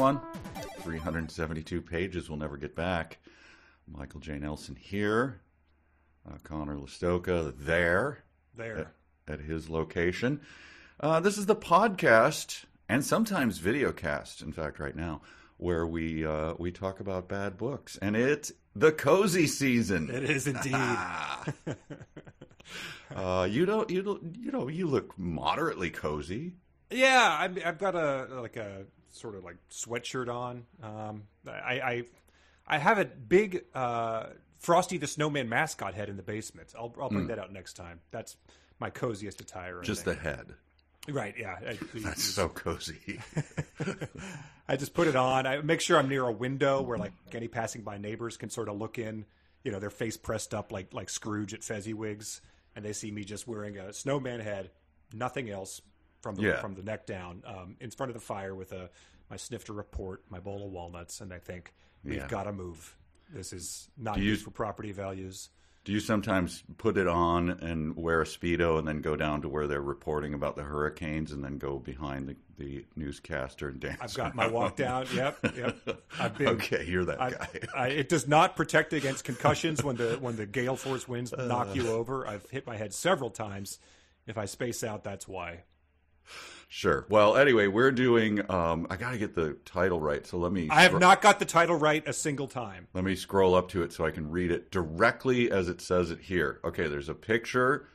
everyone. 372 pages we'll never get back. Michael J. Nelson here. Uh, Conor Lastowka there. There. At, at his location. Uh, this is the podcast and sometimes video cast, in fact, right now, where we uh, we talk about bad books. And it's the cozy season. It is indeed. uh, you don't you don't you know you look moderately cozy. Yeah, I, I've got a like a sort of like sweatshirt on. Um, I, I I have a big uh, Frosty the Snowman mascot head in the basement. I'll I'll bring mm. that out next time. That's my coziest attire. Just the head. Right. Yeah. I, That's so cozy. I just put it on. I make sure I'm near a window where like any passing by neighbors can sort of look in. You know, their face pressed up like like Scrooge at Fezziwigs, and they see me just wearing a snowman head, nothing else from the yeah. from the neck down, um, in front of the fire with a my snifter report, my bowl of walnuts, and I think we've yeah. got to move. This is not used for property values. Do you sometimes put it on and wear a speedo and then go down to where they're reporting about the hurricanes and then go behind the, the newscaster and dance? I've got my walk down. Yep, yep. I've been okay. You're that I, guy. I, it does not protect against concussions when the when the gale force winds knock you over. I've hit my head several times. If I space out, that's why. Sure. Well, anyway, we're doing. Um, I got to get the title right, so let me. I have not got the title right a single time. Let me scroll up to it so I can read it directly as it says it here. Okay, there's a picture.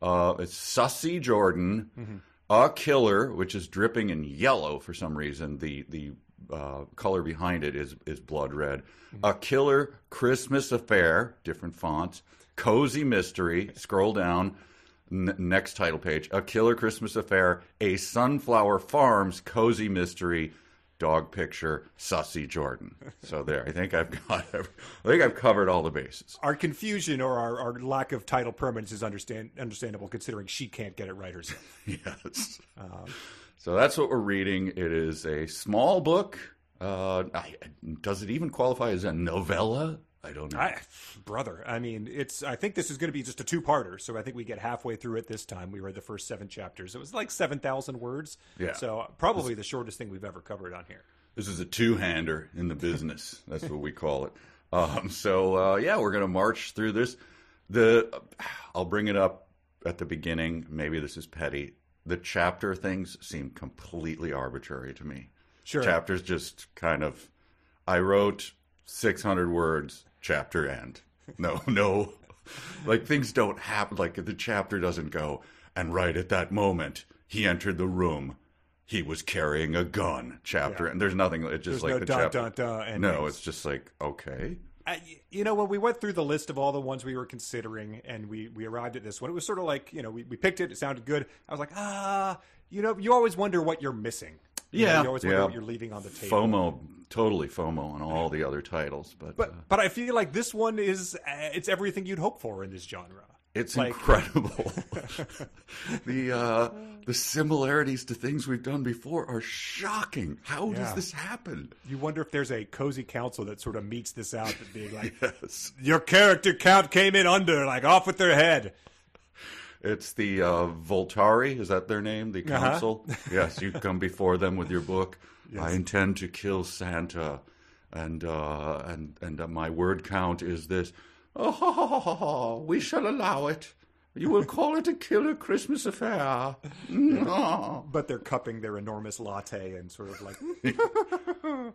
Uh, it's Sussy Jordan, mm-hmm. a killer, which is dripping in yellow for some reason. The the uh, color behind it is is blood red. Mm-hmm. A killer Christmas affair, different fonts. Cozy mystery. Scroll down N- next title page: A Killer Christmas Affair, a Sunflower Farms cozy mystery, dog picture, Sussy Jordan. So there, I think I've got. I think I've covered all the bases. Our confusion or our, our lack of title permanence is understand understandable, considering she can't get it right herself. yes. Um, so that's what we're reading. It is a small book. Uh, does it even qualify as a novella? I don't know. I, brother, I mean, it's. I think this is going to be just a two-parter. So I think we get halfway through it this time. We read the first seven chapters. It was like seven thousand words. Yeah. So probably the shortest thing we've ever covered on here. This is a two-hander in the business. That's what we call it. Um, so uh, yeah, we're going to march through this. The I'll bring it up at the beginning. Maybe this is petty. The chapter things seem completely arbitrary to me. Sure. Chapters just kind of. I wrote 600 words chapter end. No, no. like things don't happen. Like the chapter doesn't go, and right at that moment, he entered the room. He was carrying a gun. Chapter, yeah. and there's nothing. It's just there's like no the dun, chapter. Dun, dun, no, it's just like okay. I, you know, when we went through the list of all the ones we were considering, and we we arrived at this one, it was sort of like you know we, we picked it. It sounded good. I was like, ah, you know, you always wonder what you're missing. You yeah, know, you always wonder yeah. what you're leaving on the table. FOMO, totally FOMO on all the other titles, but but uh, but I feel like this one is uh, it's everything you'd hope for in this genre. It's like, incredible. the uh, the similarities to things we've done before are shocking. How yeah. does this happen? You wonder if there's a cozy council that sort of meets this out, that being like, yes. "Your character count came in under, like off with their head." It's the uh, Volturi. Is that their name? The uh-huh. council. Uh-huh. yes, you come before them with your book. Yes. I intend to kill Santa, and uh, and and uh, my word count is this. Oh, we shall allow it. You will call it a killer Christmas affair. but they're cupping their enormous latte and sort of like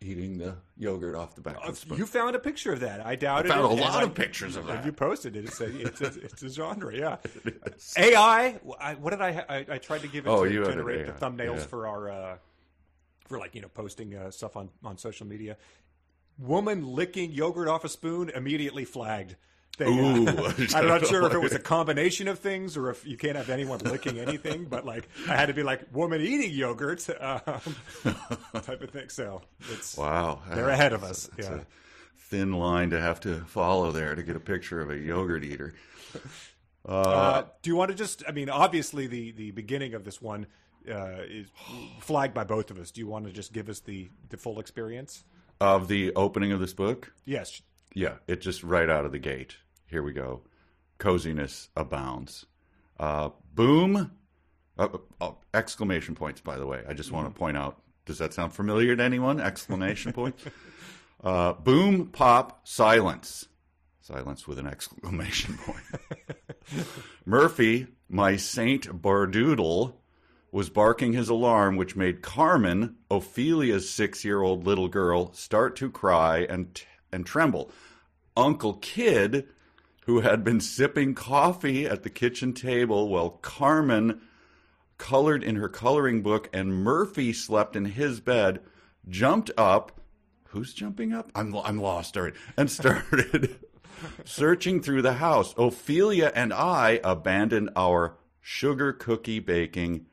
eating the yogurt off the back of the spoon. You found a picture of that. I doubt I found it. a lot of pictures of that. You posted it. It's a, it's a, it's a genre, yeah. AI. I, what did I, I, I? tried to give it oh, to generate the thumbnails yeah. for our, uh, for like you know posting uh, stuff on on social media. Woman licking yogurt off a spoon immediately flagged. They, Ooh, I'm not sure if it was a combination of things or if you can't have anyone licking anything, but like I had to be like woman eating yogurt um, type of thing. So it's wow, they're ahead of us. It's yeah. thin line to have to follow there to get a picture of a yogurt eater. Uh, uh, do you want to just? I mean, obviously the the beginning of this one uh, is flagged by both of us. Do you want to just give us the the full experience of the opening of this book? Yes. Yeah, it just right out of the gate. Here we go. Coziness abounds. Uh, boom! Uh, uh, exclamation points, by the way. I just mm-hmm. want to point out Does that sound familiar to anyone? Exclamation point. Uh, boom, pop, silence. Silence with an exclamation point. Murphy, my Saint Bardoodle, was barking his alarm, which made Carmen, Ophelia's six year old little girl, start to cry and, and tremble. Uncle Kidd, who had been sipping coffee at the kitchen table while Carmen colored in her coloring book and Murphy slept in his bed, jumped up. Who's jumping up? I'm, I'm lost already. And started searching through the house. Ophelia and I abandoned our sugar cookie baking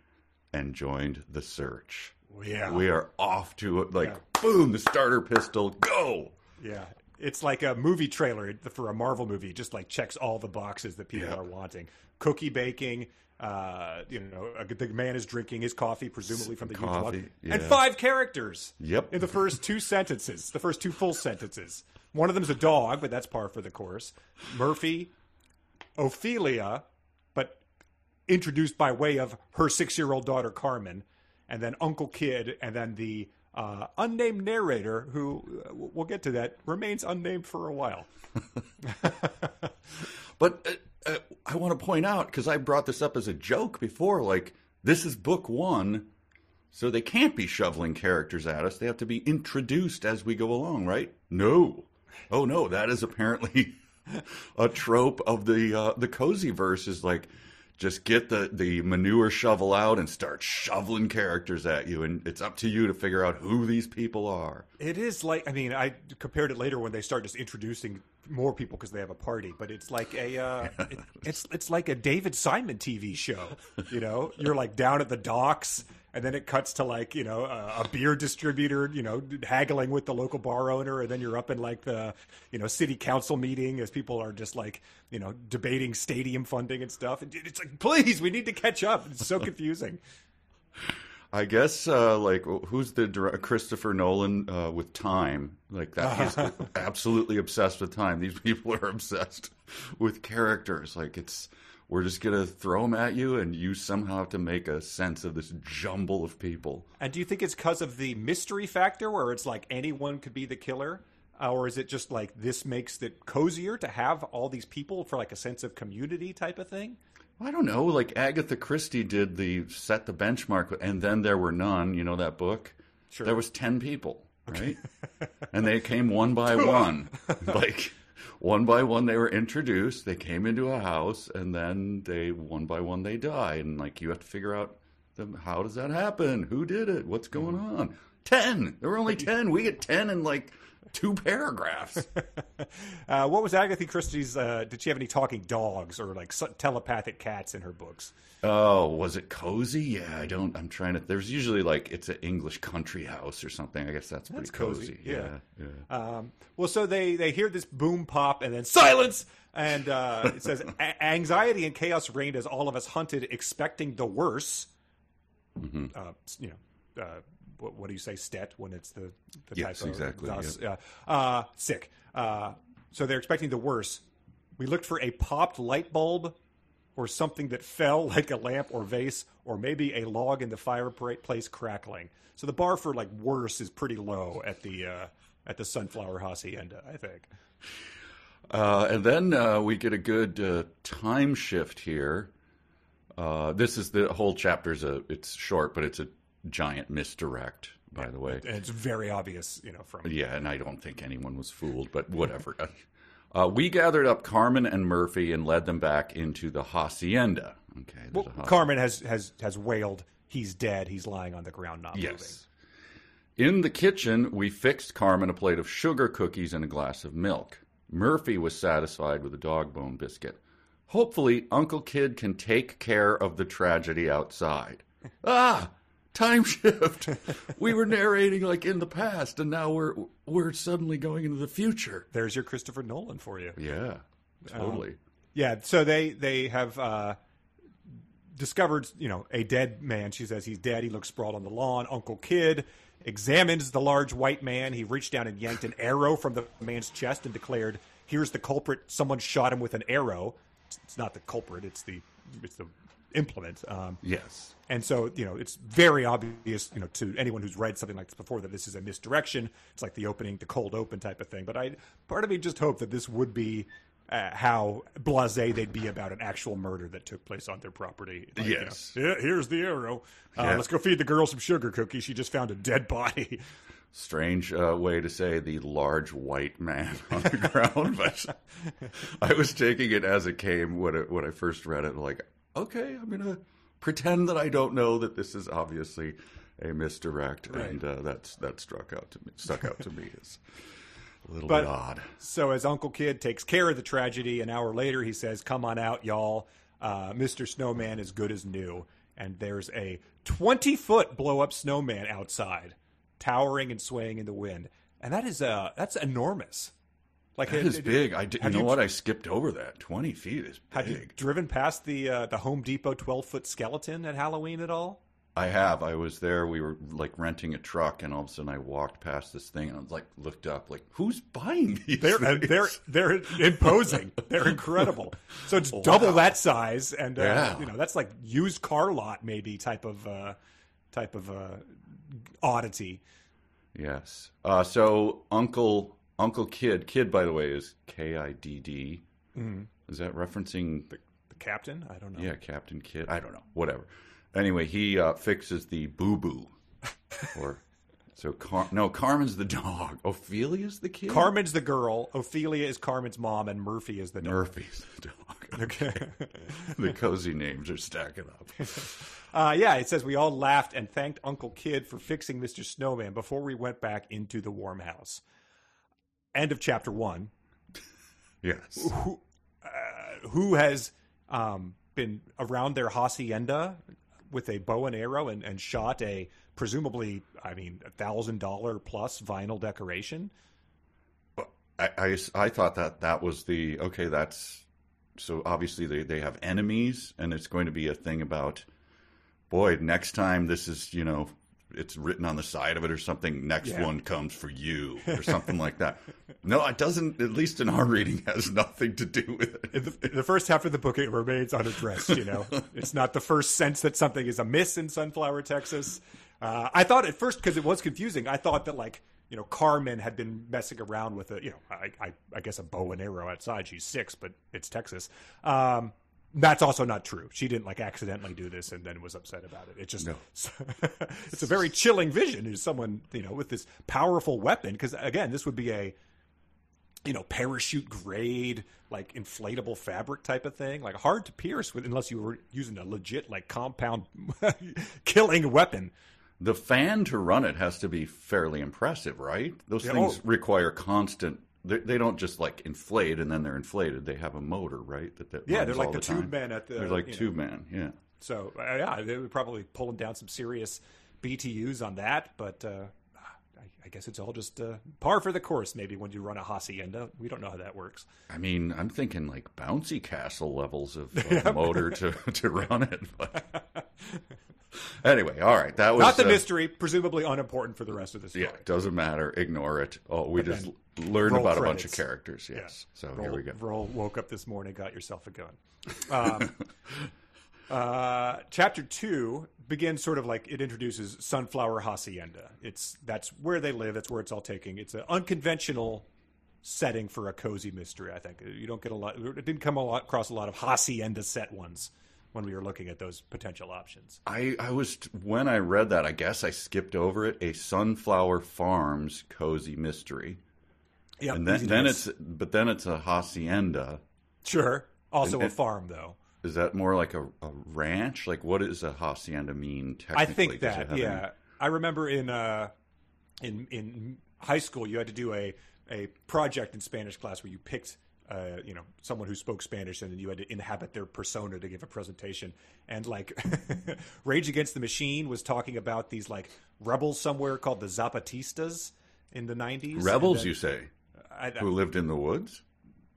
and joined the search. Yeah. We are off to. Like, boom, the starter pistol, go. Yeah. It's like a movie trailer for a Marvel movie. Just like checks all the boxes that people Yeah. are wanting. Cookie baking. Uh, you know, a, the man is drinking his coffee, presumably from the huge mug, Coffee, and five characters. Yep. In the first two sentences, the first two full sentences. One of them's a dog, but that's par for the course. Murphy, Ophelia, but introduced by way of her six-year-old daughter Carmen, and then Uncle Kidd, and then the uh, unnamed narrator, who uh, we'll get to that, remains unnamed for a while. But uh, uh, I want to point out because I brought this up as a joke before. Like this is book one, so they can't be shoveling characters at us. They have to be introduced as we go along, right? No, oh no, that is apparently a trope of the uh, the cozy verse. Is like just get the the manure shovel out and start shoveling characters at you, and it's up to you to figure out who these people are. It is like I mean I compared it later when they start just introducing more people because they have a party, but it's like a uh, it, it's it's like a David Simon TV show. You know, you're like down at the docks, and then it cuts to like you know a, a beer distributor, you know, haggling with the local bar owner, and then you're up in like the you know city council meeting as people are just like you know debating stadium funding and stuff. And it's like, please, we need to catch up. It's so confusing. I guess uh, like who's the director? Christopher Nolan uh, with time like that? He's absolutely obsessed with time. These people are obsessed with characters. Like it's we're just gonna throw them at you, and you somehow have to make a sense of this jumble of people. And do you think it's because of the mystery factor, where it's like anyone could be the killer, uh, or is it just like this makes it cozier to have all these people for like a sense of community type of thing? I don't know. Like Agatha Christie did the set the benchmark, and then there were none. You know that book. Sure. There was ten people, right? and they came one by one, like one by one. They were introduced. They came into a house, and then they one by one they die. And like you have to figure out them. How does that happen? Who did it? What's going mm-hmm. on? Ten. There were only ten. We get ten in like two paragraphs. Uh, what was Agatha Christie's? Uh, did she have any talking dogs or like telepathic cats in her books? Oh, was it cozy? Yeah, I don't. I'm trying to. There's usually like it's an English country house or something. I guess that's pretty That's cozy, cozy. yeah. yeah. yeah. Um, well, so they they hear this boom pop and then silence, and uh, it says "A- anxiety and chaos reigned as all of us hunted, expecting the worst. Mm-hmm. Uh, you know, uh, what, what do you say, stet when it's the the Yes, type of exactly, thus, uh, uh, sick. Uh, so they're expecting the worst. We looked for a popped light bulb. Or something that fell like a lamp or vase, or maybe a log in the fireplace crackling. So the bar for like worse is pretty low at the uh, at the Sunflower Hacienda, I think. Uh, and then uh, we get a good uh, time shift here. Uh, this is the whole chapter's a. It's short, but it's a giant misdirect. By the way, And it's very obvious, you know, from Yeah, and I don't think anyone was fooled, but whatever. Uh, we gathered up Carmen and Murphy and led them back into the hacienda. Okay, well, hacienda. Carmen has has has wailed. He's dead. He's lying on the ground, not moving. Yes. In the kitchen, we fixed Carmen a plate of sugar cookies and a glass of milk. Murphy was satisfied with a dog bone biscuit. Hopefully, Uncle Kidd can take care of the tragedy outside. ah, time shift. we were narrating like in the past, and now we're we're suddenly going into the future. There's your Christopher Nolan for you. Yeah, totally. Yeah, so they they have uh, discovered, you know, a dead man. She says he's dead. He looks sprawled on the lawn. Uncle Kidd examines the large white man. He reached down and yanked an arrow from the man's chest and declared, "Here's the culprit. Someone shot him with an arrow." It's not the culprit. It's the it's the implement. Um, Yes. and so, you know, it's very obvious, you know, to anyone who's read something like this before that this is a misdirection. It's like the opening, the cold open type of thing. But I, part of me just hoped that this would be uh, how blasé they'd be about an actual murder that took place on their property. Like, you know, Yes. "Yeah, here's the arrow. Uh, Yeah. Let's go feed the girl some sugar cookies. She just found a dead body. Strange uh, way to say the large white man on the ground, but I was taking it as it came when it, when I first read it. Like, okay, I'm gonna pretend that I don't know that this is obviously a misdirect, and uh, that's that struck out to me. Stuck out to me as a little But- bit odd. So as Uncle Kidd takes care of the tragedy, an hour later he says, "Come on out, y'all. Uh, Mr. Snowman is good as new." And there's a 20 foot blow up snowman outside, towering and swaying in the wind, and that is uh that's enormous. Like That it- is it- big. I did, you know you- what? I skipped over that. Twenty feet is big. Have you driven past the uh, the Home Depot 12 foot skeleton at Halloween at all? I have. I was there. We were like renting a truck, and all of a sudden I walked past this thing, and I was like, looked up, like, who's buying these? They're uh, things? they're they're imposing. They're incredible. So it's double that size, and uh, Yeah. you know that's like used car lot maybe type of uh, type of uh, oddity. Yes. Uh, so Uncle Uncle Kidd Kidd, by the way, is K I D D. Is that referencing the The captain, I don't know. yeah Captain Kidd? I don't know. Whatever. Anyway, he uh, fixes the boo boo, or so Car- no Carmen's the dog. Ophelia's the kid. Carmen's the girl, Ophelia is Carmen's mom, and Murphy is the dog. Murphy's the dog. Okay. the cozy names are stacking up. Uh, yeah, it says we all laughed and thanked Uncle Kidd for fixing Mr. Snowman before we went back into the warm house. End of chapter one. Yes. who, uh, who has um, been around their hacienda with a bow and arrow and, and shot a presumably, I mean, a thousand dollar plus vinyl decoration. I, I, I thought that that was the okay. That's so obviously they, they have enemies, and it's going to be a thing about boy. Next time, this is you know it's written on the side of it or something. Next Yeah. one comes for you or something like that. No, it doesn't. At least in our reading, has nothing to do with it. The, the first half of the book, it remains unaddressed. You know, it's not the first sense that something is amiss in Sunflower, Texas. Uh, I thought at first because it was confusing. I thought that like you know Carmen had been messing around with a you know I, I, I guess a bow and arrow outside. She's six, but it's Texas. Um, that's also not true. She didn't like accidentally do this and then was upset about it. It just No. it's a very chilling vision. Is someone you know with this powerful weapon? Because again, this would be a you know parachute grade like inflatable fabric type of thing like hard to pierce with unless you were using a legit like compound killing weapon The fan to run it has to be fairly impressive, right? Those Yeah, things oh. require constant. They, they don't just like inflate and then they're inflated. They have a motor, right? That, that yeah they're like the, time. tube men at the They're like know. tube man, yeah. so uh, yeah they were probably pulling down some serious btus on that but uh I, I guess it's all just uh, par for the course. Maybe when you run a hacienda, we don't know how that works. I mean, I'm thinking like bouncy castle levels of motor to to run it. But anyway, all right, that was Not the uh, mystery, presumably unimportant for the rest of the story. Yeah, doesn't matter. Ignore it. Oh, we just learned roll about a bunch of characters. Yes. So roll, here we go. Roll woke up this morning, got yourself a gun. Um, uh, chapter two begins sort of like it introduces Sunflower Hacienda. It's that's where they live. That's where it's all taking. It's an unconventional setting for a cozy mystery. I think you don't get a lot. It didn't come a lot, across a lot of hacienda set ones when we were looking at those potential options. I, I was when I read that. I guess I skipped over it. A Sunflower Farms cozy mystery, Yeah, and then then it's but then it's a hacienda. sure. Also and- a and- farm though. Is that more like a, a ranch? Like what does a hacienda mean? Technically, I think that yeah. any- I remember in uh, in in high school you had to do a a project in Spanish class where you picked uh, you know someone who spoke Spanish and then you had to inhabit their persona to give a presentation and like Rage Against the Machine was talking about these like rebels somewhere called the Zapatistas in the 90s rebels. Then- You say I, who lived in the woods,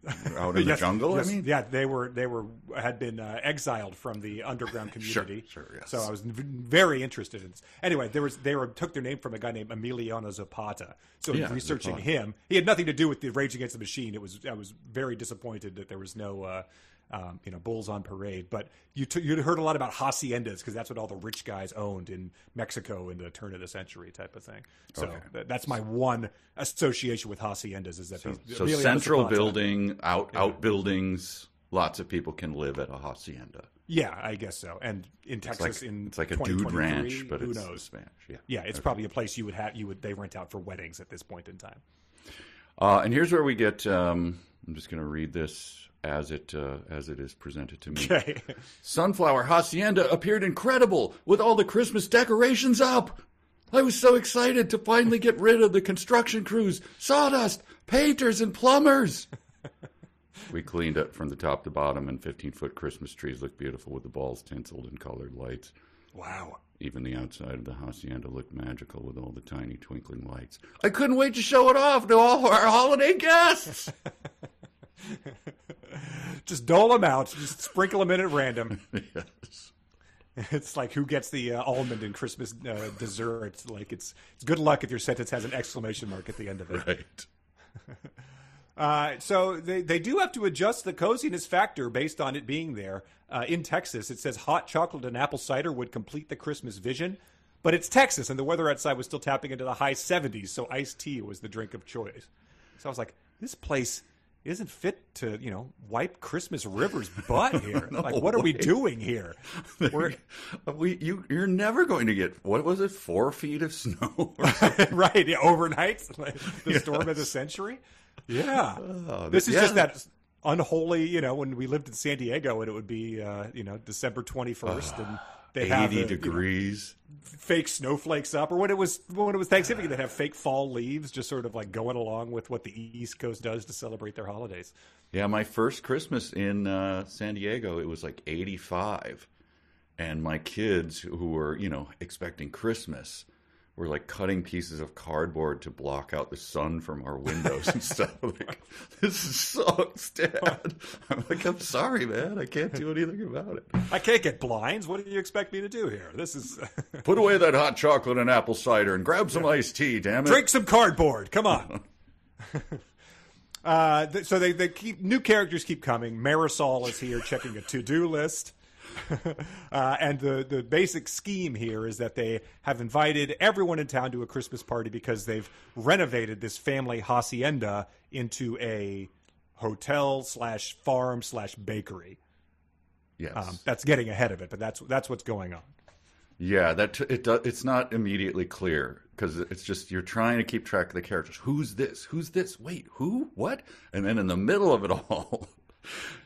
out in the jungle? yes, I mean, yeah, they were they were had been uh, exiled from the underground community. sure, sure, yes. So I was very interested in this. Anyway, there was they were took their name from a guy named Emiliano Zapata. So Yeah, researching Zapata. him, he had nothing to do with the Rage Against the Machine. It was I was very disappointed that there was no uh, um, you know, bulls on parade. But you t- you heard a lot about haciendas because that's what all the rich guys owned in Mexico in the turn of the century type of thing. So Okay. th- that's my one association with haciendas is that So, these- so really, central upon a time- building, out outbuildings. Lots of people can live at a hacienda. Yeah, I guess so. And in Texas, It's like, in it's like a dude ranch, but who it's knows? Spanish. Yeah. Yeah, it's probably a place you would have you would they rent out for weddings at this point in time. Uh, and here's where we get. Um, I'm just going to read this as it uh, as it is presented to me. Okay. Sunflower Hacienda appeared incredible with all the Christmas decorations up. I was so excited to finally get rid of the construction crews, sawdust, painters, and plumbers. we cleaned up from the top to bottom, and 15 foot Christmas trees look beautiful with the balls tinseled and colored lights. wow. Even the outside of the hacienda looked magical with all the tiny twinkling lights. I couldn't wait to show it off to all our holiday guests. Just dole them out. Just sprinkle them in at random. yes. It's like who gets the uh, almond in Christmas uh, dessert. Like it's it's good luck if your sentence has an exclamation mark at the end of it. Right. Uh, so they, they do have to adjust the coziness factor based on it being there. Uh, in Texas, it says hot chocolate and apple cider would complete the Christmas vision. But it's Texas, and the weather outside was still tapping into the high 70s, so iced tea was the drink of choice. So I was like, this place isn't fit to, you know, wipe Christmas River's butt here. like, what are we doing here? We're, we you you're never going to get what was it four feet of snow right, yeah, overnight, like the storm of the century. Yeah. Oh, this is yeah. just that unholy, you know, when we lived in San Diego and it would be, uh, you know, December 21st and they have 80 the, you know, degrees fake snowflakes up or when it was when it was Thanksgiving they'd have fake fall leaves just sort of like going along with what the East Coast does to celebrate their holidays. yeah my first christmas in uh, san diego it was like 85 and my kids who were you know expecting christmas were like cutting pieces of cardboard to block out the sun from our windows and stuff like this sucks dad i'm like i'm sorry man i can't do anything about it I can't get blinds. What do you expect me to do here? This is put away that hot chocolate and apple cider and grab some iced tea damn it drink some cardboard. Come on. uh, th- so they, they keep new characters keep coming. Marisol is here checking a to do list. uh, and the, the basic scheme here is that they have invited everyone in town to a Christmas party because they've renovated this family hacienda into a hotel slash farm slash bakery. yes Um, that's getting ahead of it, but that's that's what's going on. Yeah, that t- it does. It's not immediately clear because it's just you're trying to keep track of the characters. Who's this? Who's this? Wait, who? What? And then in the middle of it all,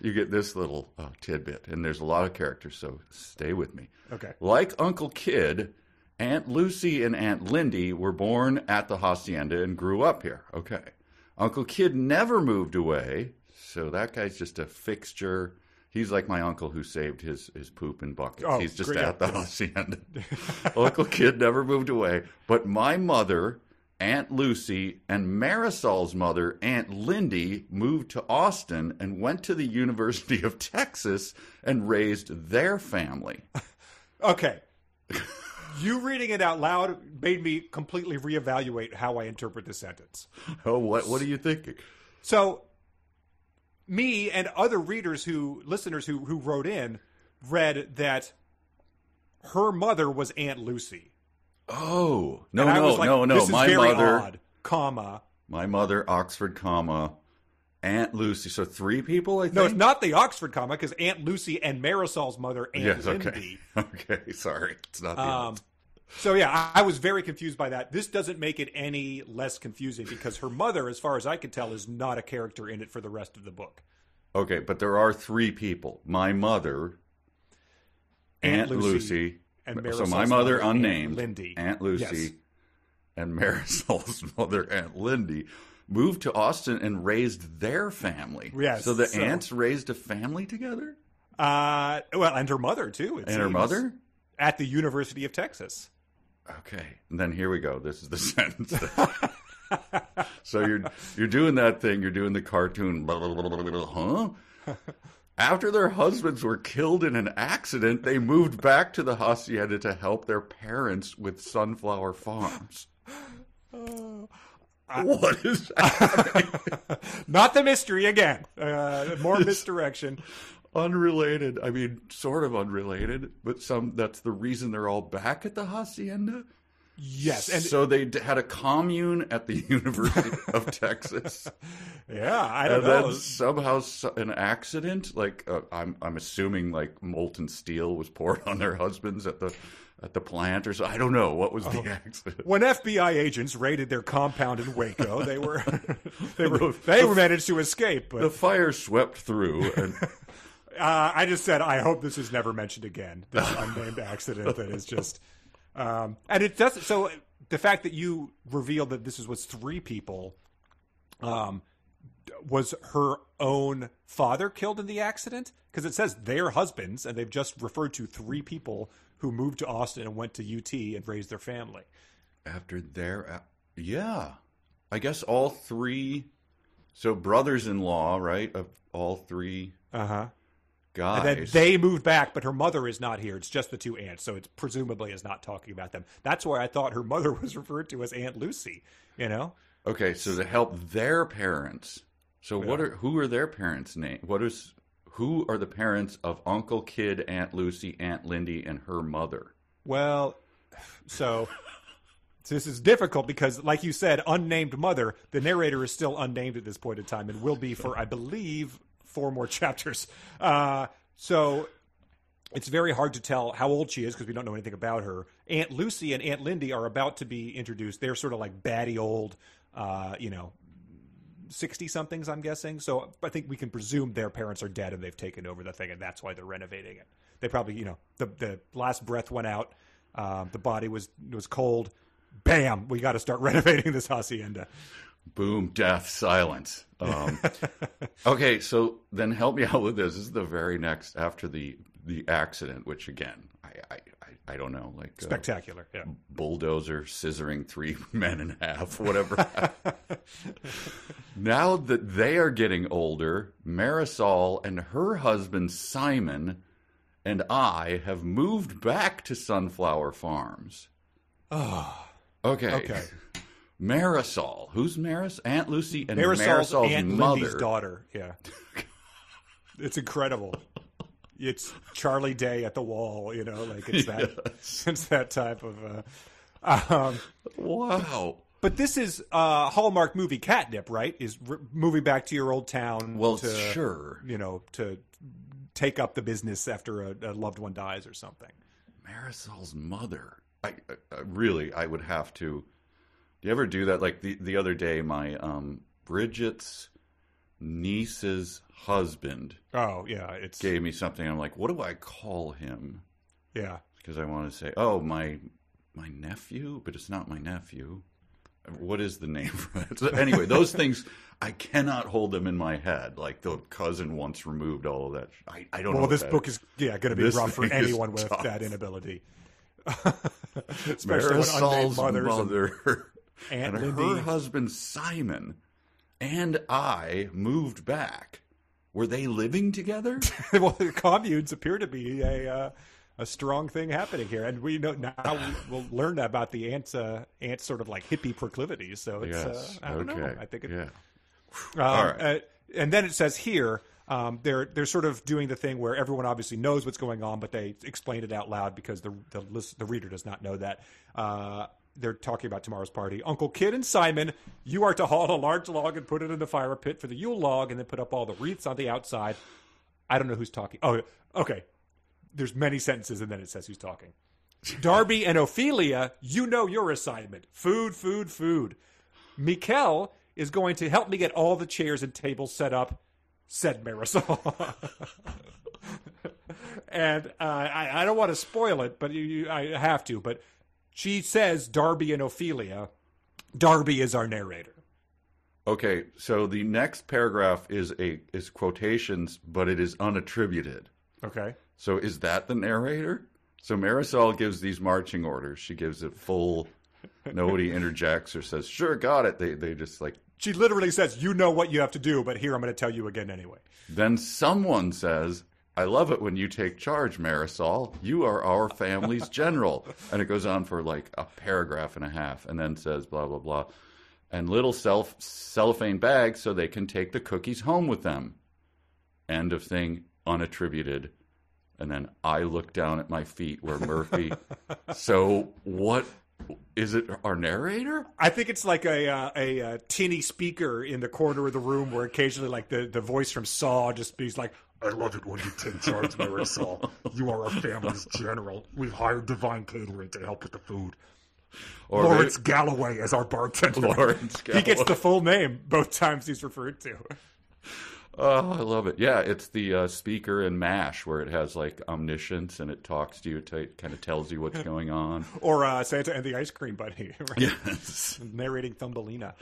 you get this little uh, tidbit, and there's a lot of characters. So stay with me. Okay. Like Uncle Kidd, Aunt Lucy and Aunt Lindy were born at the hacienda and grew up here. Okay. Uncle Kidd never moved away, so that guy's just a fixture. He's like my uncle who saved his, his poop in buckets. Oh, He's just great. at the hacienda. Uncle Kidd never moved away. But my mother, Aunt Lucy, and Marisol's mother, Aunt Lindy, moved to Austin and went to the University of Texas and raised their family. Okay. you reading it out loud made me completely reevaluate how I interpret this sentence. Oh, what what are you thinking? So, me and other readers who, listeners who, who wrote in, read that her mother was Aunt Lucy. Oh, no, And no, like, no, no. My mother, odd, comma. my mother, Oxford, comma, Aunt Lucy. So three people, I think. No, it's not the Oxford comma because Aunt Lucy and Marisol's mother, Aunt Yes, Lindy. okay, okay. Sorry, it's not the Um, so yeah, I, I was very confused by that. This doesn't make it any less confusing because her mother, as far as I can tell, is not a character in it for the rest of the book. Okay, but there are three people. My mother, Aunt Aunt, Lucy Lucy, and so my mother, mother, Aunt unnamed, Lindy. Aunt Lucy, Yes. and Marisol's mother, Aunt Lindy, moved to Austin and raised their family. Yes, So the so- aunts raised a family together, Uh, well, and her mother too. and her mother. at the University of Texas. Okay, and then here we go. This is the sentence. so you're you're doing that thing. You're doing the cartoon. blah, blah, blah, blah, blah, huh? After their husbands were killed in an accident, they moved back to the hacienda to help their parents with sunflower farms. what is? Not the mystery again. Uh, more misdirection. unrelated. I mean, sort of unrelated, but some. That's the reason they're all back at the hacienda. Yes, and so they d- had a commune at the University of Texas, yeah, I don't and know. then somehow an accident. Like uh, I'm, I'm assuming like molten steel was poured on their husbands at the at the plant, or so. I don't know what was the Oh. accident. When FBI agents raided their compound in Waco, they were they were they managed to escape. But The fire swept through, and Uh, I just said I hope this is never mentioned again. This unnamed accident that is just, um, and it does. So the fact that you revealed that this is, was three people, um, was her own father killed in the accident? Because it says their husbands, and they've just referred to three people who moved to Austin and went to UT and raised their family. after their, yeah, I guess all three. So brothers-in-law, right? Of all three Uh And then they moved back, but her mother is not here. It's just the two aunts, so it's presumably is not talking about them. That's why I thought her mother was referred to as Aunt Lucy. You know, Okay, so to help their parents. So what are who are their parents' name? What is who are the parents of Uncle Kidd, Aunt Lucy, Aunt Lindy, and her mother? well, so this is difficult because, like you said, unnamed mother. The narrator is still unnamed at this point in time, and will be for, I believe, four more chapters. Uh, so it's very hard to tell how old she is because we don't know anything about her. Aunt Lucy and Aunt Lindy are about to be introduced. They're sort of like batty old, uh, you know, 60 somethings, I'm guessing. So I think we can presume their parents are dead and they've taken over the thing, and that's why they're renovating it. They probably, you know, the, the last breath went out, um, the body was was cold. Bam! We got to start renovating this hacienda. Boom, death, silence. Um, okay, so then help me out with this. This is the very next after the the accident, which again, I I, I, I don't know, like uh, Spectacular. Yeah. bulldozer scissoring three men in half, whatever. now that they are getting older, Marisol and her husband Simon and I have moved back to Sunflower Farms. Oh, Okay. okay. Marisol. Who's Maris? Aunt Lucy and Marisol's, Marisol's, Aunt mother. Lindy's daughter. Yeah. it's incredible. It's Charlie Day at the wall, you know, like it's that it's that type of uh um Wow. but this is uh Hallmark movie catnip, right? Is r- moving back to your old town Well, to sure. you know, to take up the business after a, a loved one dies or something. Marisol's mother. I, I I- really, I would have to. Do you ever do that? Like the the other day, my um Bridget's niece's husband Oh, yeah, it's gave me something. I'm like, what do I call him? yeah. Because I want to say, oh, my my nephew, but it's not my nephew. What is the name for it? So anyway, those things I cannot hold them in my head. Like the cousin once removed all of that. I, I don't know. Well, this book is yeah going to be This rough for anyone with tough. that inability. Especially when unnamed Marisol's mothers and mother Aunt and her husband Simon and I moved back. Were they living together? well, the communes appear to be a uh, a strong thing happening here, and we know now we, will learn about the ants uh, ants sort of like hippie proclivities. So it's yes. uh, I don't okay. know. I think it, yeah. Um, All right. uh, and then it says here um, they're they're sort of doing the thing where everyone obviously knows what's going on, but they explain it out loud because the the, list, the reader does not know that. They're talking about tomorrow's party. Uncle Kidd and Simon, you are to haul a large log and put it in the fire pit for the Yule log, and then put up all the wreaths on the outside. I don't know who's talking. Oh, okay. There's many sentences, and then it says who's talking. Darbie and Ophelia, you know your assignment. Food, food, food. Miquel is going to help me get all the chairs and tables set up, said Marisol. and uh, I, I don't want to spoil it, but you, you, I have to. But she says Darbie and Ophelia. Darbie is our narrator. Okay, so the next paragraph is a is quotations, but it is unattributed. Okay. So is that the narrator? So Marisol gives these marching orders. She gives it full. Nobody interjects or says, "Sure, got it." They they just like. She literally says, You know what you have to do, but here I'm going to tell you again anyway. Then someone says, "I love it when you take charge, Marisol. You are our family's general." And it goes on for like a paragraph and a half, and then says blah blah blah, and little self cellophane bags so they can take the cookies home with them. End of thing. unattributed. And then I look down at my feet where Murphy. so what is it? Our narrator? I think it's like a uh, a, uh tinny speaker in the corner of the room where occasionally, like the, the voice from Saw just be like, I love it when you take charge, Marisol. You are our family's general. We've hired Divine Catering to help with the food. Or Lawrence Galloway as our bartender. Lawrence. he gets the full name both times he's referred to. Oh, I love it. Yeah, it's the uh, speaker in MASH where it has like omniscience and it talks to you, it kind of tells you what's going on. Or uh, Santa and the Ice Cream Bunny, right? Yes. narrating Thumbelina.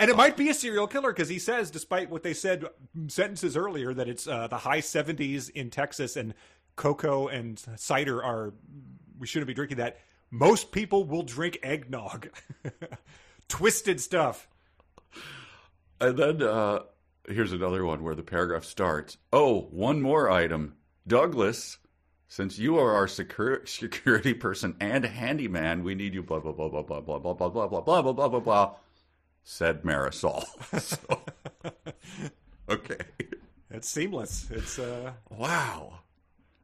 And it might be a serial killer because he says, despite what they said sentences earlier, that it's uh, the high 70s in Texas and cocoa and cider are, we shouldn't be drinking that. Most people will drink eggnog. Twisted stuff. And then uh, here's another one where the paragraph starts. Oh, one more item. Douglas, since you are our secur- security person and handyman, we need you, blah, blah, blah, blah, blah, blah, blah, blah, blah, blah, blah, blah, blah, blah, blah, said Marisol. So, okay. It's seamless. It's, uh, Wow.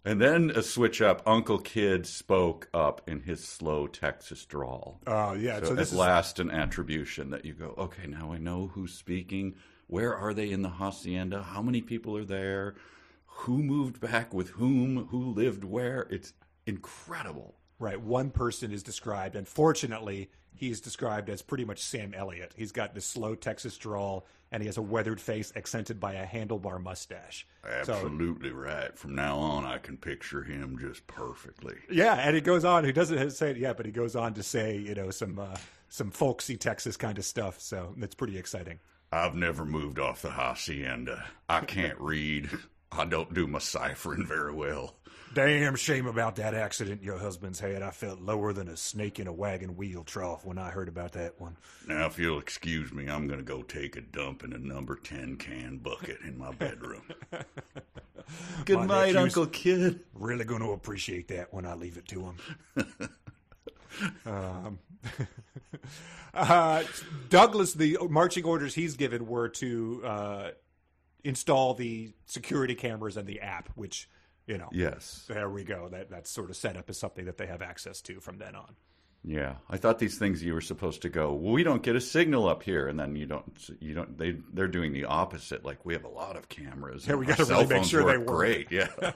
And then a switch up. Uncle Kidd spoke up in his slow Texas drawl. oh, yeah. So, So, this at is, last, an attribution that you go, okay, now I know who's speaking. Where are they in the hacienda? How many people are there? Who moved back with whom? Who lived where? It's incredible. Right. One person is described. Unfortunately, he's described as pretty much Sam Elliott. He's got this slow Texas drawl and he has a weathered face accented by a handlebar mustache. So, Absolutely right. From now on, I can picture him just perfectly. Yeah, and he goes on. He doesn't say it yet, but he goes on to say, you know, some uh, some folksy Texas kind of stuff. So that's pretty exciting. I've never moved off the hacienda. I can't read. I don't do my ciphering very well. Damn shame about that accident your husband's had. I felt lower than a snake in a wagon wheel trough when I heard about that one. Now, if you'll excuse me, I'm going to go take a dump in a number 10 can bucket in my bedroom. Good My night, Uncle Kidd. Really going to appreciate that when I leave it to him. um, uh, Douglas, the marching orders he's given were to uh, install the security cameras and the app, which you know. Yes. There we go. That that's sort of set up as something that they have access to from then on. Yeah. I thought these things you were supposed to go, well, we don't get a signal up here. And then you don't, you don't, they, they're doing the opposite. Like, we have a lot of cameras. Yeah, we gotta really make sure they work work. Great. Yeah.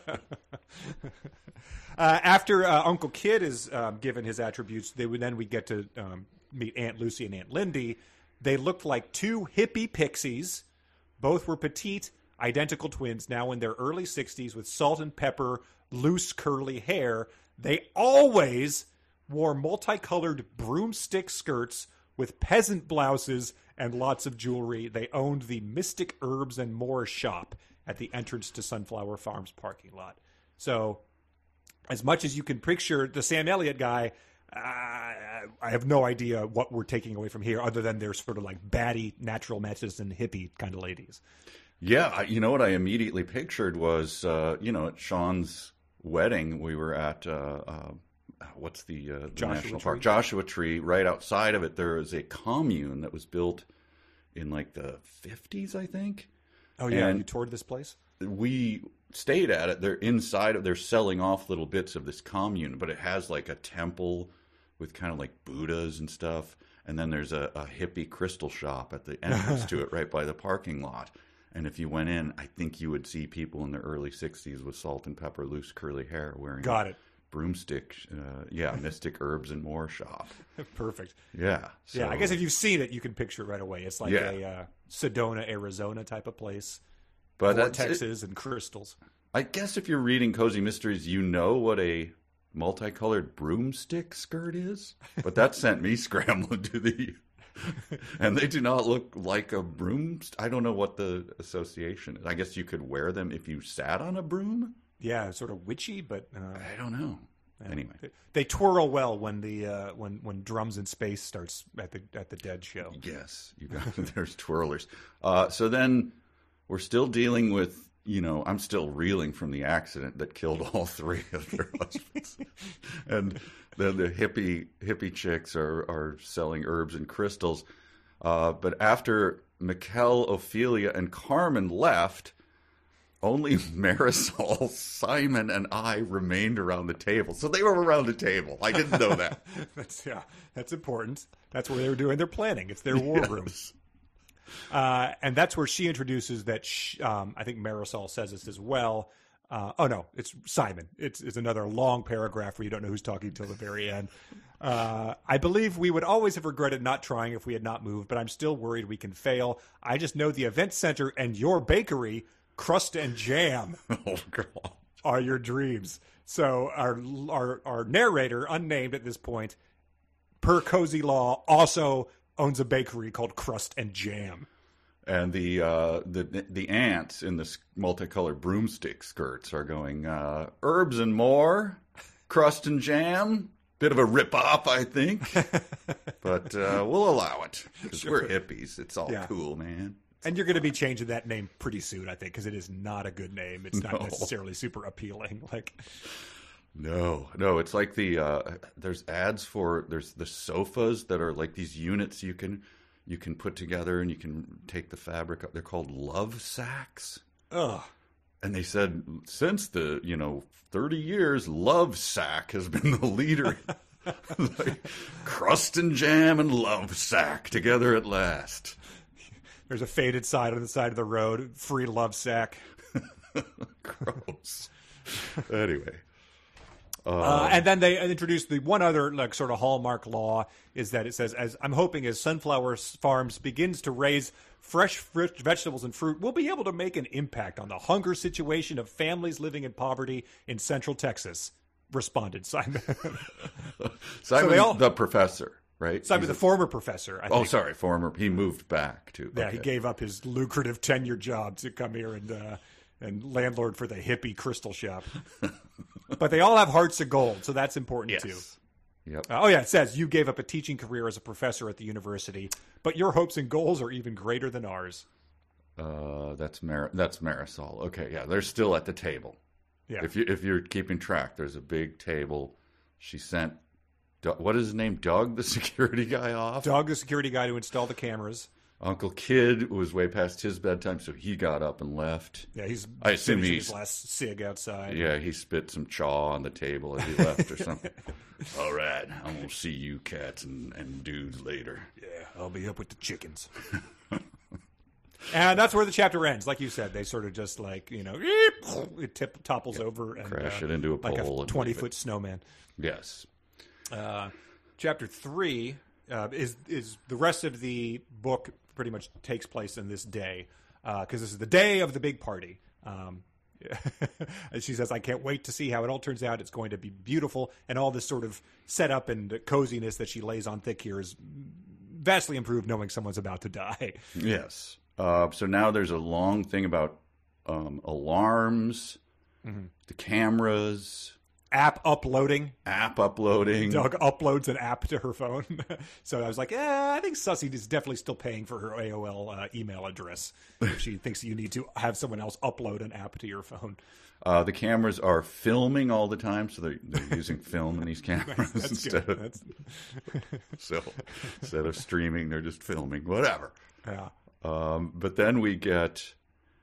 Uh, after uh, Uncle Kidd is um, given his attributes, they would then we get to um, meet Aunt Lucy and Aunt Lindy. They looked like two hippie pixies. Both were petite, identical twins, now in their early 60s with salt and pepper, loose curly hair. They always wore multicolored broomstick skirts with peasant blouses and lots of jewelry. They owned the Mystic Herbs and More shop at the entrance to Sunflower Farms parking lot. So as much as you can picture the Sam Elliott guy, uh, I have no idea what we're taking away from here, other than they're sort of like batty, natural medicine hippie kind of ladies. Yeah, I- you know what I immediately pictured was, uh, you know, at Sean's wedding, we were at uh, uh, what's the, uh, the national Tree. park, Joshua Tree. Right outside of it, there is a commune that was built in like the fifties, I think. Oh yeah, And- you toured this place. We stayed at it. They're inside of. They're selling off little bits of this commune, but it has like a temple with kind of like Buddhas and stuff. And then there's a, a hippie crystal shop at the entrance to it, right by the parking lot. And if you went in, I think you would see people in the early '60s with salt and pepper, loose curly hair, wearing Got it. broomstick. Uh, yeah, Mystic Herbs and More shop. Perfect. Yeah, yeah, I guess if you've seen it, you can picture it right away. It's like Yeah. a uh, Sedona, Arizona type of place. but. Vortexes and crystals. I guess if you're reading Cozy Mysteries, you know what a multicolored broomstick skirt is. But that sent me scrambling to the. and they do not look like a broom. I don't know what the association is. I guess you could wear them if you sat on a broom. Yeah, sort of witchy, but uh, I don't know. Anyway, they, they twirl well when the uh, when when drums in space starts at the at the Dead show. yes, you got there's twirlers. Uh, so then we're still dealing with. You know, I'm still reeling from the accident that killed all three of their husbands, and the the hippie hippie chicks are are selling herbs and crystals. Uh, but after Miquel, Ophelia, and Carmen left, only Marisol, Simon, and I remained around the table. So they were around the table. I didn't know that. That's yeah, that's important. That's where they were doing their planning. It's their war room. Uh, and that's where she introduces that. Sh um, I think Marisol says this as well. Uh, oh no, it's Simon. It's it's another long paragraph where you don't know who's talking till the very end. Uh, I believe we would always have regretted not trying if we had not moved, but I'm still worried we can fail. I just know the event center and your bakery, crust and jam, oh, God. are your dreams. So our our our narrator, unnamed at this point, per cozy law, also owns a bakery called Crust and Jam. And the uh, the the ants in the multicolored broomstick skirts are going uh, herbs and more, crust and jam. Bit of a rip off, I think, but uh, we'll allow it because we're hippies. It's all Yeah. cool, man. And you're going to be changing that name pretty soon, I think, because it is not a good name. It's not No. necessarily super appealing. Like, No, no, it's like the uh, there's ads for there's the sofas that are like these units you can you can put together and you can take the fabric up. They're called love sacks. ugh. And they said since the you know thirty years, Love Sack has been the leader. like, crust and jam and Love Sack together at last. There's a faded sign on the side of the road, free love sack. Gross. anyway, Uh, and then they introduced the one other like sort of hallmark law is that it says as I'm hoping as Sunflower Farms begins to raise fresh fruit, vegetables and fruit, we'll be able to make an impact on the hunger situation of families living in poverty in Central Texas. Responded Simon. Simon, they all- the professor, right? Simon, He's the a- former professor. I oh, think. sorry, former. He moved back to. Yeah, he gave up his lucrative tenure job to come here and uh, and landlord for the hippie crystal shop. but they all have hearts of gold, so that's important too. Yep. Uh, oh yeah, it says you gave up a teaching career as a professor at the university, but your hopes and goals are even greater than ours. Uh, that's Mar- that's Marisol. Okay, yeah, they're still at the table. Yeah. If you if you're keeping track, there's a big table. She sent, what is his name? Doug, the security guy, off. Doug, the security guy to install the cameras. Uncle Kidd was way past his bedtime, so he got up and left. Yeah, he's I assume he's- his last cig outside. Yeah, he spit some chaw on the table as he left or something. All right, I'm gonna see you cats and, and dudes later. Yeah, I'll be up with the chickens. and that's where the chapter ends. Like you said, they sort of just like you know, it tip, topples over and Crash uh, it into a like pole a twenty foot snowman. Yes. Uh, chapter three uh, is is the rest of the book pretty much takes place in this day because this is the day of the big party. Um, and she says, "I can't wait to see how it all turns out. It's going to be beautiful, and all this sort of setup and coziness that she lays on thick here is vastly improved, knowing someone's about to die." Yes. Uh, so now there's a long thing about um, alarms, Mm-hmm. the cameras, App uploading. app uploading. Doug uploads an app to her phone. so I was like, eh, I think Sussy is definitely still paying for her AOL uh, email address. If she thinks you need to have someone else upload an app to your phone. Uh, the cameras are filming all the time, so they're, they're using film in these cameras instead good. of so instead of streaming, they're just filming. Whatever. yeah. Um, but then we get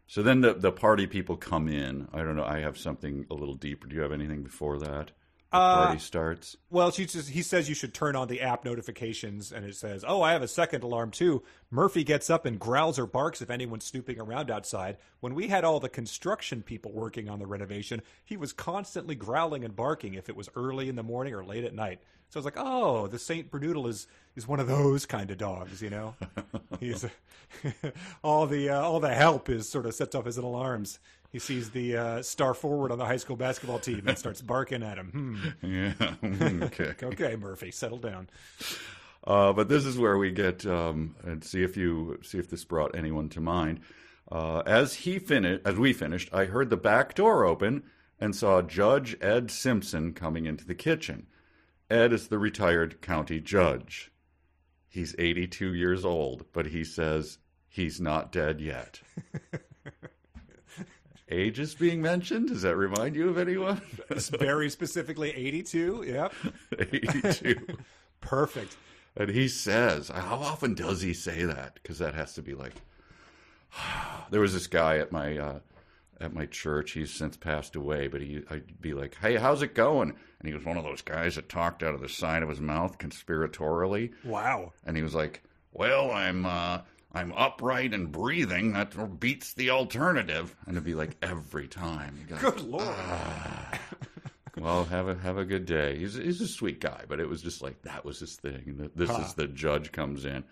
so then the the party people come in. I don't know. I have something a little deeper. Do you have anything before that? The Uh, party starts. Well, she just, he says you should turn on the app notifications, and it says, "Oh, I have a second alarm too." Murphy gets up and growls or barks if anyone's snooping around outside. When we had all the construction people working on the renovation, he was constantly growling and barking if it was early in the morning or late at night. So I was like, "Oh, the Saint Bernoodle is is one of those kind of dogs, you know." He's all the uh, all the help is sort of sets off his alarms. He sees the uh, star forward on the high school basketball team and starts barking at him. Hmm. Yeah. okay. Okay, Murphy, settle down. Uh, but this is where we get um, and see if you see if this brought anyone to mind. Uh, as he finished, as we finished, I heard the back door open and saw Judge Ed Simpson coming into the kitchen. Ed is the retired county judge. He's 82 years old, but he says he's not dead yet. Age is being mentioned. Does that remind you of anyone? Very specifically 82. Yep. 82. Perfect. And he says, how often does he say that? Because that has to be like, there was this guy at my uh, at my church. He's since passed away, but he I'd be like, "Hey, how's it going?" And he was one of those guys that talked out of the side of his mouth conspiratorially. Wow. And he was like, "Well, I'm uh, I'm upright and breathing. That beats the alternative." And it'd be like every time. Go, Good lord. well, have a have a good day. He's he's a sweet guy, but it was just like that was his thing. This is the judge comes in.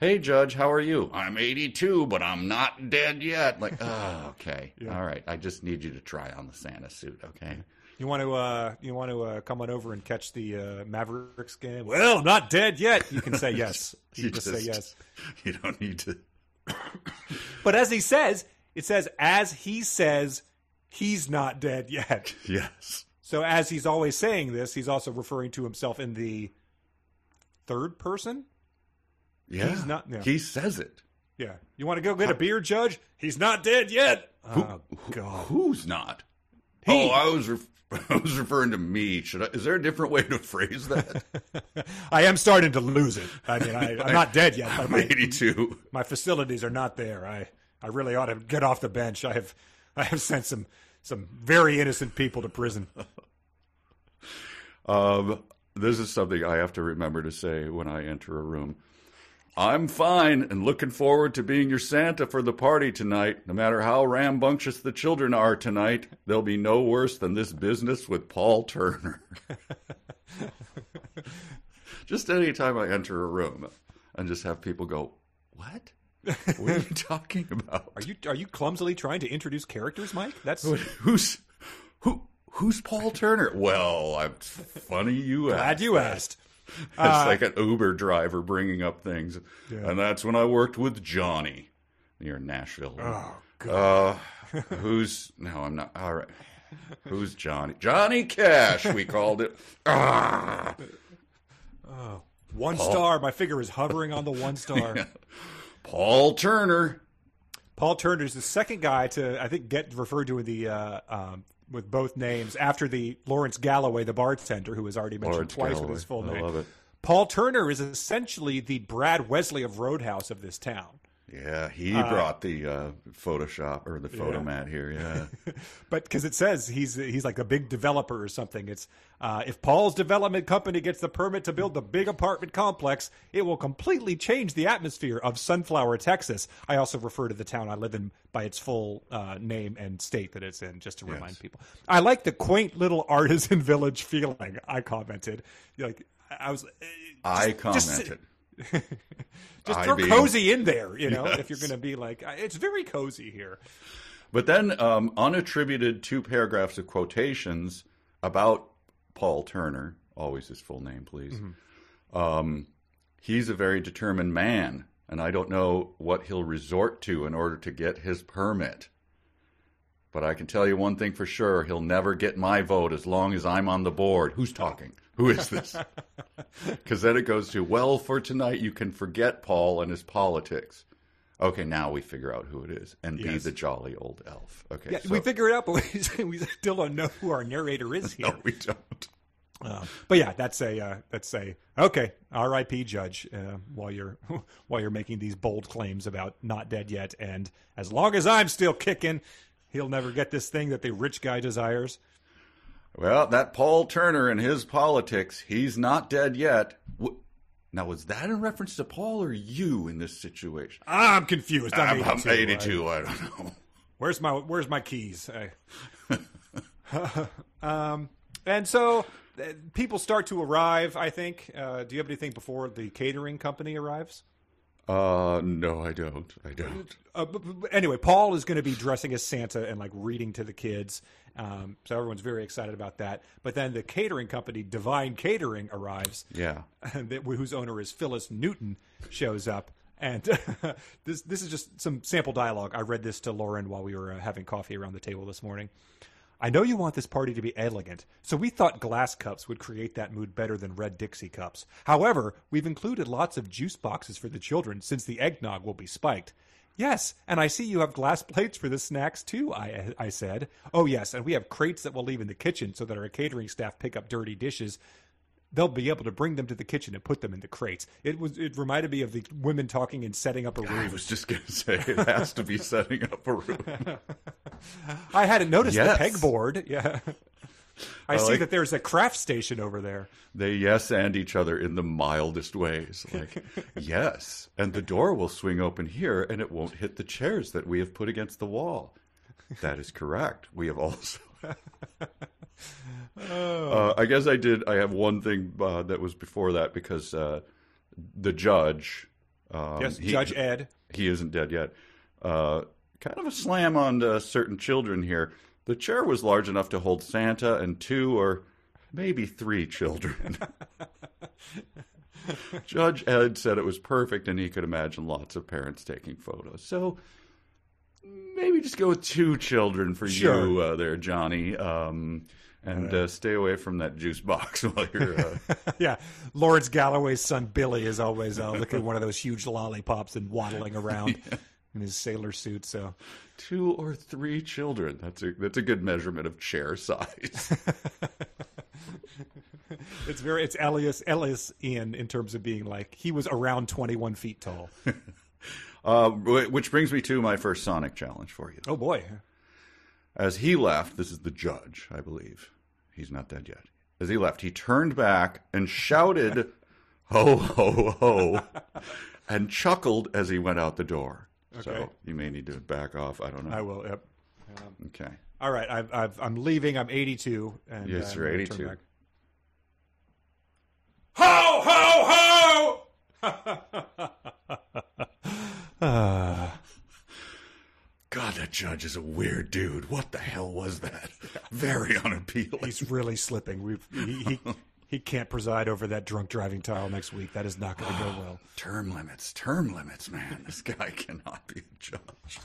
Hey, judge, how are you? I'm 82, but I'm not dead yet. Like, oh, okay, all right. I just need you to try on the Santa suit, okay? You want to uh, you want to uh, come on over and catch the uh, Mavericks game? Well, I'm not dead yet. You can say yes. You, You just, say yes. You don't need to. But as he says, it says as he says, he's not dead yet. Yes. So as he's always saying this, he's also referring to himself in the third person. Yeah. He's not- yeah. He says it. Yeah. You want to go get a beer, Judge? He's not dead yet. Oh God. Who's not? He. Oh, I was ref- I was referring to me. Should I? Is there a different way to phrase that? I am starting to lose it. I mean, I, I'm not dead yet, I'm my, 82. my facilities are not there. I, I really ought to get off the bench. I have I have sent some some very innocent people to prison. Um, this is something I have to remember to say when I enter a room. I'm fine and looking forward to being your Santa for the party tonight. No matter how rambunctious the children are tonight, they'll be no worse than this business with Paul Turner. just any time I enter a room and just have people go, What? What are you talking about? Are you are you clumsily trying to introduce characters, Mike? That's Who's who? Who's Paul Turner? Well, I'm funny you glad asked. you asked. It's like an Uber driver bringing up things, and that's when I worked with Johnny near Nashville. Oh God. Uh, who's no? I'm not. All right. Who's Johnny? Johnny Cash. We called it. Ah. One star. My finger is hovering on the one star. Paul Turner. Paul Turner is the second guy to I think get referred to in the uh, um, with both names after the Lawrence Galloway, the bartender, who was already mentioned Lawrence twice Galloway. with his full I name. love it. Paul Turner is essentially the Brad Wesley of Roadhouse of this town. Yeah, he brought the uh, Photoshop or the photo Yeah. mat here. Yeah. But because it says he's he's like a big developer or something. It's uh, if Paul's development company gets the permit to build the big apartment complex, it will completely change the atmosphere of Sunflower, Texas. I also refer to the town I live in by its full uh, name and state that it's in, just to remind people. I like the quaint little artisan village feeling. I commented, like I was. uh, I commented. Just I throw cozy in there, you know, if you're going to be like, it's very cozy here. But then um, unattributed two paragraphs of quotations about Paul Turner, always his full name, please. Um, he's a very determined man, and I don't know what he'll resort to in order to get his permit. But I can tell you one thing for sure he'll never get my vote as long as I'm on the board. Who's talking? Who is this? Because then it goes to, well, for tonight, you can forget Paul and his politics. Okay, now we figure out who it is and be the jolly old elf. Okay, Yeah, so, we figure it out, but we, we still don't know who our narrator is here. no, we don't. Uh, but yeah, that's a uh, that's a okay. R.I.P. Judge. Uh, while you're while you're making these bold claims about not dead yet, and as long as I'm still kicking, he'll never get this thing that the rich guy desires. Well, that Paul Turner and his politics, he's not dead yet. Now, was that in reference to Paul or you in this situation? I'm confused. I'm, I'm, 82. I'm 82. I don't know. Where's my Where's my keys? I- um, and so uh, people start to arrive. I think. Uh, do you have anything before the catering company arrives? Uh, no, I don't. I don't. Uh, but, but anyway, Paul is going to be dressing as Santa and like reading to the kids. Um, so everyone's very excited about that. But then the catering company, Divine Catering, arrives, Yeah. whose owner is Phyllis Newton, shows up. And this this is just some sample dialogue. I read this to Lauren while we were uh, having coffee around the table this morning. I know you want this party to be elegant, so we thought glass cups would create that mood better than red Dixie cups. However, we've included lots of juice boxes for the children since the eggnog will be spiked. Yes, and I see you have glass plates for the snacks too, I, I said. Oh, yes, and we have crates that we'll leave in the kitchen so that our catering staff pick up dirty dishes. they'll be able to bring them to the kitchen and put them in the crates. It was it reminded me of the women talking and setting up a room. I was just going to say it has to be setting up a room. I hadn't noticed Yes. the pegboard. Yeah. I, see like- that there's a craft station over there. They yes and each other in the mildest ways. Like, yes, and the door will swing open here and it won't hit the chairs that we have put against the wall. That is correct. We have also. Uh, I guess I did. I have one thing uh, that was before that because uh, the judge. Um, Yes, he- Judge Ed. he isn't dead yet. Uh, kind of a slam on uh, certain children here. The chair was large enough to hold Santa and two or maybe three children. Judge Ed said it was perfect and he could imagine lots of parents taking photos. So maybe just go with two children for Sure. you uh, there, Johnny. Um, and uh, stay away from that juice box while you're. Uh, yeah, Lawrence Galloway's son Billy is always uh, looking at one of those huge lollipops and waddling around in his sailor suit. So two or three children. That's a that's a good measurement of chair size. it's very it's Elias Elias Ian in terms of being like he was around 21 feet tall. Uh, which brings me to my first Sonic challenge for you. Oh boy, As he left, this is the judge, I believe. He's not dead yet. As he left, he turned back and shouted, "Ho ho ho!" and chuckled as he went out the door. Okay. So you may need to back off. I don't know. I will. Yep. Okay. All right, I've, I've, I'm leaving. I'm 82. And, Yes, uh, you're 82. turn back. Ho ho ho! God, that judge is a weird dude. What the hell was that? Very unappealing. He's really slipping. We've he, he he can't preside over that drunk driving tile next week. That is not going to go well. Term limits, term limits, man. This guy cannot be a judge.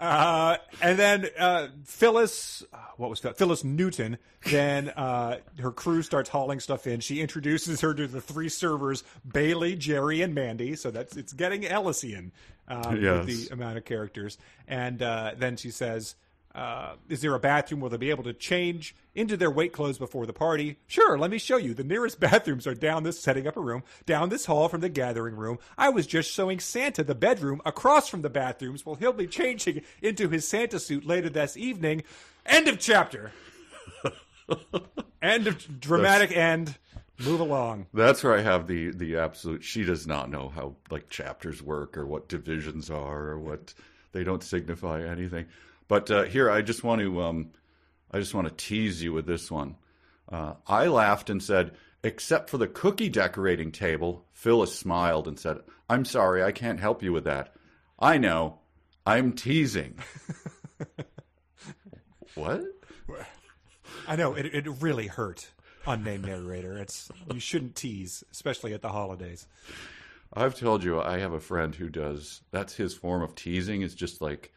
Uh, and then uh, Phyllis, uh, what was that? Phyllis Newton. Then uh, her crew starts hauling stuff in. She introduces her to the three servers: Bailey, Jerry, and Mandy. So that's it's getting Ellisian uh, Yes. with the amount of characters. And uh, then she says. Uh, is there a bathroom where they'll be able to change into their wait clothes before the party? Sure, let me show you. The nearest bathrooms are down this, setting up a room, down this hall from the gathering room. I was just showing Santa the bedroom across from the bathrooms. Well, he'll be changing into his Santa suit later this evening. End of chapter. end of dramatic end. Move along. That's where I have the the absolute. She does not know how like chapters work or what divisions are or what they don't signify anything. But uh, here, I just want to um, I just want to tease you with this one. Uh, I laughed and said, "Except for the cookie decorating table." Phyllis smiled and said, "I'm sorry, I can't help you with that. I know, I'm teasing." what? I know it, it really hurt. Unnamed narrator. It's you shouldn't tease, especially at the holidays. I've told you I have a friend who does that's his form of teasing is just like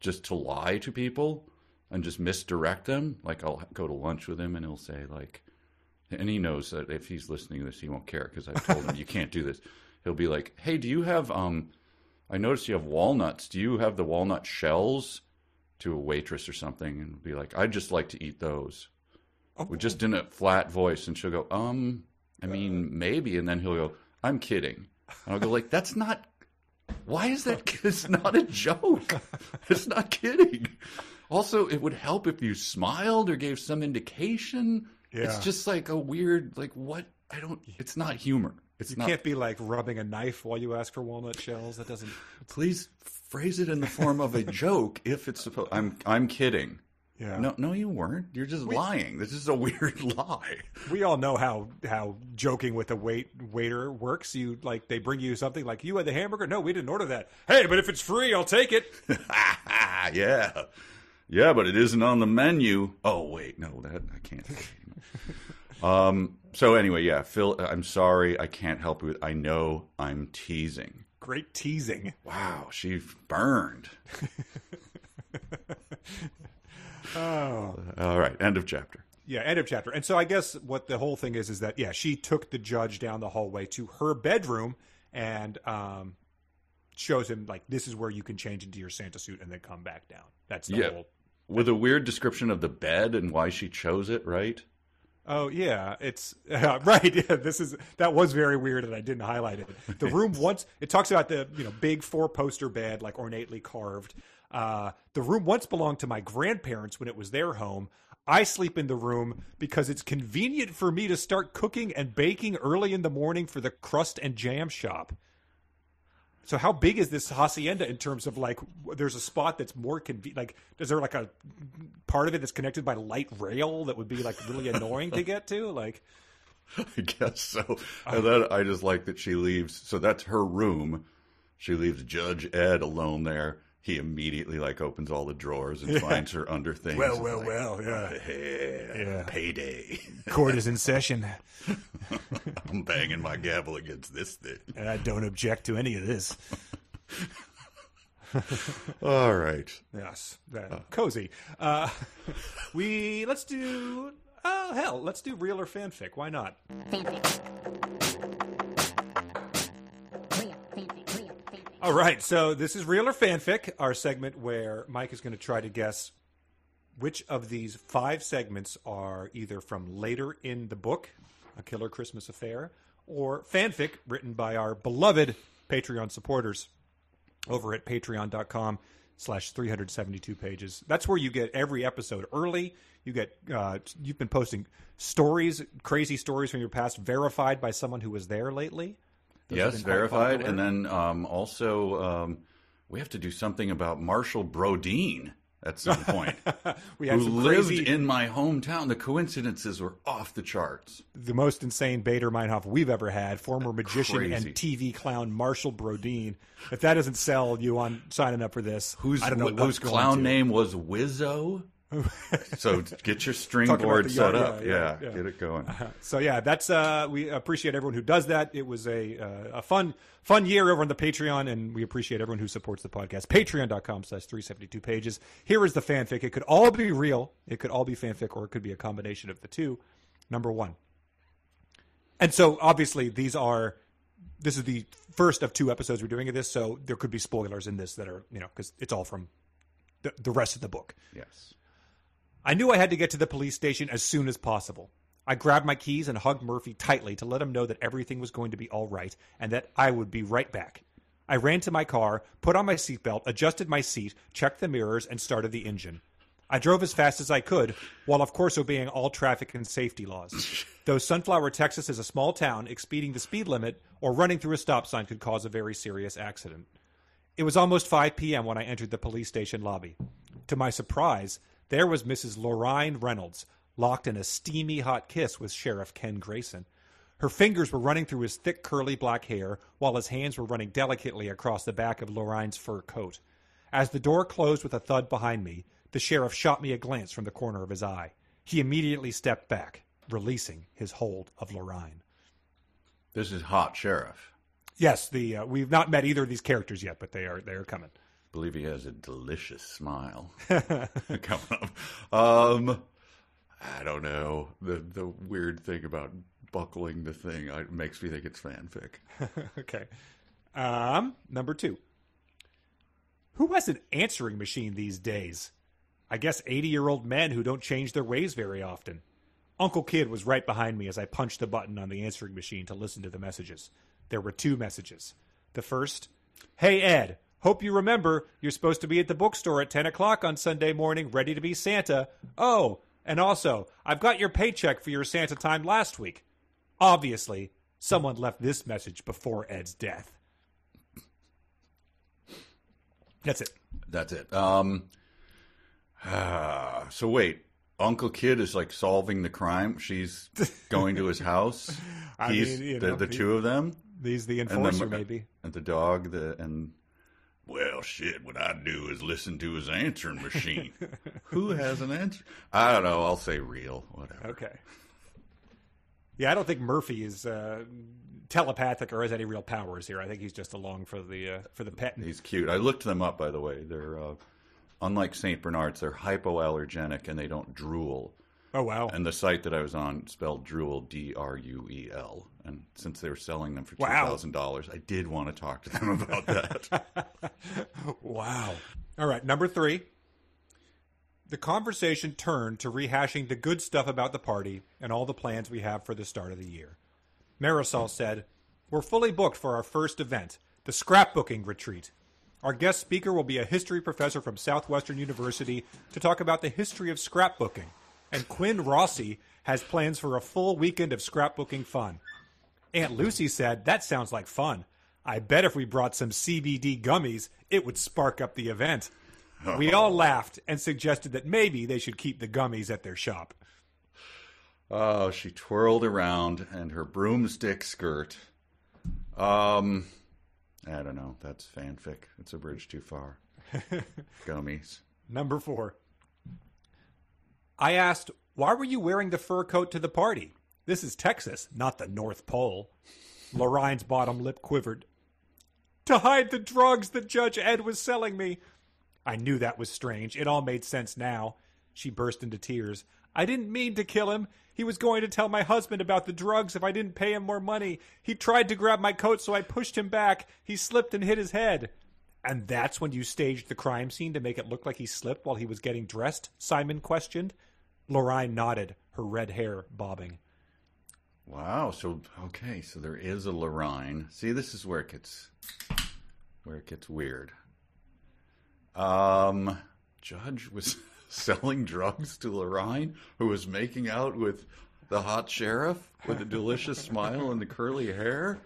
just to lie to people and just misdirect them. Like I'll go to lunch with him and he'll say like and he knows that if he's listening to this he won't care because I've told him you can't do this. He'll be like, "Hey, do you have um I noticed you have walnuts. Do you have the walnut shells?" to a waitress or something and be like, "I'd just like to eat those." With just in a flat voice and she'll go, "Um, I mean, maybe." And then he'll go, "I'm kidding." And I'll go like, "That's not why is that? It's not a joke. It's not kidding. Also, it would help if you smiled or gave some indication. Yeah. It's just like a weird, like what? I don't. It's not humor. It's You not. can't be like rubbing a knife while you ask for walnut shells. That doesn't. Please phrase it in the form of a joke if it's supposed. I'm. I'm kidding. Yeah. No, no, you weren't. You're just lying. This is a weird lie. We all know how how joking with a wait waiter works. You like they bring you something like you had the hamburger. No, we didn't order that. Hey, but if it's free, I'll take it. yeah, yeah, but it isn't on the menu. Oh wait, no, that I can't. um. So anyway, yeah, Phil, I'm sorry, I can't help you. I know I'm teasing. Great teasing. Wow, she burned. Oh. All right, end of chapter. Yeah, end of chapter. And so I guess what the whole thing is is that yeah, she took the judge down the hallway to her bedroom and um, shows him like this is where you can change into your Santa suit and then come back down. That's the Yeah. whole. With a weird description of the bed and why she chose it, right? Oh yeah, it's uh, right. Yeah, this is that was very weird, and I didn't highlight it. The room once it talks about the you know big four poster bed, like ornately carved. Uh, the room once belonged to my grandparents when it was their home. I sleep in the room because it's convenient for me to start cooking and baking early in the morning for the crust and jam shop. So how big is this hacienda in terms of like? There's a spot that's more convenient. Like, is there like a part of it that's connected by light rail that would be like really annoying to get to? Like, I guess so. And then I just like that she leaves. So that's her room. She leaves Judge Ed alone there. He immediately like opens all the drawers and finds her under things. Well, well, like, well, yeah. "Hey, Yeah. Payday. court is in session, I'm banging my gavel against this thing. and I don't object to any of this. All right. Yes, that, cozy. Uh, we let's do. Oh hell, let's do real or fanfic. Why not? Real, All right, so this is real or fanfic, our segment where Mike is going to try to guess which of these five segments are either from later in the book, A Killer Christmas Affair, or fanfic written by our beloved Patreon supporters over at patreon.com slash 372 pages. That's where you get every episode early. You get, uh, you've been posting stories, crazy stories from your past, verified by someone who was there lately. Those Yes, verified. And then um, also, um, we have to do something about Marshall Brodeen at some point, we who lived crazy, in my hometown. The coincidences were off the charts. the most insane Baader Meinhof we've ever had, former magician Crazy. and TV clown Marshall Brodeen. If that doesn't sell you on signing up for this, Whose, I don't know wh- what's whose clown name was Wizzo? so get your string Talking board set yard, up. yeah, Yeah, yeah, get it going. So yeah, that's uh, we appreciate everyone who does that. It was a uh, a fun fun year over on the Patreon, and we appreciate everyone who supports the podcast. Patreon.com slash three seventy two pages. Here is the fanfic. It could all be real. It could all be fanfic, or it could be a combination of the two. Number one. And so obviously these are this is the first of two episodes we're doing of this, so there could be spoilers in this that are you know because it's all from the, the rest of the book. Yes. I knew I had to get to the police station as soon as possible. I grabbed my keys and hugged Murphy tightly to let him know that everything was going to be all right and that I would be right back. I ran to my car, put on my seatbelt, adjusted my seat, checked the mirrors, and started the engine. I drove as fast as I could, while of course obeying all traffic and safety laws. Though Sunflower, Texas is a small town, exceeding the speed limit or running through a stop sign could cause a very serious accident. It was almost 5 p.m. when I entered the police station lobby. To my surprise, there was Mrs. Lorraine Reynolds, locked in a steamy hot kiss with Sheriff Ken Grayson. Her fingers were running through his thick curly black hair, while his hands were running delicately across the back of Lorraine's fur coat. As the door closed with a thud behind me, the sheriff shot me a glance from the corner of his eye. He immediately stepped back, releasing his hold of Lorraine. This is Hot Sheriff. Yes, the uh, we've not met either of these characters yet, but they are they are coming. Believe he has a delicious smile coming up. Um, I don't know. The the weird thing about buckling the thing I, makes me think it's fanfic. okay. Um, number two. Who has an answering machine these days? I guess 80 year old men who don't change their ways very often. Uncle Kidd was right behind me as I punched the button on the answering machine to listen to the messages. There were two messages. The first Hey Ed, hope you remember you're supposed to be at the bookstore at 10 o'clock on Sunday morning, ready to be Santa. Oh, and also, I've got your paycheck for your Santa time last week. Obviously, someone left this message before Ed's death. That's it. That's it. Um, so wait, Uncle Kidd is like solving the crime. She's going to his house. I He's mean, you the, know, the he- two of them. He's the And enforcer, the, maybe. And the dog, the and well, shit. What I do is listen to his answering machine. Who has an answer? I don't know. I'll say real. Whatever. Okay. Yeah, I don't think Murphy is uh, telepathic or has any real powers here. I think he's just along for the uh, for the pet. He's cute. I looked them up, by the way. They're uh, unlike Saint Bernards. They're hypoallergenic and they don't drool. Oh wow! And the site that I was on spelled drool D R U E L. And since they were selling them for two thousand wow. dollars, I did want to talk to them about that. Wow. All right, number three. The conversation turned to rehashing the good stuff about the party and all the plans we have for the start of the year. Marisol said, We're fully booked for our first event, the scrapbooking retreat. Our guest speaker will be a history professor from Southwestern University to talk about the history of scrapbooking. And Quinn Rossi has plans for a full weekend of scrapbooking fun. Aunt Lucy said, That sounds like fun. I bet if we brought some CBD gummies, it would spark up the event. We all laughed and suggested that maybe they should keep the gummies at their shop. Oh, she twirled around and her broomstick skirt. Um, I don't know. That's fanfic. It's a bridge too far. Gummies. Number four. I asked, Why were you wearing the fur coat to the party? This is Texas, not the North Pole. Lorraine's bottom lip quivered. To hide the drugs that Judge Ed was selling me. I knew that was strange. It all made sense now. She burst into tears. I didn't mean to kill him. He was going to tell my husband about the drugs if I didn't pay him more money. He tried to grab my coat, so I pushed him back. He slipped and hit his head. And that's when you staged the crime scene to make it look like he slipped while he was getting dressed? Simon questioned. Lorraine nodded, her red hair bobbing. Wow. So okay. So there is a Lorraine. See, this is where it gets where it gets weird. Um, Judge was selling drugs to Lorraine, who was making out with the hot sheriff with the delicious smile and the curly hair.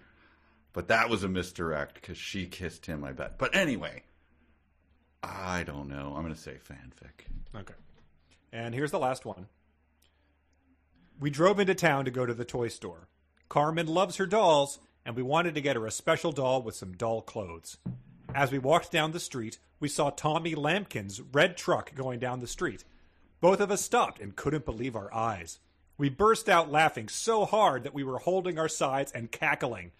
But that was a misdirect because she kissed him, I bet. But anyway, I don't know. I'm going to say fanfic. Okay. And here's the last one. We drove into town to go to the toy store. Carmen loves her dolls, and we wanted to get her a special doll with some doll clothes. As we walked down the street, we saw Tommy Lampkin's red truck going down the street. Both of us stopped and couldn't believe our eyes. We burst out laughing so hard that we were holding our sides and cackling.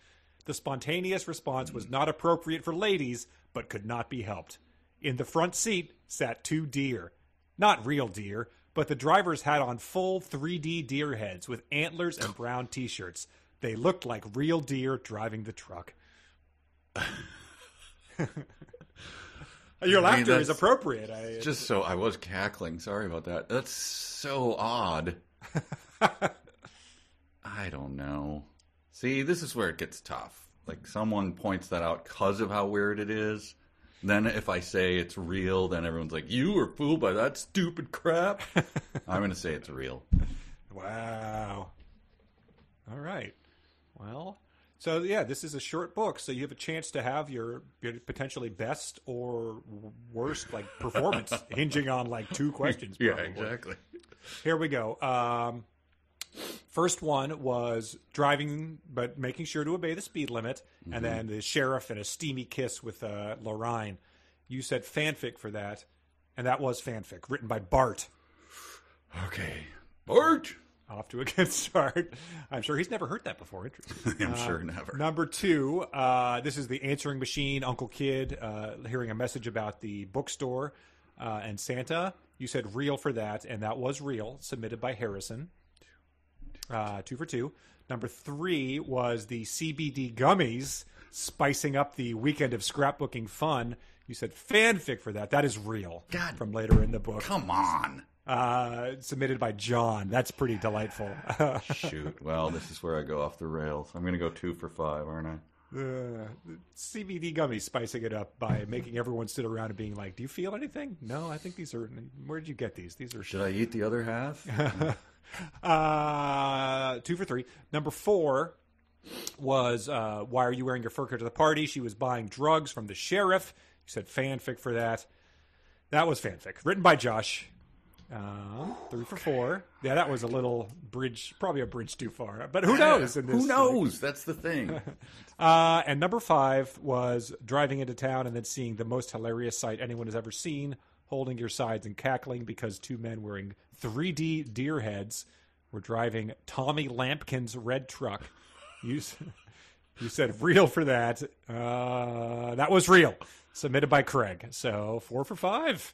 The spontaneous response was not appropriate for ladies, but could not be helped. In the front seat sat two deer. Not real deer, but the drivers had on full 3D deer heads with antlers and brown t shirts. They looked like real deer driving the truck. Your I mean, laughter is appropriate. I, Just so I was cackling. Sorry about that. That's so odd. I don't know. See, this is where it gets tough. Like someone points that out because of how weird it is. Then if I say it's real, then everyone's like, "You were fooled by that stupid crap." I'm going to say it's real. Wow. All right. Well, so yeah, this is a short book, so you have a chance to have your, your potentially best or worst like performance hinging on like two questions. probably. Exactly. Here we go. Um, first one was driving, but making sure to obey the speed limit, and then the sheriff and a steamy kiss with uh, Lorraine. You said fanfic for that, and that was fanfic written by Bart. Okay. Bart. Off to a good start. I'm sure he's never heard that before. Interesting. I'm sure never. Number two, uh, this is the answering machine, Uncle Kidd, uh, hearing a message about the bookstore uh, and Santa. You said real for that, and that was real, submitted by Harrison. Uh, two for two. Number three was the CBD gummies, spicing up the weekend of scrapbooking fun. You said fanfic for that. That is real. God. From later in the book. Come on. Uh, submitted by John. That's pretty delightful. Shoot. Well, this is where I go off the rails. I'm going to go two for five, aren't I? Uh, CBD gummies spicing it up by making everyone sit around and being like, "Do you feel anything?" No, I think these are. Where did you get these? These are. Should I eat the other half? Uh, two for three. Number four was uh, why are you wearing your fur coat to the party? She was buying drugs from the sheriff. You said fanfic for that. That was fanfic written by Josh. Um, three for four. Yeah, that was a little bridge, probably a bridge too far. But who knows? In this, Who knows? That's the thing. Uh, and number five was driving into town and then seeing the most hilarious sight anyone has ever seen, holding your sides and cackling because two men wearing 3D deer heads were driving Tommy Lampkin's red truck. You, you said real for that. Uh, that was real. Submitted by Craig. So four for five.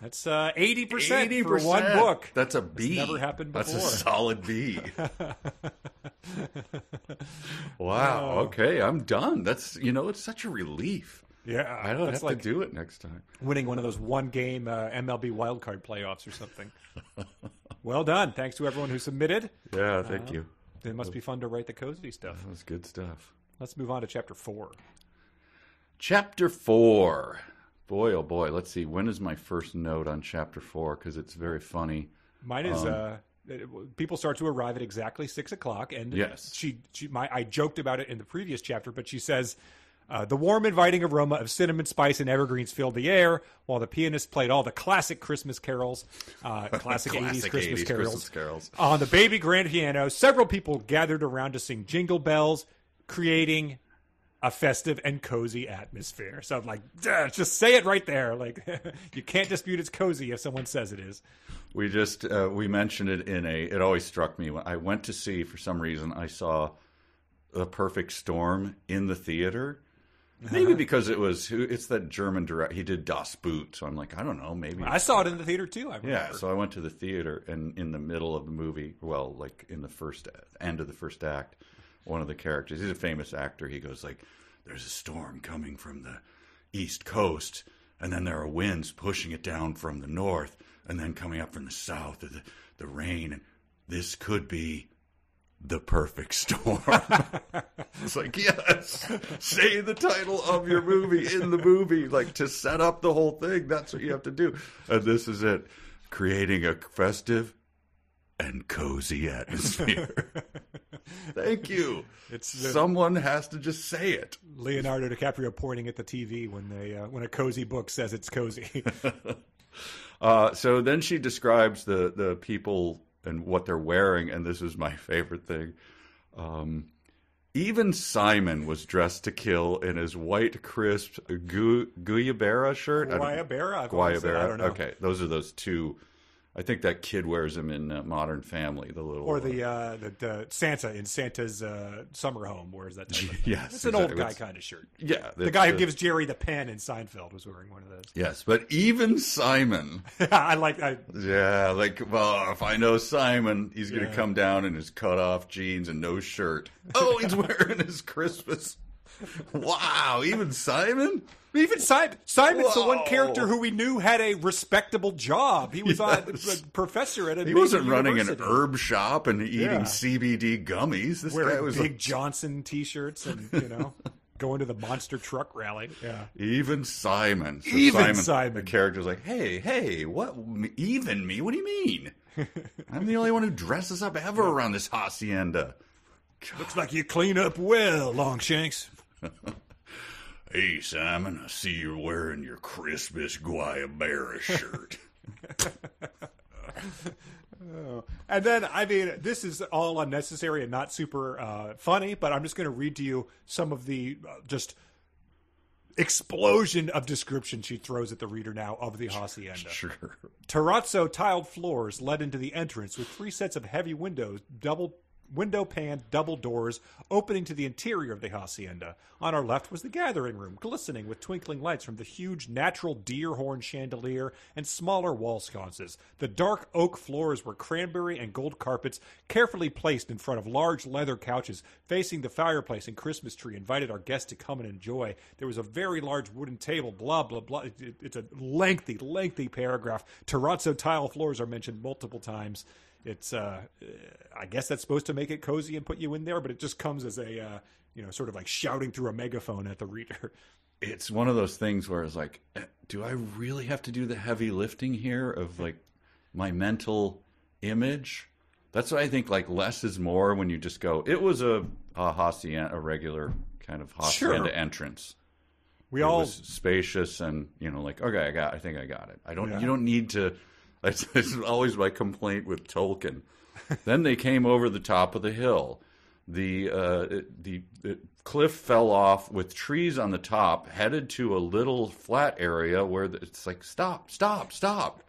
That's uh, 80%, for one book. That's a B. never happened before. That's a solid B. wow. Okay, I'm done. That's you know, it's such a relief. Yeah, I don't that's have like to do it next time. winning one of those one game uh, MLB wildcard playoffs or something. well done. Thanks to everyone who submitted. Yeah, thank you. It must be fun to write the cozy stuff. That was good stuff. Let's move on to chapter four. Chapter four. Boy, oh boy. Let's see. When is my first note on chapter four? Because it's very funny. Mine is uh, people start to arrive at exactly six o'clock, and Yes. she, she, my, I joked about it in the previous chapter, but she says. Uh, the warm, inviting aroma of cinnamon spice and evergreens filled the air, while the pianist played all the classic Christmas carols, uh, classic, 80s Classic Christmas 80s carols. Christmas carols. On the baby grand piano, several people gathered around to sing jingle bells, creating a festive and cozy atmosphere. So, I'm like, just say it right there. Like, you can't dispute it's cozy if someone says it is. We just uh, we mentioned it in a. It always struck me when I went to see for some reason I saw the Perfect Storm in the theater. Maybe because it was it's that German direct. He did Das Boot, so I'm like I don't know. Maybe I saw it in the theater too. I remember. Yeah, so I went to the theater, and in the middle of the movie, well, like in the first end of the first act, one of the characters, he's a famous actor. He goes like, "There's a storm coming from the east coast, and then there are winds pushing it down from the north, and then coming up from the south, the the rain, and this could be." The perfect storm. it's like, yes, say the title of your movie in the movie, like to set up the whole thing. That's what you have to do. And this is it creating a festive and cozy atmosphere. Thank you. It's the- Someone has to just say it. Leonardo DiCaprio pointing at the TV when they uh, when a cozy book says it's cozy. Uh, so then she describes the the people and what they're wearing, and this is my favorite thing. Um, even Simon was dressed to kill in his white, crisp gu- Guayabera shirt. Guayabera? I've always said- I Guayabera. don't know. Okay, those are those two. I think that kid wears them in uh, Modern Family. The little or the uh, the, the Santa in Santa's uh, summer home wears that. Type of yes, it's an old guy kind of shirt. yeah, The guy who gives Jerry the pen in Seinfeld was wearing one of those. yes, but even Simon. I like. I, Yeah, like, well, if I know Simon, he's going to Yeah. come down in his cut off jeans and no shirt. Oh, he's wearing his Christmas. Wow, even Simon? even Simon. Simon's the one character who we knew had a respectable job. He was Yes. a professor at a He wasn't running an herb shop and eating Yeah. CBD gummies. This guy was big like, Johnson T-shirts and you know going to the monster truck rally. Yeah. even Simon. So Even Simon. The character's like, hey, hey, what? Even me? What do you mean? I'm the only one who dresses up ever around this hacienda. Looks like you clean up well, Longshanks. Hey, Simon, I see you're wearing your Christmas Guayabera shirt. And then, I mean, this is all unnecessary and not super uh, funny, but I'm just going to read to you some of the uh, just explosion of description she throws at the reader now of the hacienda. sure. Terrazzo tiled floors led into the entrance with three sets of heavy windows, double window paned double doors opening to the interior of the hacienda. On our left was the gathering room, glistening with twinkling lights from the huge natural deer horn chandelier and smaller wall sconces. The dark oak floors were cranberry and gold carpets carefully placed in front of large leather couches facing the fireplace and Christmas tree invited our guests to come and enjoy. There was a very large wooden table, blah, blah, blah. It- it- it's a lengthy, lengthy paragraph. Terrazzo tile floors are mentioned multiple times. It's, uh, I guess that's supposed to make it cozy and put you in there, but it just comes as a, uh, you know, sort of like shouting through a megaphone at the reader. It's one of those things where it's like, do I really have to do the heavy lifting here of like my mental image? That's why I think like less is more when you just go. It was a, a hacienda, a regular kind of hacienda Sure. entrance. We it all, was spacious and you know like okay i got i think i got it i don't Yeah. you don't need to that's, that's always my complaint with tolkien. Then they came over the top of the hill. The uh the, the cliff fell off with trees on the top headed to a little flat area where the, it's like stop stop stop.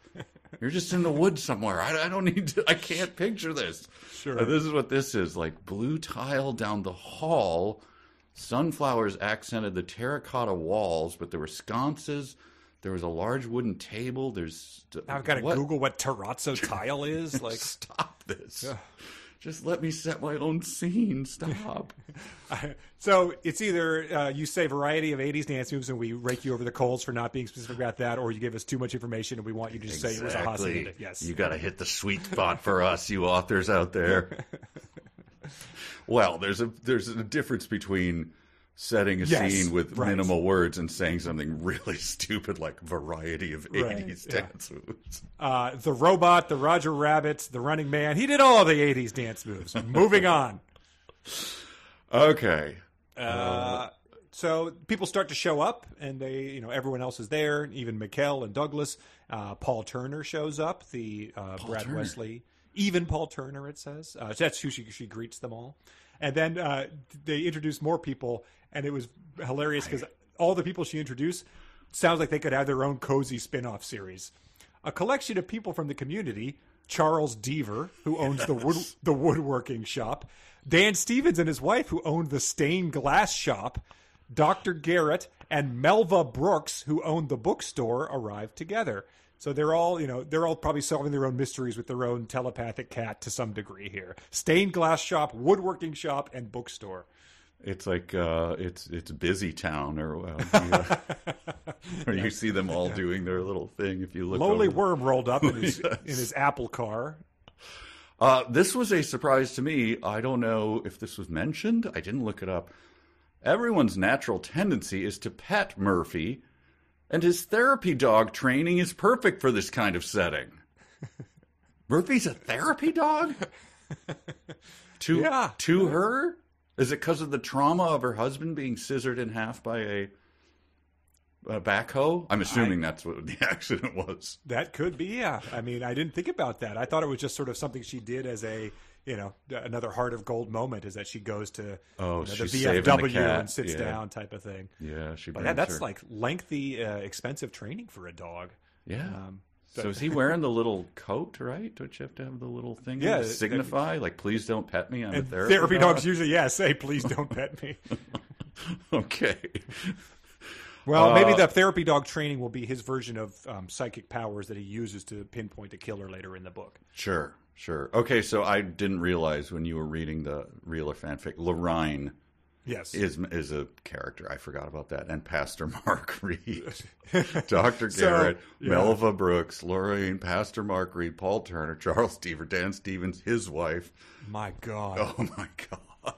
You're just in the woods somewhere. I, I don't need to i can't picture this. Sure. Uh, this is what this is like blue tile down the hall. Sunflowers accented the terracotta walls, but there were sconces. There was a large wooden table. There's I've got to what? Google what terrazzo tile is. Like, Stop this. Just let me set my own scene. Stop. so it's either uh, you say variety of 80s dance moves and we rake you over the coals for not being specific about that, or you give us too much information and we want you to just say it was a Hacienda. Yes. You got to hit the sweet spot for us, you authors out there. well, there's a there's a difference between setting a Yes, scene with right. minimal words and saying something really stupid like variety of Right, 80s yeah. dance moves. Uh, the robot, the Roger Rabbit, the Running Man. He did all the 80s dance moves. Moving on. Okay. Uh, so people start to show up, and they, you know, everyone else is there. Even Miquel and Douglas. Uh, Paul Turner shows up. The uh, Brad Turner. Wesley, even Paul Turner. It says uh, that's who she she greets them all, and then uh, they introduce more people, and it was hilarious because all the people she introduced sounds like they could have their own cozy spin-off series. A collection of people from the community. Charles Deever, who owns the wood the woodworking shop, Dan Stevens and his wife, who owned the stained glass shop, Dr. Garrett and Melva Brooks, who owned the bookstore, arrived together. So they're all, you know, they're all probably solving their own mysteries with their own telepathic cat to some degree here. Stained glass shop, woodworking shop, and bookstore. It's like uh, it's it's busy town, or uh, yeah. or you see them all doing their little thing. If you look, Lowly over. Worm rolled up in his Yes. in his Apple car. Uh, this was a surprise to me. I don't know if this was mentioned. I didn't look it up. Everyone's natural tendency is to pet Murphy, and his therapy dog training is perfect for this kind of setting. Murphy's a therapy dog? To Yeah. to her? Is it because of the trauma of her husband being scissored in half by a, a backhoe? I'm assuming that's what the accident was. That could be, yeah. I mean, I didn't think about that. I thought it was just sort of something she did as a, you know, another heart of gold moment is that she goes to Oh, you know, the saving the VFW and sits Yeah. down type of thing. Yeah, she. But yeah, that's her. like lengthy, uh, expensive training for a dog. Yeah. Um, so is he wearing the little coat, right? Don't you have to have the little thing Yeah, to signify? Like, please don't pet me. I'm a therapy, therapy dog. dogs usually, yeah, say, please don't pet me. okay. Well, maybe Uh, the therapy dog training will be his version of um, psychic powers that he uses to pinpoint a killer later in the book. Sure, sure. Okay, so I didn't realize when you were reading the real or fanfic, Lorraine Yes. is is a character. I forgot about that. And Pastor Mark Reed, Doctor So, Garrett, yeah. Melva Brooks, Lorraine, Pastor Mark Reed, Paul Turner, Charles Deever, Dan Stevens, his wife. My God. Oh my God.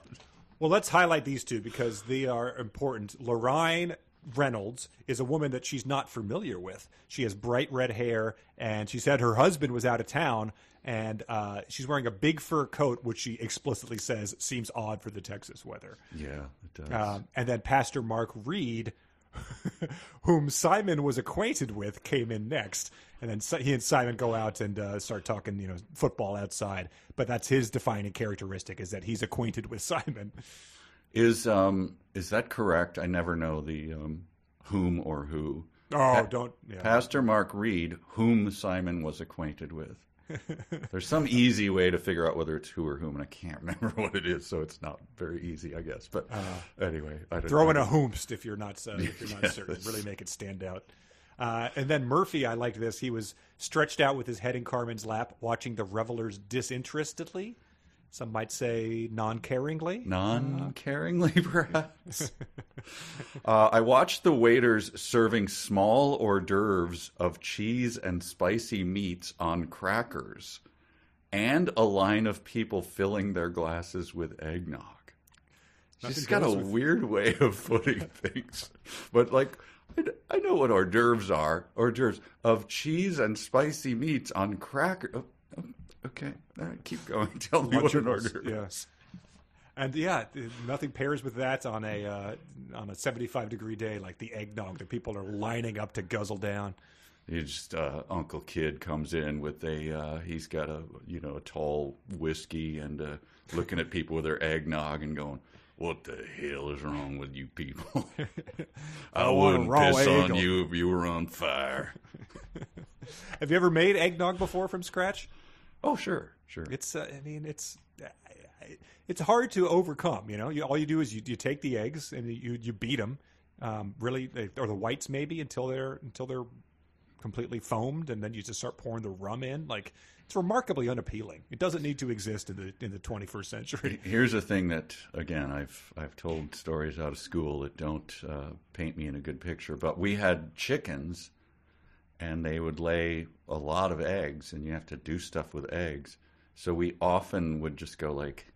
Well, let's highlight these two because they are important. Lorraine Reynolds is a woman that she's not familiar with. She has bright red hair, and she said her husband was out of town, and uh, she's wearing a big fur coat, which she explicitly says seems odd for the Texas weather. Yeah, it does. Um, and then Pastor Mark Reed, whom Simon was acquainted with, came in next. And then he and Simon go out and uh, start talking, you know, football outside. But that's his defining characteristic is that he's acquainted with Simon. Is um is that correct? I never know the um whom or who. Oh, don't. Yeah. Pastor Mark Reed, whom Simon was acquainted with. There's some easy way to figure out whether it's who or whom, and I can't remember what it is, so it's not very easy, I guess. But anyway, I don't Throw in a whomst if you're not uh, if you're not certain. Really make it stand out. Uh, and then Murphy, I liked this. He was stretched out with his head in Carmen's lap, watching the revelers disinterestedly. Some might say non-caringly. non-caringly, perhaps. uh, I watched the waiters serving small hors d'oeuvres of cheese and spicy meats on crackers, and a line of people filling their glasses with eggnog. She's got a with- weird way of putting things, but like. I- I know what hors d'oeuvres are. Hors d'oeuvres of cheese and spicy meats on cracker. Oh, oh, okay, right, keep going. Tell me what an d'oeuvre yes. And yeah, nothing pairs with that on a uh, on a 75 degree day like the eggnog that people are lining up to guzzle down. You just uh, Uncle Kidd comes in with a uh, he's got a you know a tall whiskey and uh, looking at people with their eggnog and going, "What the hell is wrong with you people? I, want a wouldn't piss on you if you were on fire." Have you ever made eggnog before from scratch? Oh sure, sure. It's uh, I mean it's it's hard to overcome. You know, you, all you do is you, you take the eggs and you you beat them, um, really, or the whites maybe until they're until they're completely foamed, and then you just start pouring the rum in. Like it's remarkably unappealing. It doesn't need to exist in the in the 21st century. Here's a thing that again I've I've told stories out of school that don't uh, paint me in a good picture. But we had chickens, and they would lay a lot of eggs, and you have to do stuff with eggs. So we often would just go like,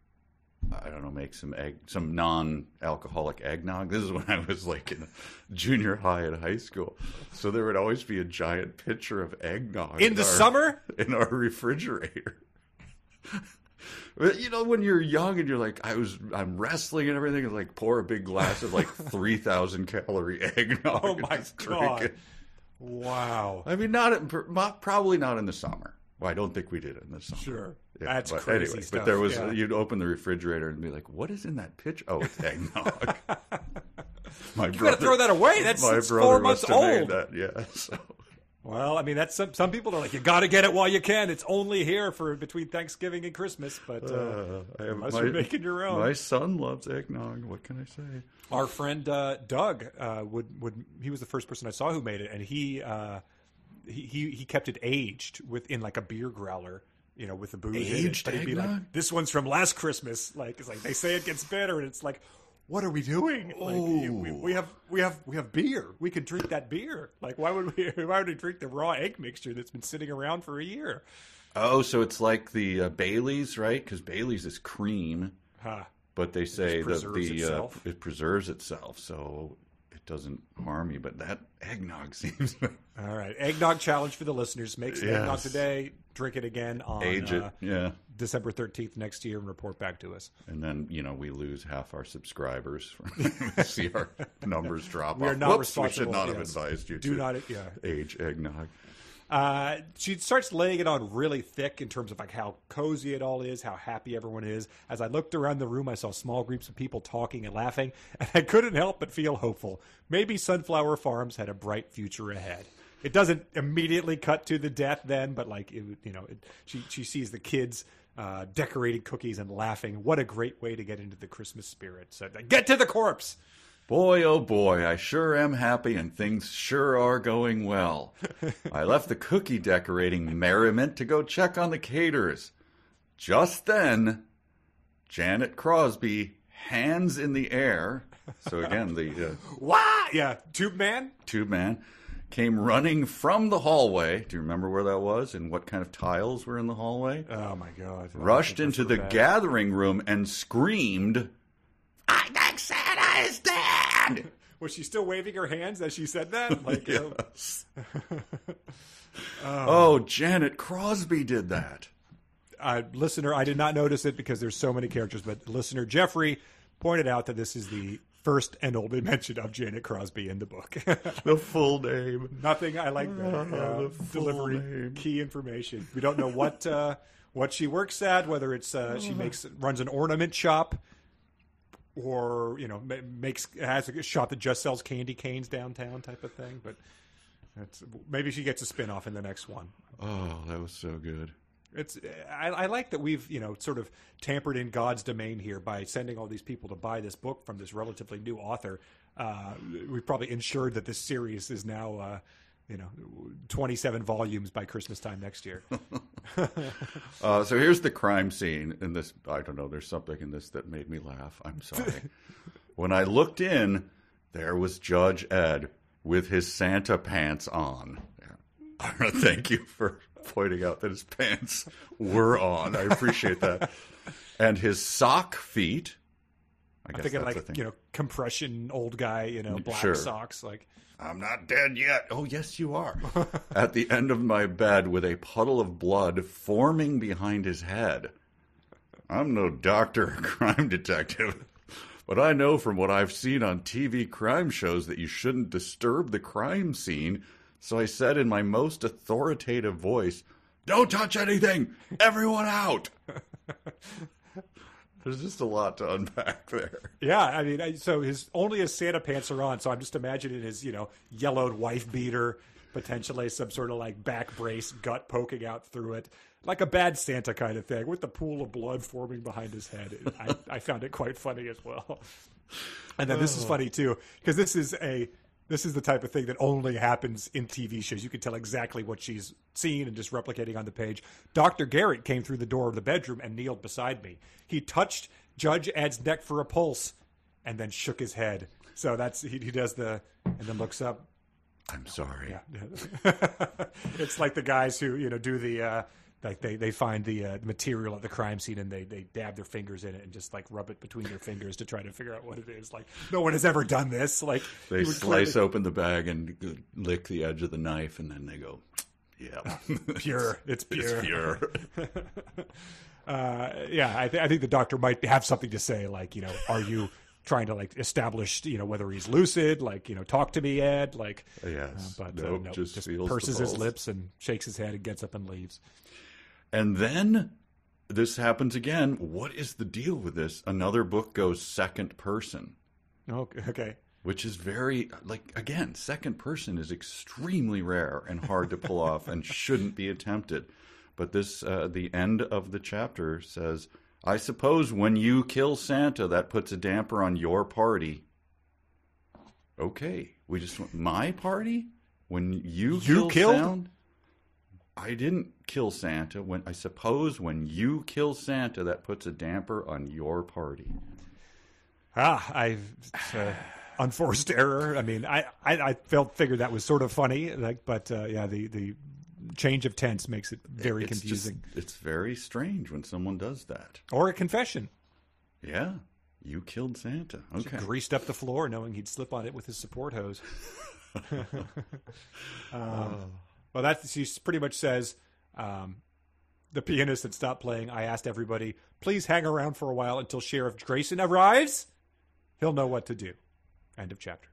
I don't know, make some egg, some non-alcoholic eggnog. This is when I was like in junior high and high school. So there would always be a giant pitcher of eggnog In the our- summer? in our refrigerator. You know, when you're young and you're like, I was, I'm wrestling and everything, and like pour a big glass of like three thousand calorie eggnog. Oh my just drink God. it. Wow. I mean, not, in, probably not in the summer. Well, I don't think we did it in the summer. Sure. Yeah, That's but crazy anyway, stuff. But there was yeah. you'd open the refrigerator and be like, "What is in that pitch? Oh, it's eggnog." my You gotta throw that away. That's, my brother four months old. that. Yeah. So. Well, I mean, that's some some people are like, you got to get it while you can. It's only here for between Thanksgiving and Christmas. But uh, Uh, unless my, you're making your own. my son loves eggnog. What can I say? our friend uh, Doug uh, would would he was the first person I saw who made it, and he uh, he, he kept it aged within like a beer growler. You know, with the booze. in it. Aged But he'd be like, eggnog? "This one's from last Christmas." Like, it's like they say it gets better, and it's like, "What are we doing? Like, we, we have we have we have beer. We could drink that beer. Like, why would we? Why would we drink the raw egg mixture that's been sitting around for a year?" Oh, so it's like the uh, Bailey's, right? Because Bailey's is cream, Huh. but they say that preserves the. Uh, it preserves itself, so doesn't harm you. But that eggnog seems All right, eggnog challenge for the listeners. Make some eggnog today. Drink it again on age it, uh, yeah. December thirteenth next year, and report back to us. And then you know we lose half our subscribers. see our numbers drop We are off. not Whoops, we should responsible, not have advised you Do to not, yeah. age eggnog. Uh, she starts laying it on really thick in terms of like how cozy it all is, how happy everyone is. As I looked around the room, I saw small groups of people talking and laughing, and I couldn't help but feel hopeful. Maybe Sunflower Farms had a bright future ahead. It doesn't immediately cut to the death then, but like it, you know, it, she she sees the kids uh, decorating cookies and laughing. What a great way to get into the Christmas spirit! So get to the corpse. Boy, oh boy, I sure am happy and things sure are going well. I left the cookie decorating merriment to go check on the caterers. Just then, Janet Crosby, hands in the air. So again, the uh, Wah! Yeah, Tube Man. tube man came running from the hallway. Do you remember where that was and what kind of tiles were in the hallway? Oh my God! Rushed into the bad. gathering room and screamed, I Santa is dead! Was she still waving her hands as she said that? Like, uh, Yes. oh, Janet Crosby did that. uh, listener, I did not notice it because there's so many characters, but listener Jeffrey pointed out that this is the first and only mention of Janet Crosby in the book. The full name. Nothing I like that. Yeah, the full delivery name. key information. We don't know what uh, what she works at, whether it's uh, she makes runs an ornament shop. Or you know makes has a shop that just sells candy canes downtown type of thing, but that's, maybe she gets a spin off in the next one. Oh, that was so good. It's I, I like that we've you know sort of tampered in God's domain here by sending all these people to buy this book from this relatively new author. Uh, we've probably ensured that this series is now uh, you know twenty seven volumes by Christmas time next year. Uh, so here's the crime scene in this. I don't know. There's something in this that made me laugh. I'm sorry. when I looked in, there was Judge Ed with his Santa pants on. Thank you for pointing out that his pants were on. I appreciate that. And his sock feet. I I'm thinking like you know compression old guy you know black Sure. socks like I'm not dead yet. Oh, yes, you are. At the end of my bed with a puddle of blood forming behind his head. I'm no doctor or crime detective, but I know from what I've seen on TV crime shows that you shouldn't disturb the crime scene. So I said in my most authoritative voice, Don't touch anything! Everyone out! There's just a lot to unpack there. Yeah, I mean, I- so his only his Santa pants are on. So I'm just imagining his, you know, yellowed wife beater, potentially some sort of like back brace, gut poking out through it, like a bad Santa kind of thing, with the pool of blood forming behind his head. I, I found it quite funny as well. And then this is oh. funny too, because this is a This is the type of thing that only happens in TV shows. You can tell exactly what she's seen and just replicating on the page. Dr. Garrett came through the door of the bedroom and kneeled beside me. He touched Judge Ed's neck for a pulse and then shook his head. So that's he, he does the and then looks up. I'm sorry. it's like the guys who you know do the uh, like they, they find the uh, material at the crime scene and they, they dab their fingers in it and just like rub it between their fingers to try to figure out what it is. Like no one has ever done this. Like They slice clearly- open the bag and lick the edge of the knife, and then they go, "Yeah, pure. It's pure. it's pure." uh, yeah, I, th- I think the doctor might have something to say, like, you know, are you trying to like establish, you know, whether he's lucid, like, you know, talk to me, Ed, like, yes, uh, but uh, nope, no, just, just, purses his lips and shakes his head and gets up and leaves. And then this happens again. What is the deal with this? Another book goes second person, okay. which is very like again, second person is extremely rare and hard to pull off and shouldn't be attempted. But this uh, the end of the chapter says, "I suppose when you kill Santa, that puts a damper on your party." Okay, we just my party when you You kill killed? Sound? I didn't kill Santa. When I suppose when you kill Santa, that puts a damper on your party. Ah, I uh, unforced error. I mean, I, I, I felt figured that was sort of funny, like, but uh, yeah, the the change of tense makes it very It's confusing. Just, it's very strange when someone does that. Or a confession. Yeah, you killed Santa. Okay. Greased up the floor, knowing he'd slip on it with his support hose. um, well, that she pretty much says. Um, the pianist had stopped playing. I asked everybody, please hang around for a while until Sheriff Grayson arrives. He'll know what to do. End of chapter.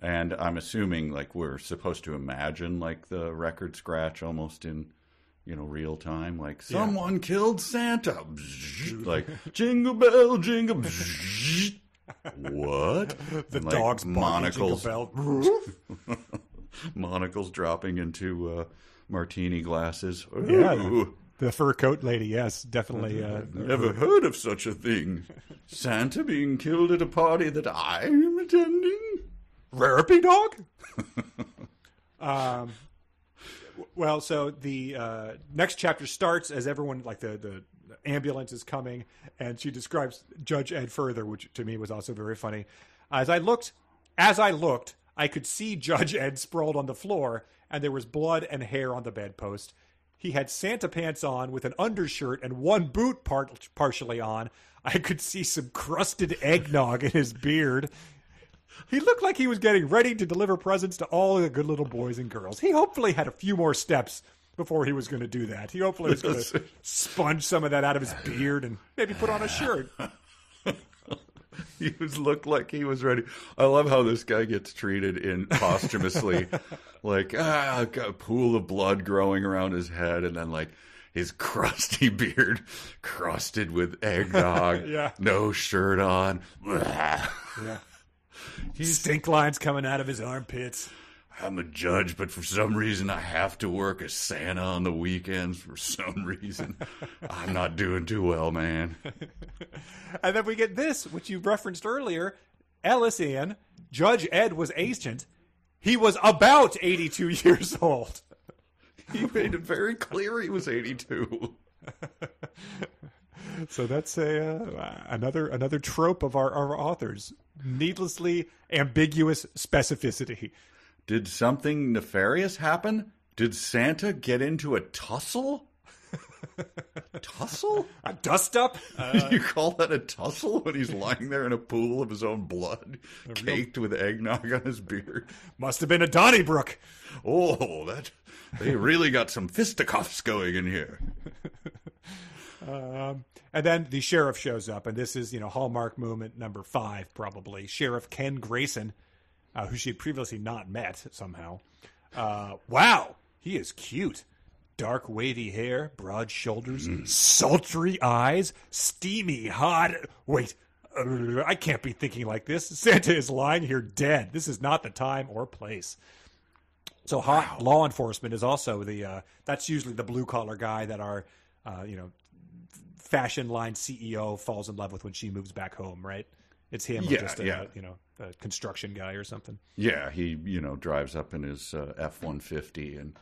And I'm assuming like we're supposed to imagine like the record scratch almost in you know real time like someone killed Santa like jingle bell jingle what The And, like, dogs jingle monocles bell. monocles dropping into uh, martini glasses Yeah. The fur coat lady, yes, definitely. Uh, never heard of such a thing Santa being killed at a party that I'm attending Rarity dog. um, well, so the uh, next chapter starts as everyone like the the ambulance is coming, and she describes Judge Ed further, which to me was also very funny. As I looked, as I looked, I could see Judge Ed sprawled on the floor, and there was blood and hair on the bedpost. He had Santa pants on with an undershirt and one boot part- partially on. I could see some crusted eggnog in his beard. He looked like he was getting ready to deliver presents to all the good little boys and girls. He hopefully had a few more steps before he was going to do that. He hopefully was going to sponge some of that out of his beard and maybe put on a shirt. He was looked like he was ready. I love how this guy gets treated in posthumously, like ah, got a pool of blood growing around his head, and then like his crusty beard crusted with eggnog, Yeah. no shirt on. Yeah. Stink lines coming out of his armpits. I'm a judge, but for some reason I have to work as Santa on the weekends. For some reason, I'm not doing too well, man. And then we get this, which you referenced earlier. Ellis in, Judge Ed was ancient. He was about 82 years old. He made it very clear he was 82. So that's a uh, another another trope of our, our authors: needlessly ambiguous specificity. Did something nefarious happen? Did Santa get into a tussle? tussle? A dust up. you call that a tussle when he's lying there in a pool of his own blood, caked with eggnog on his beard? Must have been a Donnybrook. Oh, that they really got some fisticuffs going in here. Um, and then the sheriff shows up, and this is you know Hallmark moment number five probably. Sheriff Ken Grayson, uh, who she had previously not met somehow. Uh, wow, he is cute. Dark wavy hair, broad shoulders, sultry eyes, steamy hot. Wait, uh, I can't be thinking like this. Santa is lying here dead. This is not the time or place. So hot law enforcement is also the uh, that's usually the blue collar guy that our uh, you know fashion line CEO falls in love with when she moves back home, right? It's him, Yeah, just a yeah. you know a construction guy or something. Yeah, he you know drives up in his uh, F one fifty and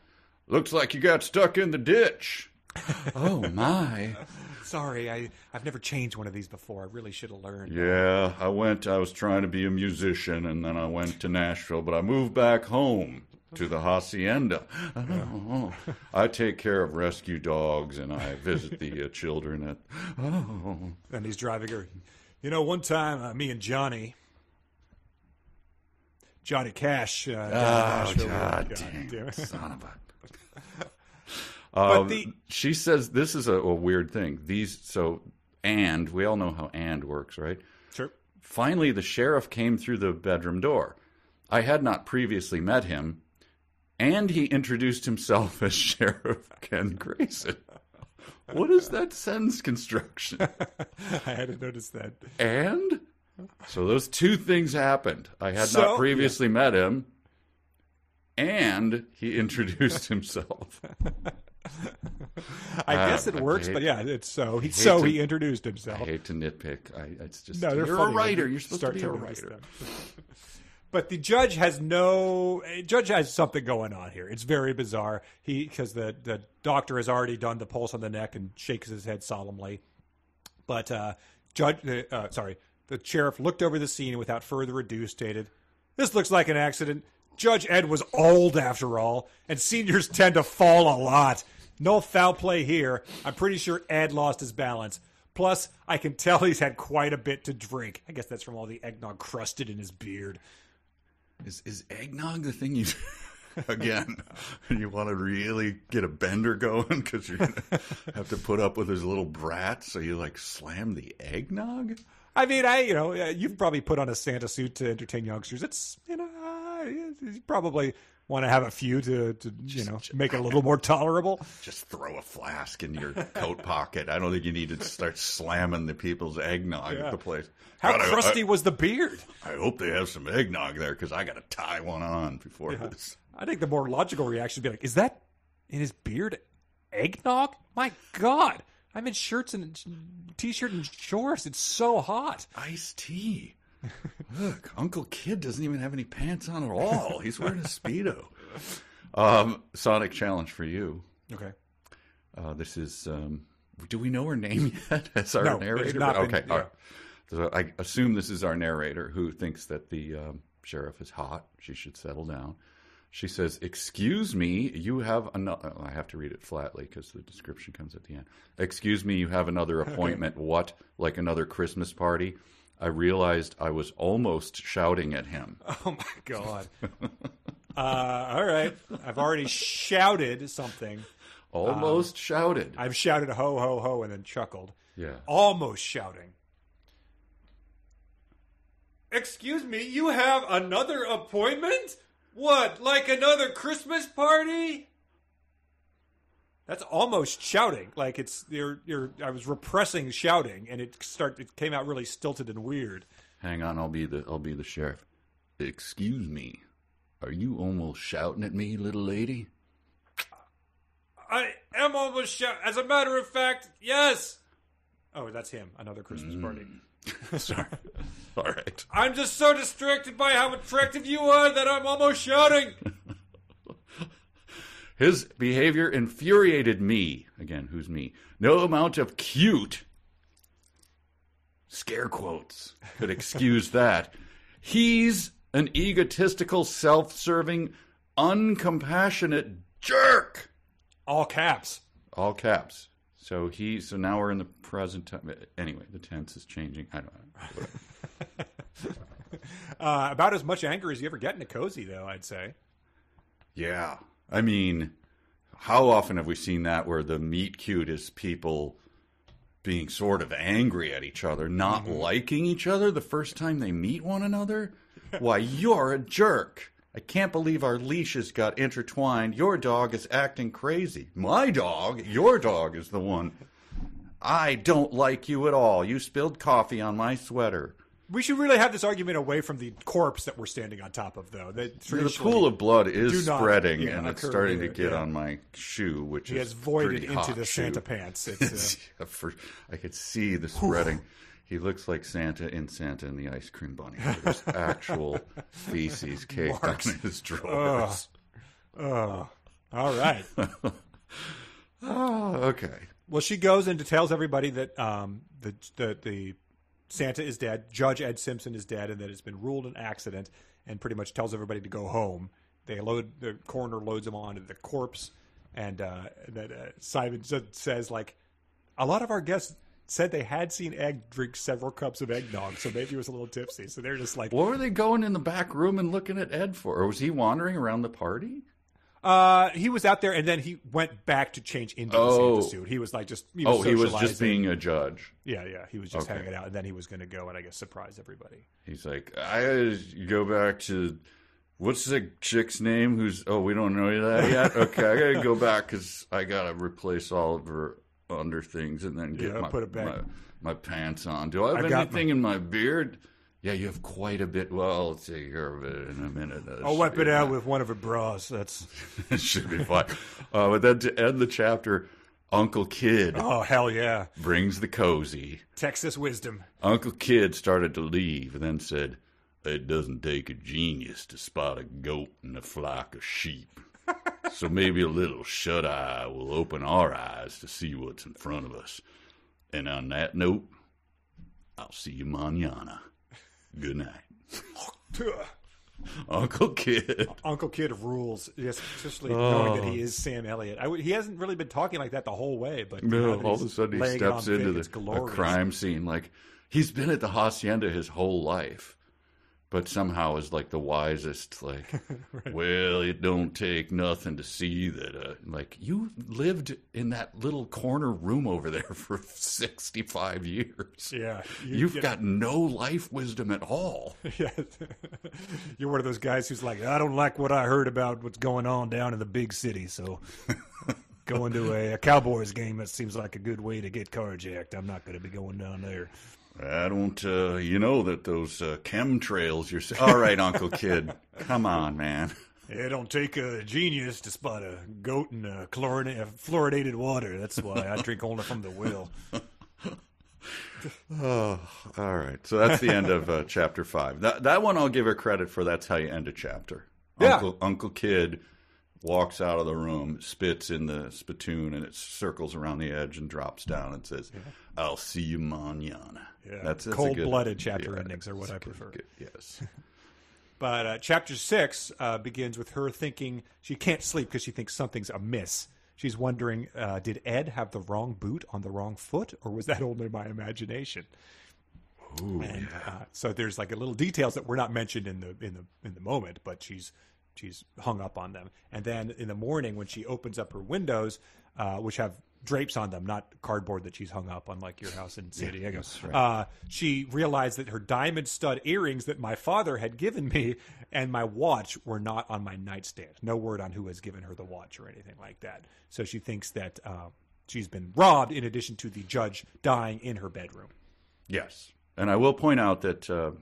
looks like you got stuck in the ditch. oh my! Sorry, I I've never changed one of these before. I really should have learned. Yeah, I went. I was trying to be a musician, and then I went to Nashville, but I moved back home to the hacienda. Oh, I take care of rescue dogs, and I visit the uh, children at. Oh, And he's driving her. You know, one time, uh, me and Johnny, Johnny Cash, uh, oh Nashville, God, God dang, damn it. son of a. But Um, the- she says this is a, a weird thing. These so and we all know how and works, right? Sure. Finally, the sheriff came through the bedroom door. I had not previously met him, and he introduced himself as Sheriff Ken Grayson. What is that sentence construction? I hadn't noticed that. And so those two things happened. I had So- not previously met him, and he introduced himself. I Ah, guess it works, hate- but yeah, it's so. He, so to- he introduced himself. I hate to nitpick. I, it's just No, you're funny. a writer. You're supposed start to be a notice writer. But the judge has no. eh, Judge has something going on here. It's very bizarre. He because the the doctor has already done the pulse on the neck and shakes his head solemnly. But uh, judge, uh, sorry, the sheriff looked over the scene and without further ado stated, "This looks like an accident. Judge Ed was old after all, and seniors tend to fall a lot. No foul play here. I'm pretty sure Ed lost his balance." Plus, I can tell he's had quite a bit to drink. I guess that's from all the eggnog crusted in his beard. Is is eggnog the thing you again? you want to really get a bender going because you're gonna have to put up with his little brat. So you like slam the eggnog. I mean, I you know you've probably put on a Santa suit to entertain youngsters. It's you know uh, you probably want to have a few to to you know make it a little more tolerable. Just throw a flask in your coat pocket. I don't think you need to start slamming the people's eggnog at the place. How God, crusty I, was the beard? I hope they have some eggnog there because I got to tie one on before this. I think the more logical reaction would be like, is that in his beard eggnog? My God, I'm in shirts and t-shirt and shorts. It's so hot. Iced tea. Look, Uncle Kidd doesn't even have any pants on at all. He's wearing a speedo. Um, Sonic challenge for you. Okay. Uh, this is. Um, do we know her name yet as our No, narrator? not been- okay, yeah. right. So I assume this is our narrator who thinks that the um, sheriff is hot. She should settle down. She says, "Excuse me, you have another." I have to read it flatly because the description comes at the end. Excuse me, you have another appointment. what? Like another Christmas party? I realized I was almost shouting at him. Oh my God. uh, all right. I've already shouted something. Almost shouted. I've shouted ho ho ho and then chuckled. yeah. Almost shouting. Excuse me, you have another appointment? What, like another Christmas party? That's almost shouting. Like it's you're you're I was repressing shouting and it start it came out really stilted and weird. Hang on, I'll be the I'll be the sheriff. Excuse me. Are you almost shouting at me, little lady? I am almost shout as a matter of fact, yes. Oh, that's him. Another Christmas party. Mm. Sorry. All right. I'm just so distracted by how attractive you are that I'm almost shouting. His behavior infuriated me. Again, who's me? No amount of cute scare quotes could excuse that. He's an egotistical, self-serving, uncompassionate jerk. All caps. All caps. So he. So now we're in the present time. Anyway, the tense is changing. I don't know. Uh, about as much anger as you ever get in a cozy, though. I'd say. Yeah. I mean, how often have we seen that where the meet cute is people being sort of angry at each other, not mm-hmm. liking each other the first time they meet one another? Why, you're a jerk. I can't believe our leashes got intertwined. Your dog is acting crazy. My dog? Your dog is the one. I don't like you at all. You spilled coffee on my sweater. We should really have this argument away from the corpse that we're standing on top of, though. That The pool of blood is not, spreading, yeah, and it's starting to get yeah. on my shoe, which he is has voided into the shoe. Santa pants. It's, uh, Yeah, for, I could see the spreading. He looks like Santa in Santa and the Ice Cream Bunny. There's actual feces caked Marks. on his drawers. Oh, all right. Oh, okay. Well, she goes and tells everybody that um, the, the the Santa is dead, Judge Ed Simpson is dead, and that it's been ruled an accident, and pretty much tells everybody to go home. They load the coroner loads them onto the corpse, and uh, that uh, Simon says like, a lot of our guests said they had seen Ed drink several cups of eggnog, so maybe he was a little tipsy. So they're just like, What were they going in the back room and looking at Ed for? Or was he wandering around the party? Uh, he was out there, and then he went back to change into the Oh. Santa suit. He was like just he was Oh, he was just being a judge. Yeah, yeah. He was just Okay. hanging out, and then he was going to go and I guess surprise everybody. He's like, I go back to what's the chick's name? Who's oh, we don't know that yet. Okay, I gotta go back because I gotta replace all of her under things and then get Yeah, my, put it back. my my pants on. Do I have I've got anything in my beard? Yeah, you have quite a bit. Well, I'll take care of it in a minute. That I'll wipe it out with one of her bras. That's it should be fine. Uh, but then to end the chapter, Uncle Kidd oh hell yeah, brings the cozy. Texas wisdom. Uncle Kidd started to leave and then said, It doesn't take a genius to spot a goat in a flock of sheep. so maybe a little shut eye will open our eyes to see what's in front of us. And on that note, I'll see you manana. Good night. Uncle Kidd. Uncle Kidd rules, yes, especially Oh. knowing that he is Sam Elliott. I he hasn't really been talking like that the whole way, but No, all of a sudden he laying it on steps into thick, the a crime scene. Like he's been at the hacienda his whole life, but somehow is like the wisest. Like, well, it don't take nothing to see that. Uh, like you lived in that little corner room over there for sixty five years. Yeah, you- You've you- got no life wisdom at all. Yeah. You're one of those guys who's like, I don't like what I heard about what's going on down in the big city, so going to a, a Cowboys game that seems like a good way to get carjacked. I'm not going to be going down there. I don't. Uh, you know that those uh, chemtrails. You're saying. all right, Uncle Kidd. Come on, man. It don't take a genius to spot a goat in a chlorina- uh, fluoridated water. That's why I drink only from the well. Oh, all right. So that's the end of uh, chapter five. That that one I'll give her credit for. That's how you end a chapter. Yeah. Uncle Uncle Kidd walks out of the room, spits in the spittoon, and it circles around the edge and drops down and says, "I'll see you manana." Yeah. That's, that's a good- Cold-blooded chapter yeah, endings are what I prefer. good, Yes. But uh, chapter six uh, begins with her thinking she can't sleep because she thinks something's amiss. She's wondering, uh, did Ed have the wrong boot on the wrong foot, or was that only my imagination? and uh, so there's like a little details that were not mentioned in the in the in the moment, but she's she's hung up on them. And then in the morning, when she opens up her windows, uh, which have drapes on them, not cardboard that she's hung up, unlike your house in San Diego, uh, she realized that her diamond stud earrings that my father had given me and my watch were not on my nightstand. No word on who has given her the watch or anything like that. So she thinks that. Uh, She's been robbed in addition to the judge dying in her bedroom. Yes. And I will point out that, uh,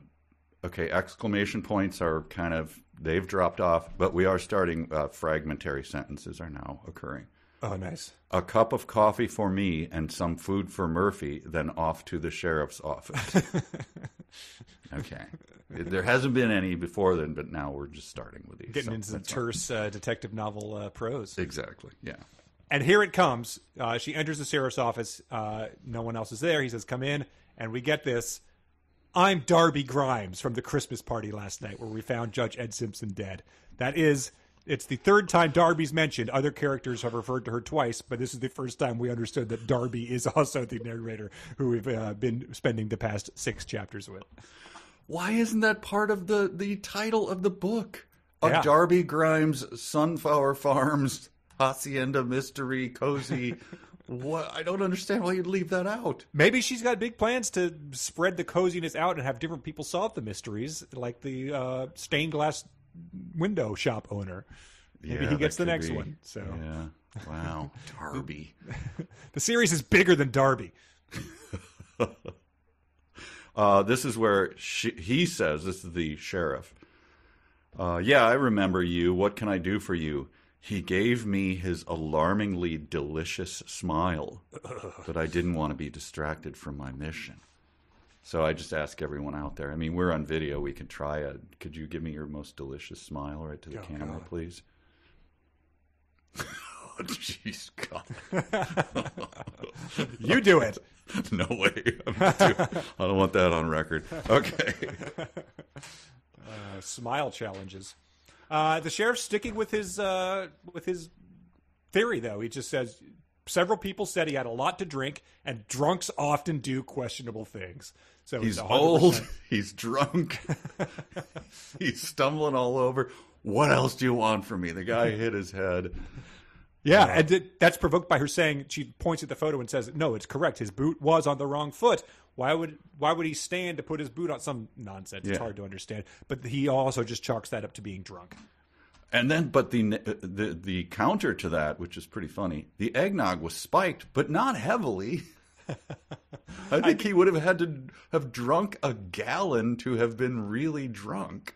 okay, exclamation points are kind of, they've dropped off, but we are starting, uh, fragmentary sentences are now occurring. Oh, nice. A cup of coffee for me and some food for Murphy, then off to the sheriff's office. okay. There hasn't been any before then, but now we're just starting with these. Getting so into some terse uh, detective novel uh, prose. Exactly. Yeah. And here it comes. Uh, she enters the sheriff's office. Uh, no one else is there. He says, "Come in." And we get this. I'm Darbie Grimes from the Christmas party last night, where we found Judge Ed Simpson dead. That is, it's the third time Darbie's mentioned. Other characters have referred to her twice, but this is the first time we understood that Darbie is also the narrator who we've uh, been spending the past six chapters with. Why isn't that part of the, the title of the book? A Yeah. Darbie Grimes Sunflower Farms Hacienda Mystery Cozy. What? I don't understand why you'd leave that out. Maybe she's got big plans to spread the coziness out and have different people solve the mysteries, like the uh, stained glass window shop owner. Maybe Yeah, he gets the next be. one. So Yeah. Wow. Darbie. the series is bigger than Darbie. Uh, this is where she, he says, this is the sheriff. Uh, yeah, I remember you. What can I do for you? He gave me his alarmingly delicious smile, but I didn't want to be distracted from my mission. So I just ask everyone out there. I mean, we're on video. We can try it. Could you give me your most delicious smile right to the Oh, camera, God. please? oh, jeez, God. You do it. No way. I'm not I don't want that on record. Okay. Uh, smile challenges. Uh, the sheriff's sticking with his uh, with his theory, though. He just says several people said he had a lot to drink, and drunks often do questionable things. So He's 100%. old. He's drunk. He's stumbling all over. What else do you want from me? The guy hit his head. Yeah, and th- that's provoked by her saying she points at the photo and says, "No, it's correct. His boot was on the wrong foot. Why would why would he stand to put his boot on some nonsense? It's Yeah. hard to understand." But he also just chalks that up to being drunk. And then, but the the the counter to that, which is pretty funny, the eggnog was spiked, but not heavily. I think he would have had to have drunk a gallon to have been really drunk.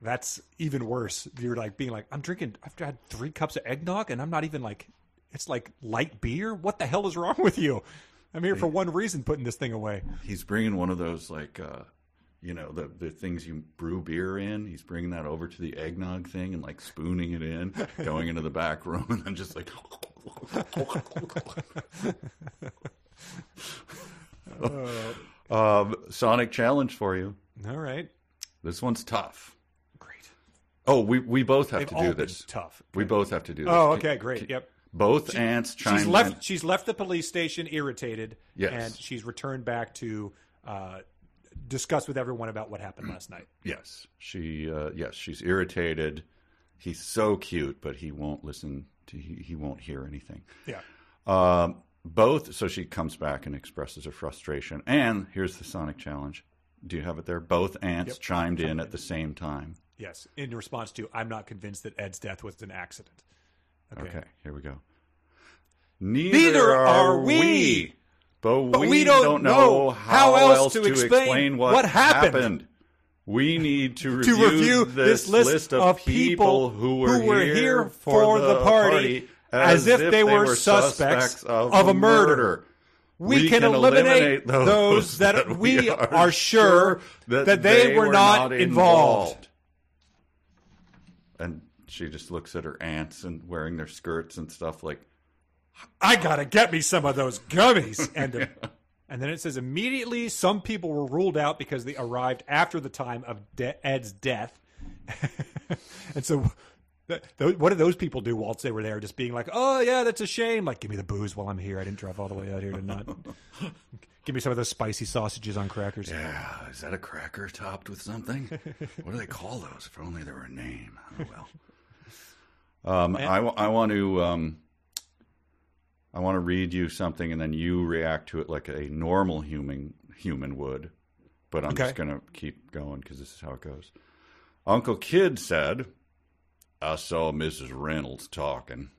That's even worse. You're like being like, "I'm drinking. I've had three cups of eggnog, and I'm not even like, it's like light beer. What the hell is wrong with you? I'm here for one reason, putting this thing away." He's bringing one of those like, uh, you know, the the things you brew beer in. He's bringing that over to the eggnog thing and like spooning it in, going into the back room, and then just like. um, Sonic challenge for you. All right, This one's tough. great. Oh, we we both have They've to do this. tough. We both have to do this. Oh, okay, great. can- Yep. Both aunts chime. She's left. She's left the police station irritated, Yes. and she's returned back to uh, discuss with everyone about what happened last night. Yes, she. Uh, yes, she's irritated. He's so cute, but he won't listen. To, he, he won't hear anything. Yeah. Um, both. So she comes back and expresses her frustration. And here's the Sonic challenge. Do you have it there? Both aunts Yep. chimed in at the same time. Yes. In response to, I'm not convinced that Ed's death was an accident. Okay, here we go. Neither, Neither are, are we. we. But, But we, we don't, don't know how, how else, else to explain, explain what, what happened. We need to review, to review this, this list of people who were, here for the party as if they were suspects of a murder. We, can, eliminate, those that we are sure that, they, were not involved. And she just looks at her aunts and wearing their skirts and stuff like, I gotta get me some of those gummies. And uh, and then it says immediately some people were ruled out because they arrived after the time of de- Ed's death. and so, th- th- what did those people do whilst they were there? Just being like, "Oh yeah, that's a shame. Like, give me the booze while I'm here. I didn't drive all the way out here to not give me some of those spicy sausages on crackers." Yeah, is that a cracker topped with something? what do they call those? If only there were a name. Oh well. Um, I, I want to um, I want to read you something, and then you react to it like a normal human human would. But I'm just going to keep going because this is how it goes. Uncle Kidd said, "I saw Mrs. Reynolds talking."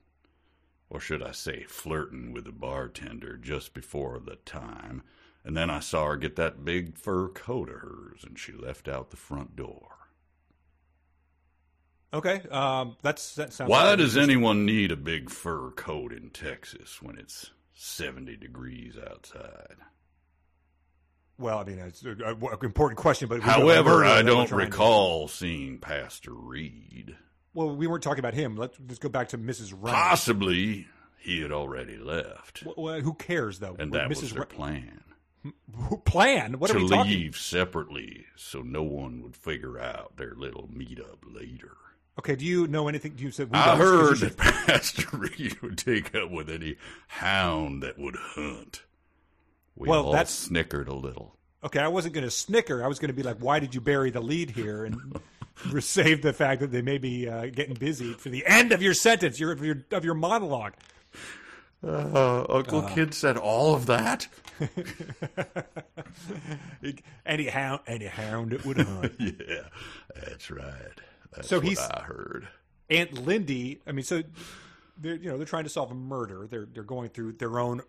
Or should I say, flirting with the bartender just before the time. And then I saw her get that big fur coat of hers, and she left out the front door. Okay, um, that's that sounds. Why does anyone need a big fur coat in Texas when it's 70 degrees outside? Well, I mean, it's an important question, but don't However, I don't recall seeing Pastor Reed. Well, we weren't talking about him. Let's just go back to Mrs. Reynolds. Possibly he had already left, Well, who cares though? and that Mrs. was their Re- plan. who plan? What to are we talking? leave separately so no one would figure out their little meetup later. Okay, do you know anything? Do You said we I don't, 'cause you heard that Pastor Reed would take up with any hound that would hunt. We Well, all that's- snickered a little. Okay, I wasn't going to snicker. I was going to be like, "Why did you bury the lead here?" and save the fact that they may be uh, getting busy for the end of your sentence, your of your of your monologue. Uh, Uncle Kidd said all of that? Any hound, any hound that would hunt. yeah, that's right. That's So he's- I heard. Aunt Lindy. I mean, so they're you know they're trying to solve a murder. They're they're going through their own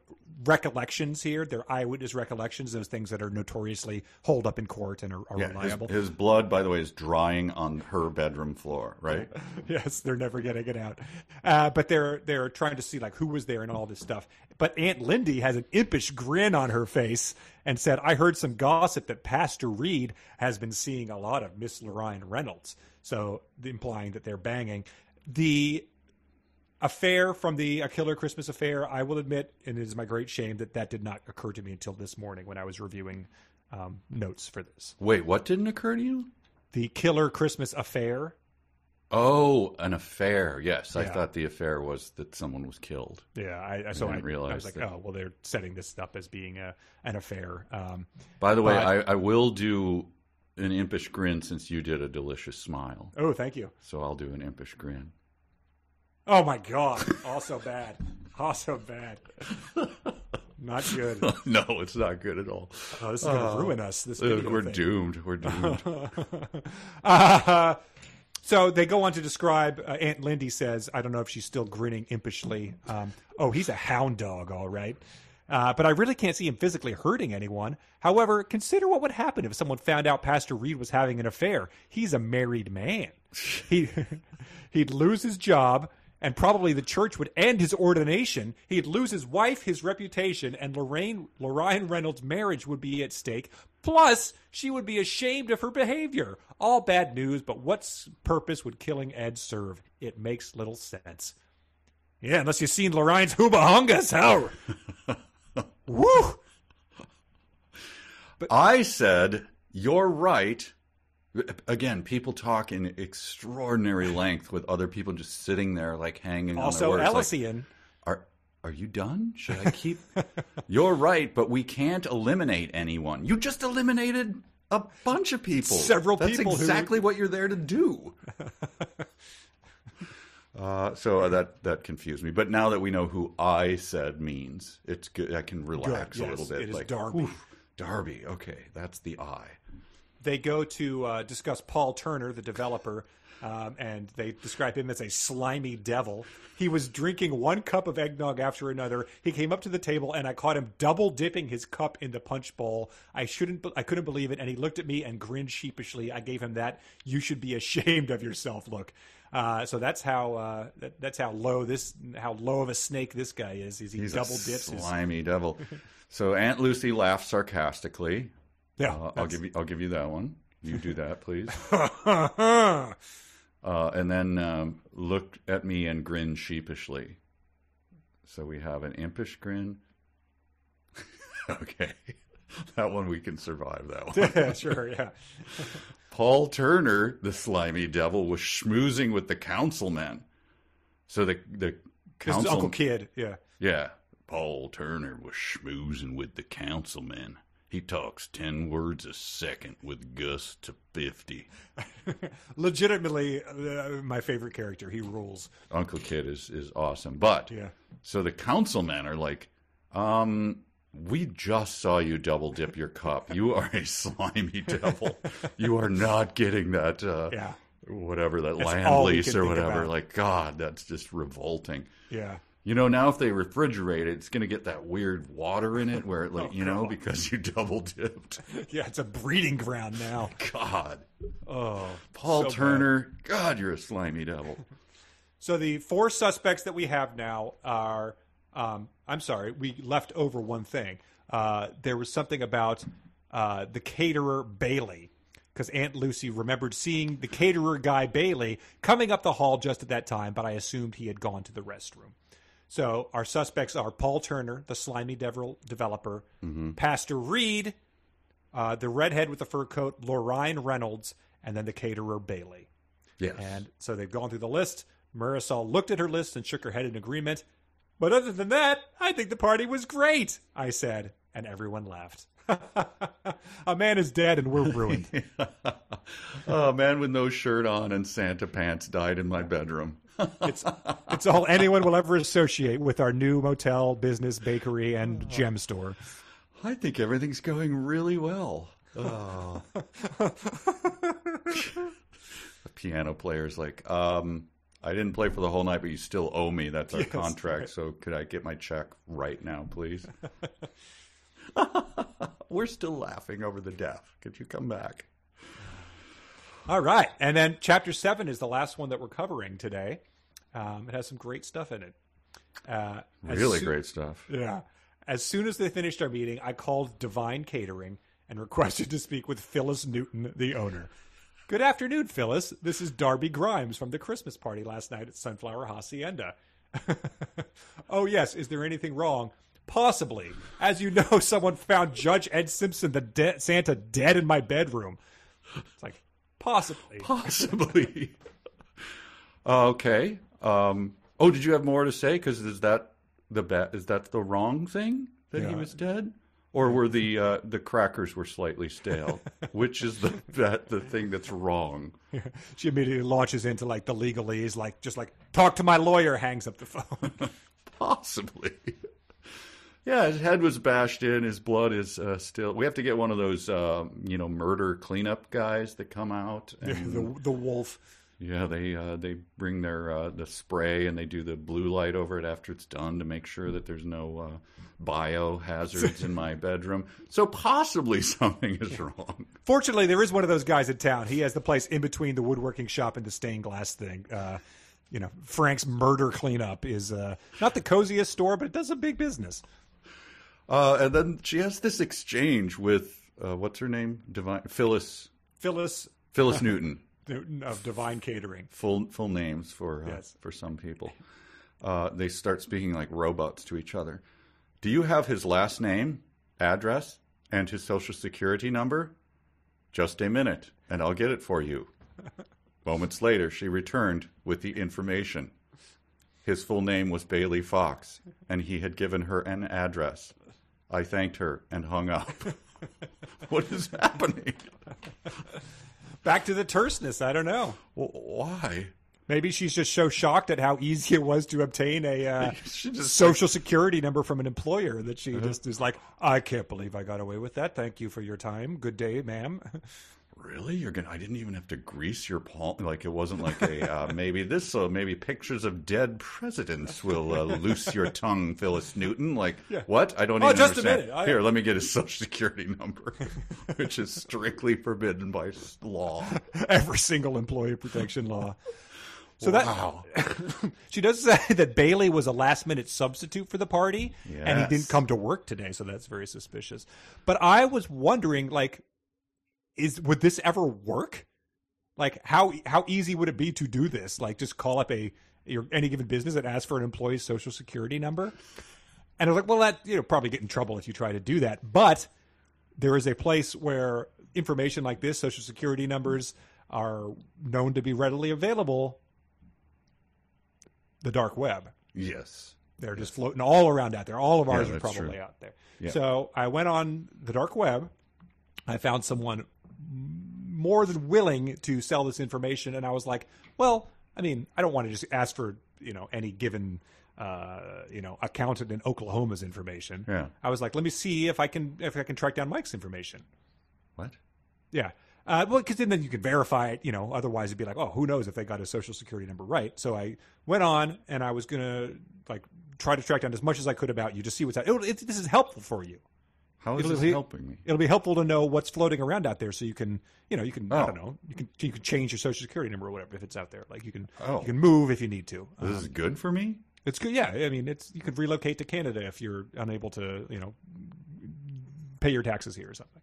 recollections here, their eyewitness recollections, those things that are notoriously holed up in court and are, are Yeah, his, reliable. his blood, by the way, is drying on her bedroom floor, right? yes, they're never getting it out. Uh, but they're they're trying to see like who was there and all this stuff. But Aunt Lindy has an impish grin on her face and said, "I heard some gossip that Pastor Reed has been seeing a lot of Miss Lorraine Reynolds." So implying that they're banging. The affair from the A Killer Christmas affair, I will admit, and it is my great shame that that did not occur to me until this morning when I was reviewing um, notes for this. Wait, what didn't occur to you? The Killer Christmas affair. Oh, an affair. Yes, I thought the affair was that someone was killed. Yeah, I, I so I, didn't I was like, that. oh, well, they're setting this up as being a, an affair. Um, By the way, But- I, I will do an impish grin since you did a delicious smile. oh, thank you. So I'll do an impish grin. Oh my god, also bad, also bad. Not good. no, it's not good at all. Oh, this is going to ruin us. This Uh, video We're thing. doomed. We're doomed. Uh, so they go on to describe. Uh, Aunt Lindy says, "I don't know if she's still grinning impishly. Um, oh, he's a hound dog, all right." Uh, but I really can't see him physically hurting anyone. However, consider what would happen if someone found out Pastor Reed was having an affair. He's a married man. He he'd lose his job, and probably the church would end his ordination. He'd lose his wife, his reputation, and Lorraine Lorraine Reynolds' marriage would be at stake. Plus, she would be ashamed of her behavior. All bad news, but what purpose would killing Ed serve? It makes little sense. Yeah, unless you've seen Lorraine's Hubahungas, how? Woo! But- I said, you're right. Again, people talk in extraordinary length with other people just sitting there, like hanging on their Also, words. like, are are you done? Should I keep? You're right, but we can't eliminate anyone. You just eliminated a bunch of people. Several That's people who- exactly what you're there to do. uh, so that that confused me. But now that we know who I said means, it's good. I can relax Good, a little bit. it is like Darbie. "Oof, Darbie. Okay, that's the I. they go to uh, discuss Paul Turner, the developer, um, and they describe him as a slimy devil. He was drinking one cup of eggnog after another. He came up to the table, and I caught him double dipping his cup in the punch bowl. I shouldn't, I couldn't believe it, and he looked at me and grinned sheepishly. I gave him that "you should be ashamed of yourself" look. Uh, so that's how uh, that, that's how low this how low of a snake this guy is. Is he He's double dips his slimy devil. So Aunt Lucy laughed sarcastically. yeah. Uh, I'll give you. I'll give you that one. You do that, please. uh, and then um, looked at me and grinned sheepishly. So we have an impish grin. okay, that one we can survive. That one. yeah, sure, yeah. Paul Turner, the slimy devil, was schmoozing with the councilmen. So the the council, Uncle Kidd. Yeah. yeah, Paul Turner was schmoozing with the councilmen. He talks ten words a second with Gus to fifty. legitimately uh, my favorite character. He rules. Uncle Kidd is is awesome. But Yeah. so the councilmen are like, um, we just saw you double dip your cup. You are a slimy devil. You are not getting that uh Yeah. whatever that That's land lease or whatever. about. Like, God, that's just revolting. Yeah. You know, now if they refrigerate it, it's gonna get that weird water in it where it Oh, like you know, because you double dipped. Yeah, it's a breeding ground now. God. Oh. Paul So bad. Turner, God, you're a slimy devil. So the four suspects that we have now are um, I'm sorry, we left over one thing. Uh, there was something about uh, the caterer Bailey. Because Aunt Lucy remembered seeing the caterer guy Bailey coming up the hall just at that time, but I assumed he had gone to the restroom. So our suspects are Paul Turner, the slimy devil developer, Pastor Reed, uh, the redhead with the fur coat, Lorraine Reynolds, and then the caterer Bailey. Yes. And so they've gone through the list. Marisol looked at her list and shook her head in agreement. But other than that, I think the party was great, I said, and everyone laughed. A man is dead and we're ruined. a man with no shirt on and Santa pants died in my bedroom. It's it's all anyone will ever associate with our new motel, business, bakery, and gem store. I think everything's going really well. Oh. the piano player's like, um, I didn't play for the whole night, but you still owe me. That's our Yes, contract. right. So could I get my check right now, please? We're still laughing over the death. Could you come back? All right. And then chapter seven is the last one that we're covering today. Um, it has some great stuff in it. Uh, Really great stuff. Yeah. As soon as they finished our meeting, I called Divine Catering and requested to speak with Phyllis Newton, the owner. Good afternoon, Phyllis. This is Darbie Grimes from the Christmas party last night at Sunflower Hacienda. oh, yes. Is there anything wrong? Possibly. As you know, someone found Judge Ed Simpson, the de- Santa, dead in my bedroom. It's like, possibly. Possibly. okay. Um, oh, did you have more to say? Because is that the ba- is that the wrong thing that he was dead, or were the uh, the crackers were slightly stale? Which is the that the thing that's wrong? She immediately launches into like the legalese, like just like talk to my lawyer, hangs up the phone. Possibly. Yeah, his head was bashed in. His blood is uh, still. We have to get one of those, uh, you know, murder cleanup guys that come out. And, the the wolf. yeah, they uh, they bring their uh, the spray and they do the blue light over it after it's done to make sure that there's no uh, biohazards in my bedroom. So possibly something is wrong. Fortunately, there is one of those guys in town. He has the place in between the woodworking shop and the stained glass thing. Uh, you know, Frank's Murder Cleanup is uh, not the coziest store, but it does a big business. Uh, and then she has this exchange with uh, what's her name? Divine Phyllis Phyllis Phyllis Newton. Newton of Divine Catering. full full names for uh, Yes. for some people. Uh, they start speaking like robots to each other. Do you have his last name, address, and his social security number? Just a minute, and I'll get it for you. Moments later, she returned with the information. His full name was Bailey Fox, and he had given her an address. I thanked her and hung up. what is happening? Back to the terseness. I don't know. Wh- Why? Maybe she's just so shocked at how easy it was to obtain a uh, social security number from an employer that she just is like, I can't believe I got away with that. Thank you for your time. Good day, ma'am. Really? You're gonna? I didn't even have to grease your palm. Like it wasn't like a uh, maybe this. So maybe pictures of dead presidents will uh, loose your tongue, Phyllis Newton. Like what? I don't. Oh, even just a minute. I- Here, let me get his social security number, which is strictly forbidden by law. Every single employee protection law. So Wow. that she does say that Bailey was a last minute substitute for the party and he didn't come to work today, so that's very suspicious. But I was wondering, like, is would this ever work? Like, how how easy would it be to do this? Like, just call up a your any given business and ask for an employee's social security number. And I was like, well, that you know probably get in trouble if you try to do that. But there is a place where information like this, social security numbers, are known to be readily available. The dark web. Yes. They're just floating all around out there. All of ours Yeah, are probably true. out there. Yeah. So I went on the dark web. I found someone more than willing to sell this information, and I was like, well, I mean, I don't want to just ask for you know any given uh, you know accountant in Oklahoma's information. Yeah. I was like, let me see if I can if I can track down Mike's information. What? Yeah. Uh, well, because then, then you could verify it, you know. Otherwise, it'd be like, oh, who knows if they got his social security number right. So I went on and I was gonna like try to track down as much as I could about you, just see what's out. It'll, it, this is helpful for you. How is It'll this be- helping me? It'll be helpful to know what's floating around out there, so you can, you know, you can. I Oh. don't know. You can you can change your social security number or whatever if it's out there. Like you can Oh. you can move if you need to. This is good for me. It's good. Yeah, I mean, it's you could relocate to Canada if you're unable to, you know, pay your taxes here or something.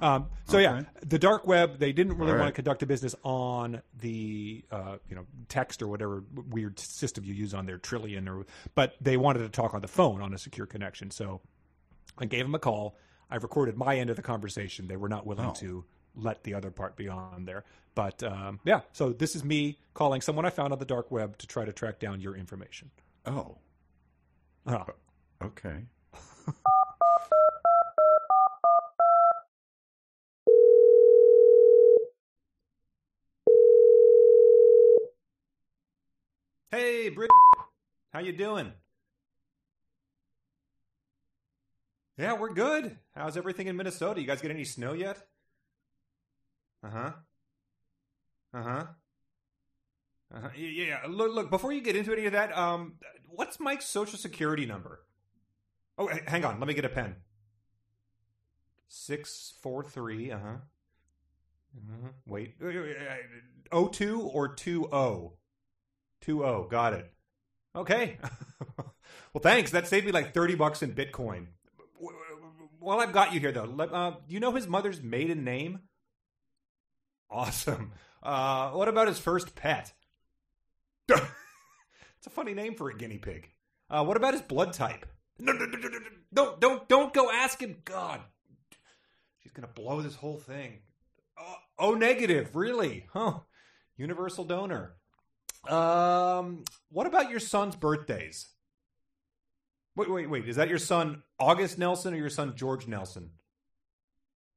Um, so yeah, the dark web. They didn't really All want right. to conduct a business on the uh, you know text or whatever weird system you use on their Trillion or, but they wanted to talk on the phone on a secure connection. So I gave them a call. I recorded my end of the conversation. They were not willing Oh. to let the other part be on there. But um, yeah, so this is me calling someone I found on the dark web to try to track down your information. Oh. Oh. Okay. Hey, Brit, how you doing? Yeah, we're good. How's everything in Minnesota? You guys get any snow yet? Uh huh. Uh huh. Uh-huh. Yeah, yeah. Look, look. Before you get into any of that, um, what's Mike's social security number? Oh, hang on. Let me get a pen. Six four three. Uh huh. Uh-huh. Wait. O two or two O? Two O. Got it. Okay. well, thanks. That saved me like thirty bucks in Bitcoin. While I've got you here, though, uh, do you know his mother's maiden name? Awesome. Uh, what about his first pet? it's a funny name for a guinea pig. Uh, what about his blood type? No, no, no, no, no, don't, don't, don't go asking. God, she's gonna blow this whole thing. Oh, oh, negative. Really? Huh? Universal donor. Um, what about your son's birthdays? Wait, wait, wait. Is that your son August Nelson or your son George Nelson?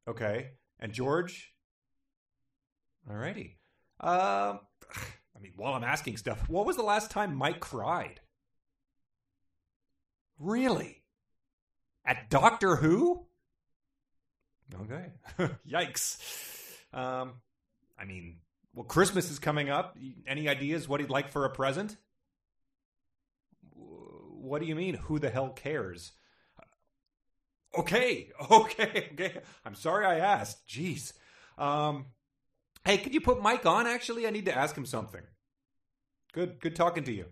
Okay, and George. Alrighty. Um, I mean, while I'm asking stuff, what was the last time Mike cried? Really? At Doctor Who? Okay. Yikes. Um, I mean, well, Christmas is coming up. Any ideas what he'd like for a present? What do you mean? Who the hell cares? Okay, okay, okay. I'm sorry I asked. Jeez. Um, hey, could you put Mike on? Actually, I need to ask him something. Good, good talking to you.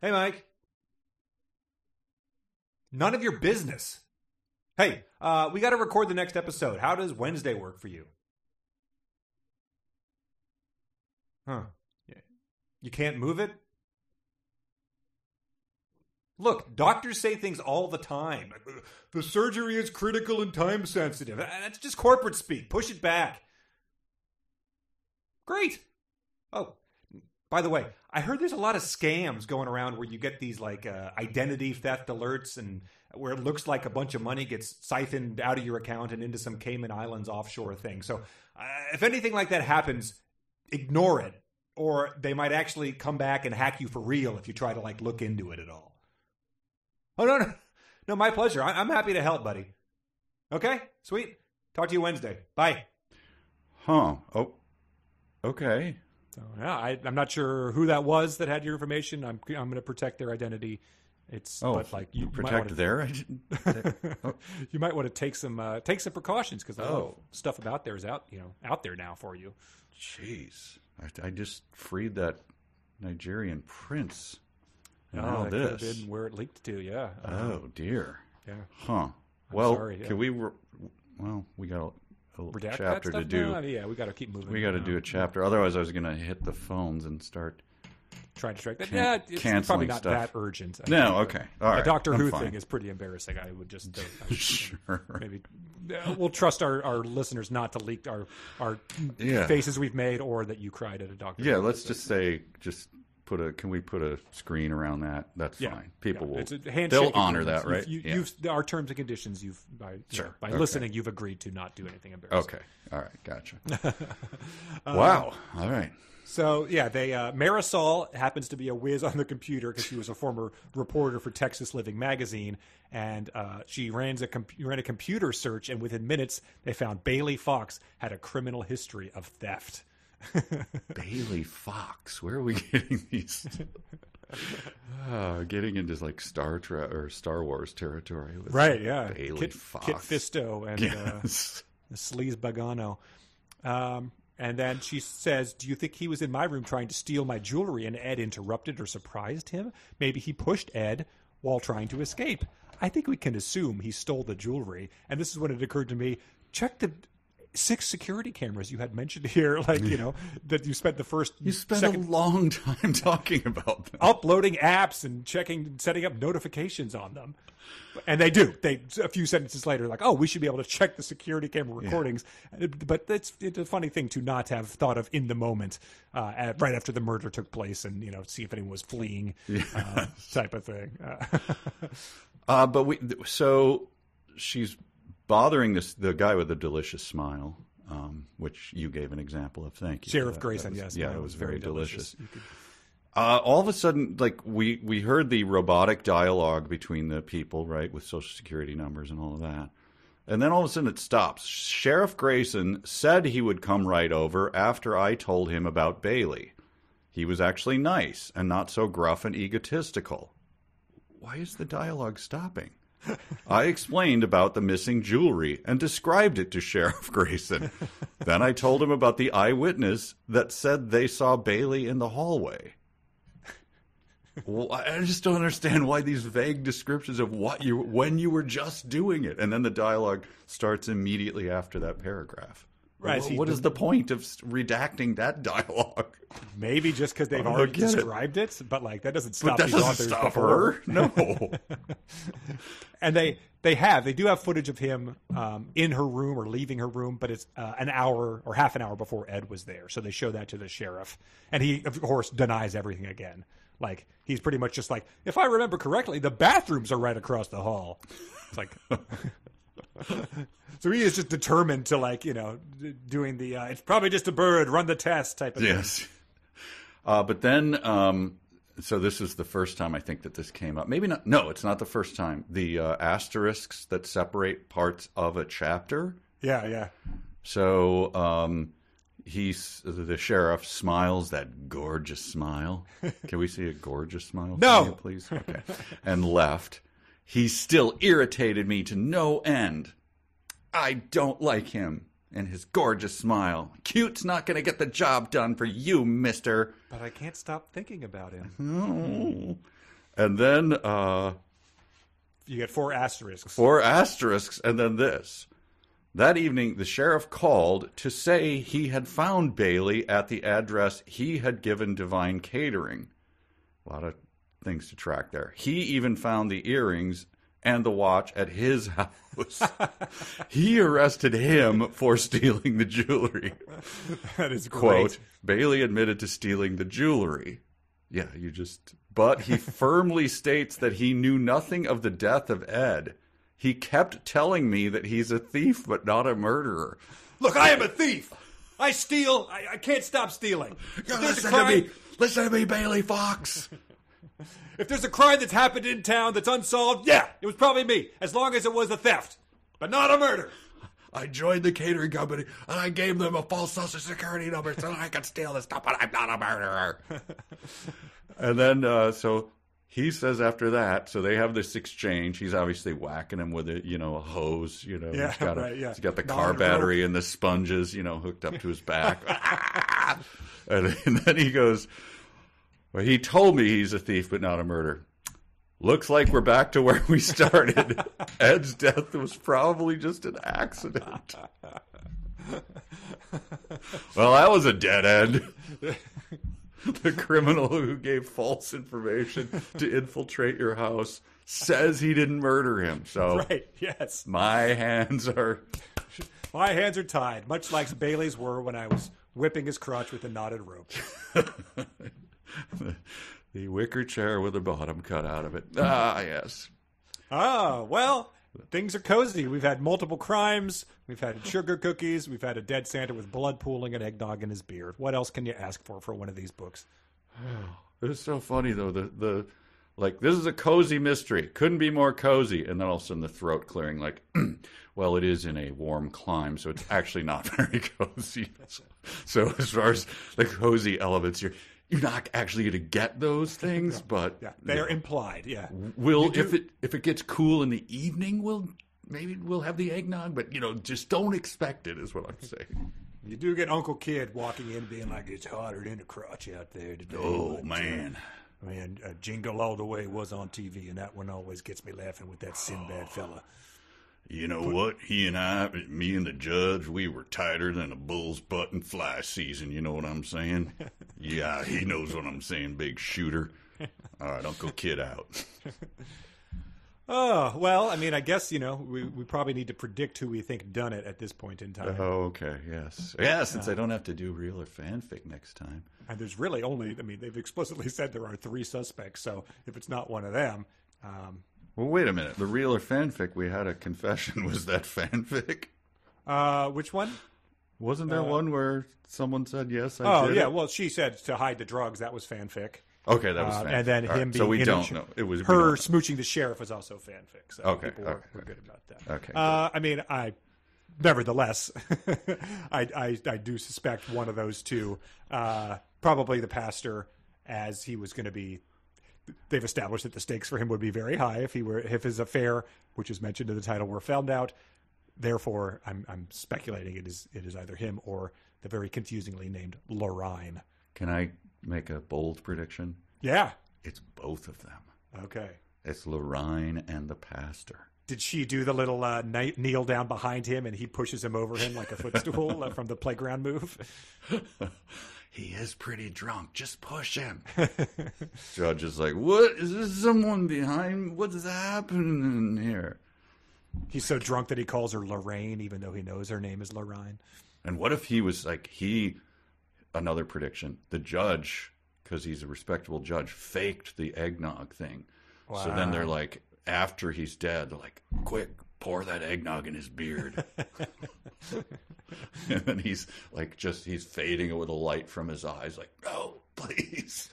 Hey, Mike. None of your business. Hey, uh, we got to record the next episode. How does Wednesday work for you? Huh. You can't move it? Look, doctors say things all the time. The surgery is critical and time sensitive. That's just corporate speak. Push it back. Great. Oh, by the way, I heard there's a lot of scams going around where you get these like uh, identity theft alerts and where it looks like a bunch of money gets siphoned out of your account and into some Cayman Islands offshore thing. So, uh, if anything like that happens, ignore it or they might actually come back and hack you for real if you try to like look into it at all. Oh no, no, no, my pleasure. I- I'm happy to help, buddy. Okay, sweet. Talk to you Wednesday. Bye. Huh. Oh. Okay. So yeah, I, I'm not sure who that was that had your information. I'm I'm going to protect their identity. It's Oh, but like you might protect wanna- their. ident- you might want to take some uh, take some precautions because Oh. stuff about there is out you know out there now for you. Jeez, I, I just freed that Nigerian prince. And Oh, now that could have this. been where it leaked to. Yeah. Uh, Oh dear. yeah. Huh. Well, sorry, yeah. can we? Re- well, we got a, chapter to do. now? Yeah, we got to keep moving. We got to do a chapter. Otherwise, I was going to hit the phones and start. Trying to track that. Can- yeah, it's probably not stuff. that urgent. I No, think, okay, but all The Doctor I'm Who fine. thing is pretty embarrassing. I would just uh, I- Sure. maybe uh, we'll trust our, our listeners not to leak our our Yeah. faces we've made or that you cried at a Doctor. Yeah, let's just say, just put a. Can we put a screen around that? That's Yeah, fine. People yeah. will. It's a handshake They'll honor agreement. that, right? You've, you, Yeah. you've our terms and conditions. You've by you Sure. know, by Okay. listening, you've agreed to not do anything embarrassing. Okay. All right. Gotcha. Uh, wow. All right. So yeah, they uh, Marisol happens to be a whiz on the computer because she was a former reporter for Texas Living magazine, and uh, she ran a com- ran a computer search, and within minutes they found Bailey Fox had a criminal history of theft. Bailey Fox. Where are we getting these? Uh, getting into like Star Trek or Star Wars territory. with Right? Yeah. Bailey Kit, Fox. Kit Fisto and uh, Sleaze Bagano. Um, and then she says, Do you think he was in my room trying to steal my jewelry and Ed interrupted or surprised him? Maybe he pushed Ed while trying to escape. I think we can assume he stole the jewelry. And this is when it occurred to me check the six security cameras you had mentioned here, like, you know, that you spent the first You spent second a long time talking about them. uploading apps and checking, setting up notifications on them. And they do. They a few sentences later, like, oh, we should be able to check the security camera recordings. But it's it's a funny thing to not have thought of in the moment, uh, at, right after the murder took place, and you know, see if anyone was fleeing, uh, type of thing. Uh, Uh, but we so she's bothering this the guy with the delicious smile, um, which you gave an example of. Thank you, Sheriff That- that Grayson, was- yes, yeah, it was very delicious. Could- Uh, all of a sudden, like we we heard the robotic dialogue between the people, right, with social security numbers and all of that, And then all of a sudden it stops. Sheriff Grayson said he would come right over after I told him about Bailey. He was actually nice and not so gruff and egotistical. Why is the dialogue stopping? I explained about the missing jewelry and described it to Sheriff Grayson. then I told him about the eyewitness that said they saw Bailey in the hallway. Well, I just don't understand why these vague descriptions of what you when you were just doing it, and then the dialogue starts immediately after that paragraph. Right, what the- is the point of redacting that dialogue? Maybe just because they've already get it. described it. but like that doesn't But stop that these doesn't authors stop before. her. No. And they they have they do have footage of him um, in her room or leaving her room, but it's uh, an hour or half an hour before Ed was there. So they show that to the sheriff, and he of course denies everything again. Like he's pretty much just like, if I remember correctly, the bathrooms are right across the hall. It's like. So he is just determined to like you know doing the uh, it's probably just a bird run the test type of thing. Yes. Uh, but then, um, so this is the first time I think that this came up. Maybe not. No, it's not the first time. The uh, asterisks that separate parts of a chapter. Yeah, yeah. So um, he's the sheriff smiles that gorgeous smile. Can we see a gorgeous smile? No. you, please. Okay. and left. He still irritated me to no end. I don't like him and his gorgeous smile. Cute's not going to get the job done for you, Mister. But I can't stop thinking about him. And then uh, You get four asterisks. four asterisks, and then this. That evening, the sheriff called to say he had found Bailey at the address he had given Divine Catering. A lot of things to track there. He even found the earrings and the watch at his house. he arrested him for stealing the jewelry. that is great. Quote Bailey admitted to stealing the jewelry. Yeah, you just. But he firmly states that he knew nothing of the death of Ed. He kept telling me that he's a thief but not a murderer. Look, I am a thief. I steal. I, I can't stop stealing. If there's, a Listen to me. Listen to me, Bailey Fox. If there's a crime that's happened in town that's unsolved, yeah, it was probably me. As long as it was a theft, but not a murder. I joined the catering company and I gave them a false social security number so I could steal this stuff, but I'm not a murderer. and then, uh, so he says after that, so they have this exchange. He's obviously whacking him with a, you know, a hose. You know, Yeah, he's got a, right, yeah. he's got the Not car a rope. battery and the sponges, you know, hooked up to his back. and, and then he goes, well, he told me he's a thief but not a murderer. Looks like we're back to where we started. Ed's death was probably just an accident. well, that was a dead end. the criminal who gave false information to infiltrate your house says he didn't murder him. So Right? Yes. my hands are. My hands are tied, much like Bailey's were when I was whipping his crotch with a knotted rope. The wicker chair with the bottom cut out of it. Ah, yes. Ah, well, things are cozy. We've had multiple crimes. We've had sugar cookies. We've had a dead Santa with blood pooling and eggnog in his beard. What else can you ask for for one of these books? It was so funny though. The the like this is a cozy mystery. Couldn't be more cozy. And then all of a sudden the throat clearing. Like, well, it is in a warm clime, so it's actually not very cozy. So, so as far as the cozy elements, you're you're not actually going to get those things, but Yeah, they are implied. Yeah. We'll if it if it gets cool in the evening, we'll maybe we'll have the eggnog. But you know, just don't expect it. Is what I'm saying. You do get Uncle Kidd walking in being like, it's hotter than a crotch out there today. Oh but, uh, man. Man, uh, Jingle All the Way was on TV, and that one always gets me laughing with that Sinbad fella. You know what? He and I, me and the judge, we were tighter than a bull's butt in fly season. You know what I'm saying? yeah, he knows what I'm saying, big shooter. All right, Uncle Kidd out. Oh, well, I mean, I guess, you know, we, we probably need to predict who we think done it at this point in time. Oh, okay, yes. Yeah, since I don't have to do real or fanfic next time. And there's really only, I mean, they've explicitly said there are three suspects, so if it's not one of them, um, Well, wait a minute. The real or fanfic, we had a confession. Was that fanfic? uh, which one? Wasn't there one where someone said, yes, I Oh, yeah, it? well, she said to hide the drugs, that was fanfic. Okay, that was Uh, and then All him right, being so we don't know. It was her smooching the sheriff was also fanfic. So Okay, people were, okay, were okay. good about that. Okay, Uh, I mean, I nevertheless, I, I I do suspect one of those two, uh, probably the pastor, as he was going to be. They've established that the stakes for him would be very high if he were if his affair, which is mentioned in the title, were found out. Therefore, I'm I'm speculating it is it is either him or the very confusingly named Lorraine. Can I make a bold prediction? Yeah. It's both of them. Okay. It's Lorraine and the pastor. Did she do the little uh, kneel down behind him and he pushes him over him like a footstool uh, from the playground move? He is pretty drunk. Just push him. Judge is like, what? Is there someone behind? What's happening here? He's so drunk that he calls her Lorraine, even though he knows her name is Lorraine. And what if he was like he? Another prediction: the judge, because he's a respectable judge, faked the eggnog thing. So then they're like, after he's dead, they're like, quick, pour that eggnog in his beard. and he's like, just he's fading with a light from his eyes, like, no, please,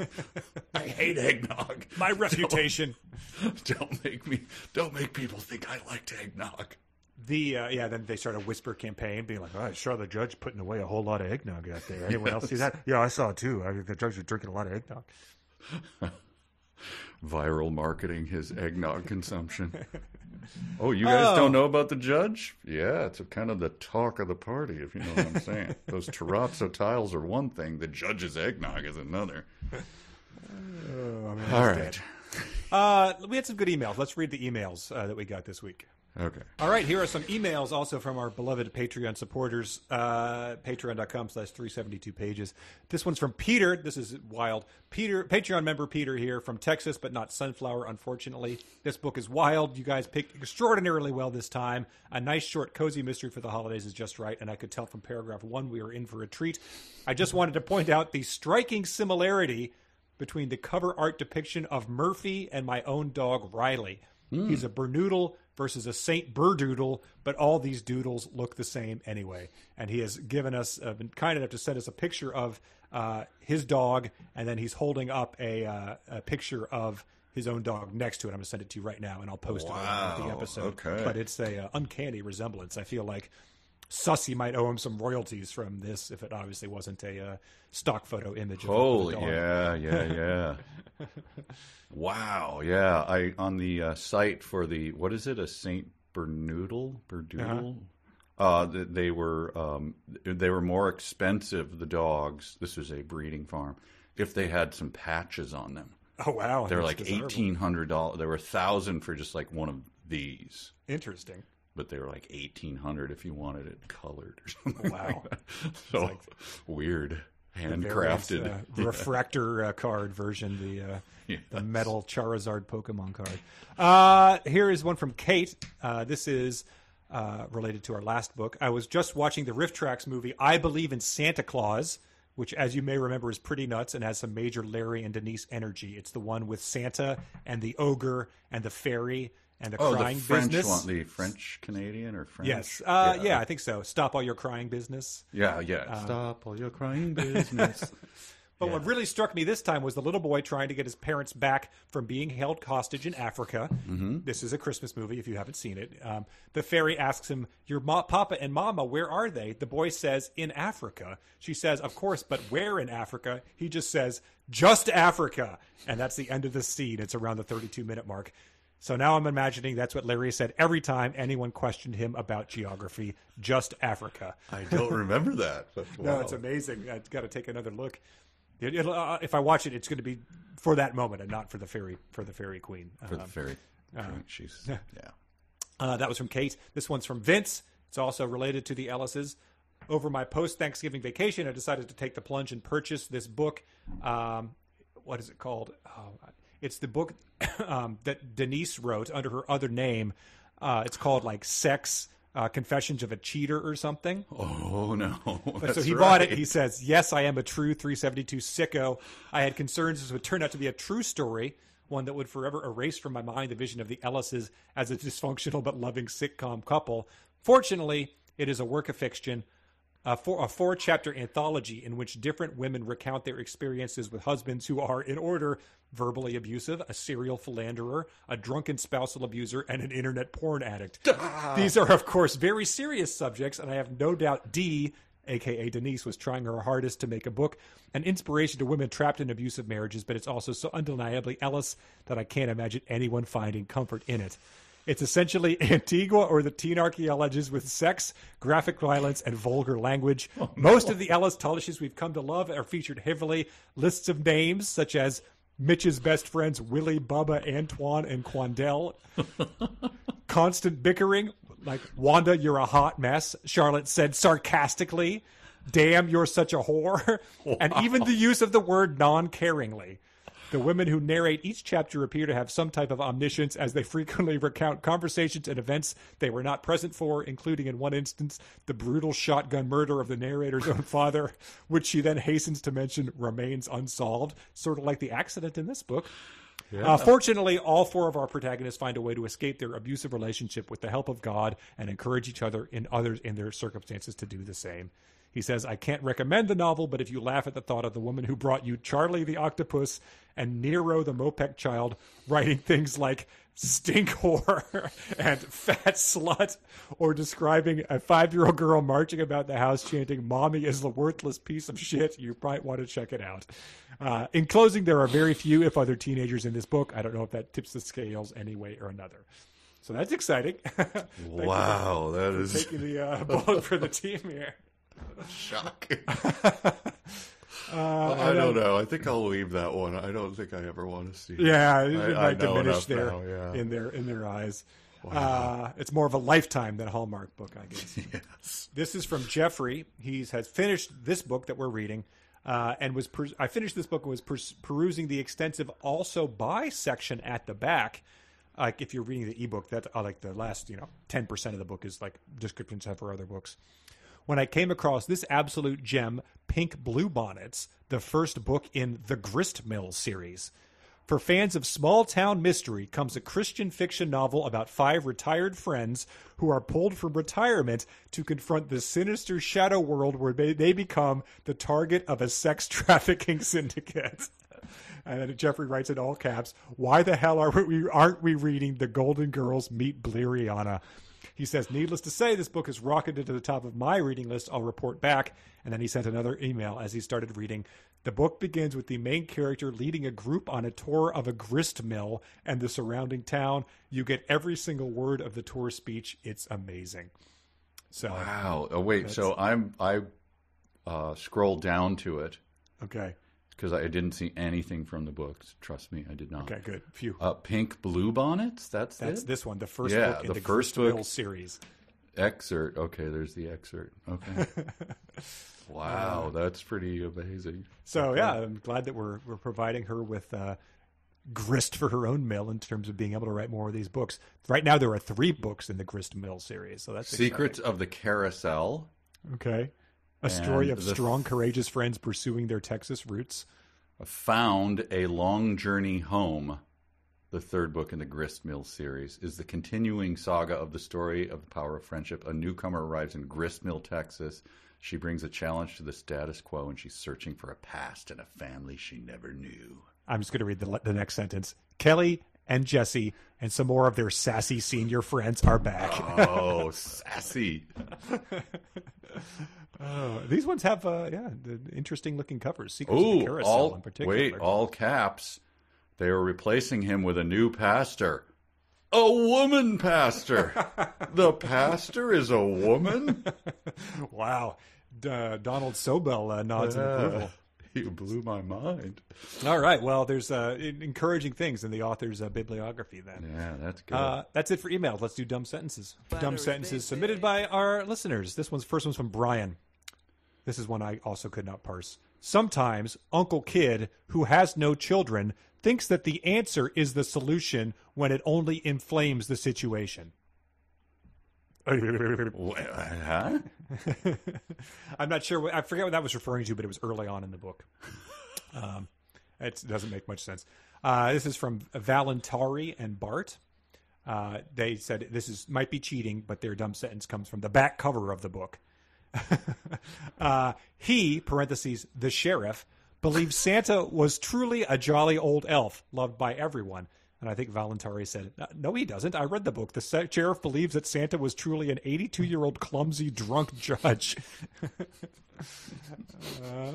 I hate eggnog. My reputation. Don't make me. Don't make people think I liked eggnog. The uh, yeah, then they start a whisper campaign, being like, "Oh, I saw the judge putting away a whole lot of eggnog out there. Anyone else see that? Yeah, I saw it too. I, think the judge was drinking a lot of eggnog. Viral marketing his eggnog consumption. Oh, you guys don't know about the judge? Yeah, it's a kind of the talk of the party, if you know what I'm saying. Those terrazzo tiles are one thing, the judge's eggnog is another. All right. Uh, we had some good emails. Let's read the emails uh, that we got this week. Okay. All right, here are some emails also from our beloved Patreon supporters. Uh, Patreon.com slash 372 pages. This one's from Peter. This is wild. Peter, Patreon member Peter here from Texas, but not Sunflower, unfortunately. This book is wild. You guys picked extraordinarily well this time. A nice, short, cozy mystery for the holidays is just right, and I could tell from paragraph one we were in for a treat. I just wanted to point out the striking similarity between the cover art depiction of Murphy and my own dog Riley. He's a Bernoodle versus a Saint Berdoodle, but all these doodles look the same anyway. And he has given us, uh, been kind enough to send us a picture of uh, his dog, and then he's holding up a, uh, a picture of his own dog next to it. I'm going to send it to you right now, and I'll post it on the episode. okay. But it's a uh, uncanny resemblance. I feel like Sussy might owe him some royalties from this if it obviously wasn't a uh, stock photo image. Holy, yeah, yeah, yeah. wow, yeah. I on the uh, site for the what is it? A Saint Bernoodle, Berdoodle. Uh, th- they were um, they were more expensive. The dogs. This was a breeding farm. If they had some patches on them, Oh wow, they're like eighteen hundred dollars. There were a thousand for just like one of these, Interesting. But they were like eighteen hundred if you wanted it colored or something. Wow. like that. so weird, Various, handcrafted. uh, refractor uh, card version, the uh, Yes. the metal Charizard Pokemon card. Uh, here is one from Kate. Uh, this is uh, related to our last book. I was just watching the RiffTrax movie. I believe in Santa Claus. Which, as you may remember, is pretty nuts and has some major Larry and Denise energy. It's the one with Santa and the ogre and the fairy and the Oh, the crying French business. one, the French Canadian or French? Yes, uh, yeah. I think so. Stop all your crying business. yeah, yeah. Stop all your crying business. But what really struck me this time was the little boy trying to get his parents back from being held hostage in Africa. Mm-hmm. This is a Christmas movie if you haven't seen it. Um, the fairy asks him, Your ma- papa and mama, where are they? The boy says, In Africa. She says, Of course, but where in Africa? He just says, Just Africa. And that's the end of the scene. It's around the 32 minute mark. So now I'm imagining that's what Larry said every time anyone questioned him about geography. Just Africa. I don't remember that. But No, it's amazing. I've got to take another look. It, uh, if I watch it, it's going to be for that moment and not for the fairy for the fairy queen. for the Um, fairy. She's yeah. uh, that was from Kate. This one's from Vince. It's also related to the Ellises. Over my post Thanksgiving vacation, I decided to take the plunge and purchase this book. Um, what is it called? Oh, it's the book um, that Denise wrote under her other name. Uh, it's called like Sex uh, Confessions of a Cheater or something. Oh no. so he bought it. He says, "Yes, I am a true 372 sicko. I had concerns this would turn out to be a true story, one that would forever erase from my mind the vision of the Ellises as a dysfunctional but loving sitcom couple. Fortunately, it is a work of fiction, a four, a four chapter anthology in which different women recount their experiences with husbands who are, in order, verbally abusive, a serial philanderer, a drunken spousal abuser, and an internet porn addict. These are, of course, very serious subjects, and I have no doubt D aka Denise, was trying her hardest to make a book an inspiration to women trapped in abusive marriages, but it's also so undeniably Ellis that I can't imagine anyone finding comfort in it. It's essentially Antigua or the teen archaeologists with sex, graphic violence, and vulgar language. Oh, Most of the Ellis televisions we've come to love are featured heavily lists of names such as Mitch's best friends Willie, Bubba, Antoine, and Quandel. Constant bickering, like Wanda, you're a hot mess. Charlotte said sarcastically, "Damn, you're such a whore," and even the use of the word non-caringly. The women who narrate each chapter appear to have some type of omniscience as they frequently recount conversations and events they were not present for, including in one instance the brutal shotgun murder of the narrator's own father, which she then hastens to mention remains unsolved, sort of like the accident in this book. Uh, fortunately, all four of our protagonists find a way to escape their abusive relationship with the help of God and encourage each other in others in their circumstances to do the same. He says, I can't recommend the novel, but if you laugh at the thought of the woman who brought you Charlie the octopus and Nero the Mopek child writing things like stink whore and fat slut, or describing a five year old girl marching about the house chanting, Mommy is the worthless piece of shit, you might want to check it out. Uh, in closing, there are very few, if other, teenagers in this book. I don't know if that tips the scales any way or another. So that's exciting. You Wow, that is taking the uh, bullet for the team here. shocking. Uh, I don't know. I think I'll leave that one. I don't think I ever want to see. it. Yeah, it I- might I diminish their now, yeah. in their in their eyes. Uh, it's more of a lifetime than a Hallmark book, I guess. Yes. This is from Jeffrey. He's has finished this book that we're reading, uh, and was per- I finished this book and was per- perusing the extensive also by section at the back. Like if you're reading the ebook, that's uh, like the last you know ten percent of the book is like descriptions for other books. When I came across this absolute gem, Pink Blue Bonnets, the first book in the Gristmill series. For fans of small town mystery comes a Christian fiction novel about five retired friends who are pulled from retirement to confront the sinister shadow world where they, they become the target of a sex trafficking syndicate. And then Jeffrey writes in all caps, "Why the hell are we aren't we reading The Golden Girls Meet Bleriana?" He says, "Needless to say, this book has rocketed to the top of my reading list. I'll report back." And then he sent another email as he started reading. The book begins with the main character leading a group on a tour of a grist mill and the surrounding town. You get every single word of the tour speech. It's amazing. So, Wow. Oh, wait. So I'm I uh, scrolled down to it okay, because I didn't see anything from the books. Trust me, I did not. okay, good. Phew. Uh, Pink Blue Bonnets. That's That's it? this one, the first Yeah, book in the the, first Grist book. Mill series. excerpt. Okay, there's the excerpt. Okay. wow, that's pretty amazing. So yeah, I'm glad that we're we're providing her with uh, grist for her own mill in terms of being able to write more of these books. Right now, there are three books in the Grist Mill series, so that's Secrets of the Carousel. Okay, a story of strong, courageous friends pursuing their Texas roots. Found a long journey home. The third book in the Gristmill series is the continuing saga of the story of the power of friendship. A newcomer arrives in Gristmill, Texas. She brings a challenge to the status quo, and she's searching for a past and a family she never knew. I'm just going to read the, the next sentence. Kelly and Jesse and some more of their sassy senior friends are back. Oh, sassy! Oh, these ones have, uh, yeah, the interesting looking covers. Secrets of the Ooh, Carousel all in particular. wait, all caps. They are replacing him with a new pastor. A woman pastor. the pastor is a woman. wow. D- uh, Donald Sobel uh, nods in approval. You blew my mind. All right. Well, there's uh, encouraging things in the author's uh, bibliography then. Yeah, that's good. Uh, that's it for emails. Let's do dumb sentences. Dumb sentences submitted by our listeners. This one's first one's from Brian. This is one I also could not parse. Sometimes Uncle Kidd, who has no children, thinks that the answer is the solution when it only inflames the situation. Huh? I'm not sure. What, I forget what that was referring to, but it was early on in the book. Um, it doesn't make much sense. Uh, this is from Valentari and Bart. Uh, they said this is might be cheating, but their dumb sentence comes from the back cover of the book. uh, he, parentheses, the sheriff, believes Santa was truly a jolly old elf, loved by everyone. And I think Valentari said, No, he doesn't. I read the book. The sheriff believes that Santa was truly an 82 year old clumsy drunk judge. Uh,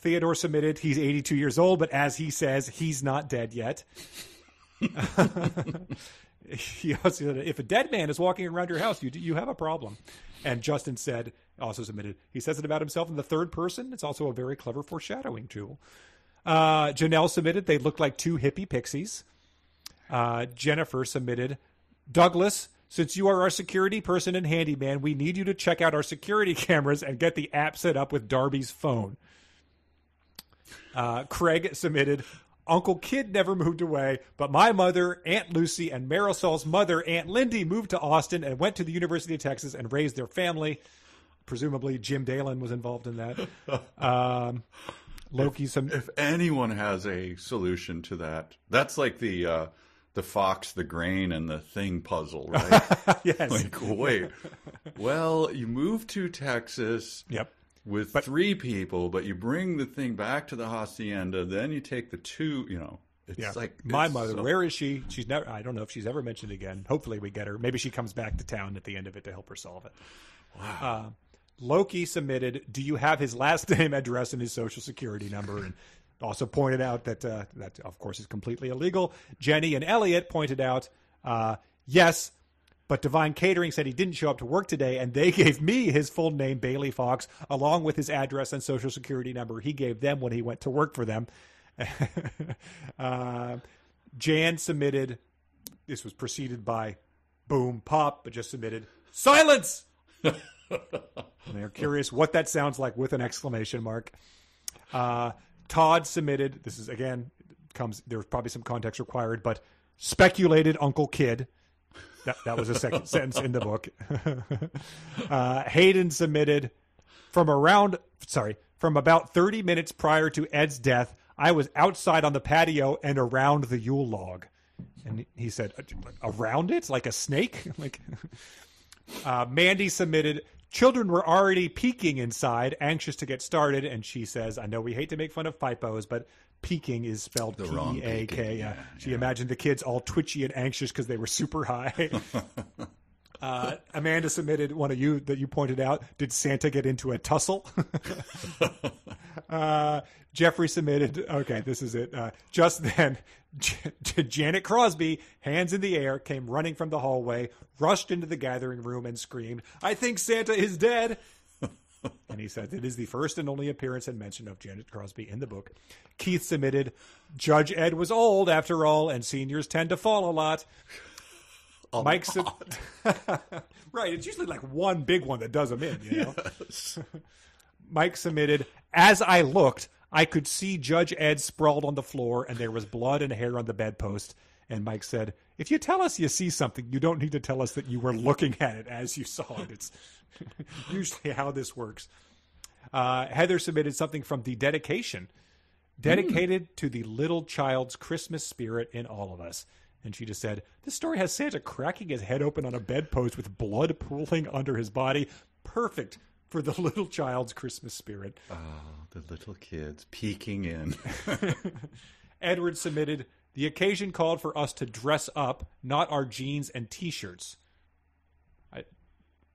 Theodore submitted, He's 82 years old, but as he says, he's not dead yet. he also said, if a dead man is walking around your house, you you have a problem. And Justin said, also submitted, he says it about himself in the third person. It's also a very clever foreshadowing tool. Uh, Janelle submitted, they look like two hippie pixies. Uh, Jennifer submitted, Douglas, since you are our security person and handyman, we need you to check out our security cameras and get the app set up with Darbie's phone. Uh, Craig submitted, Uncle Kidd never moved away, but my mother, Aunt Lucy, and Marisol's mother, Aunt Lindy, moved to Austin and went to the University of Texas and raised their family. Presumably, Jim Dalen was involved in that. Um, Loki, some if anyone has a solution to that, that's like the uh, the fox, the grain, and the thing puzzle, right? yes, like, wait, well, you moved to Texas yep. With three people, but you bring the thing back to the hacienda, then you take the two, you know. It's Yeah, like my mother. so- Where is she? She's never. I don't know if she's ever mentioned again. Hopefully, we get her. Maybe she comes back to town at the end of it to help her solve it. Wow. Uh, Loki submitted. Do you have his last name, address, and his social security number? And also pointed out that uh, that of course is completely illegal. Jenny and Elliot pointed out, uh, yes. But Divine Catering said he didn't show up to work today, and they gave me his full name, Bailey Fox, along with his address and social security number he gave them when he went to work for them. uh, Jan submitted. This was preceded by boom pop, but just submitted silence. they're curious what that sounds like with an exclamation mark. Uh, Todd submitted. This is again comes. There's probably some context required, but speculated Uncle Kidd. That, that was a second sentence in the book. uh, Hayden submitted from around, sorry, from about 30 minutes prior to Ed's death, I was outside on the patio and around the Yule log. And he said, around it? Like a snake? like, uh, Mandy submitted, children were already peeking inside, anxious to get started. And she says, I know we hate to make fun of FIPOs, but peeking is spelled The wrong P A K. Yeah. yeah, She imagined the kids all twitchy and anxious because they were super high. Uh, Amanda submitted one of you that you pointed out. Did Santa get into a tussle? uh, Jeffrey submitted. Okay, this is it. Uh, just then, J- Janet Crosby, hands in the air, came running from the hallway, rushed into the gathering room, and screamed, "I think Santa is dead!" And he said it is the first and only appearance and mention of Janet Crosby in the book. Keith submitted, Judge Ed was old after all, and seniors tend to fall a lot. Mike sub- right, it's usually like one big one that does them in, you know. Mike submitted, as I looked, I could see Judge Ed sprawled on the floor and there was blood and hair on the bedpost. And Mike said, If you tell us you see something, you don't need to tell us that you were looking at it as you saw it. It's usually how this works. Uh, Heather submitted something from the dedication, dedicated to the little child's Christmas spirit in all of us. And she just said, This story has Santa cracking his head open on a bedpost with blood pooling under his body. Perfect for the little child's Christmas spirit. Oh, the little kids peeking in. Edward submitted, The occasion called for us to dress up, not our jeans and t shirts.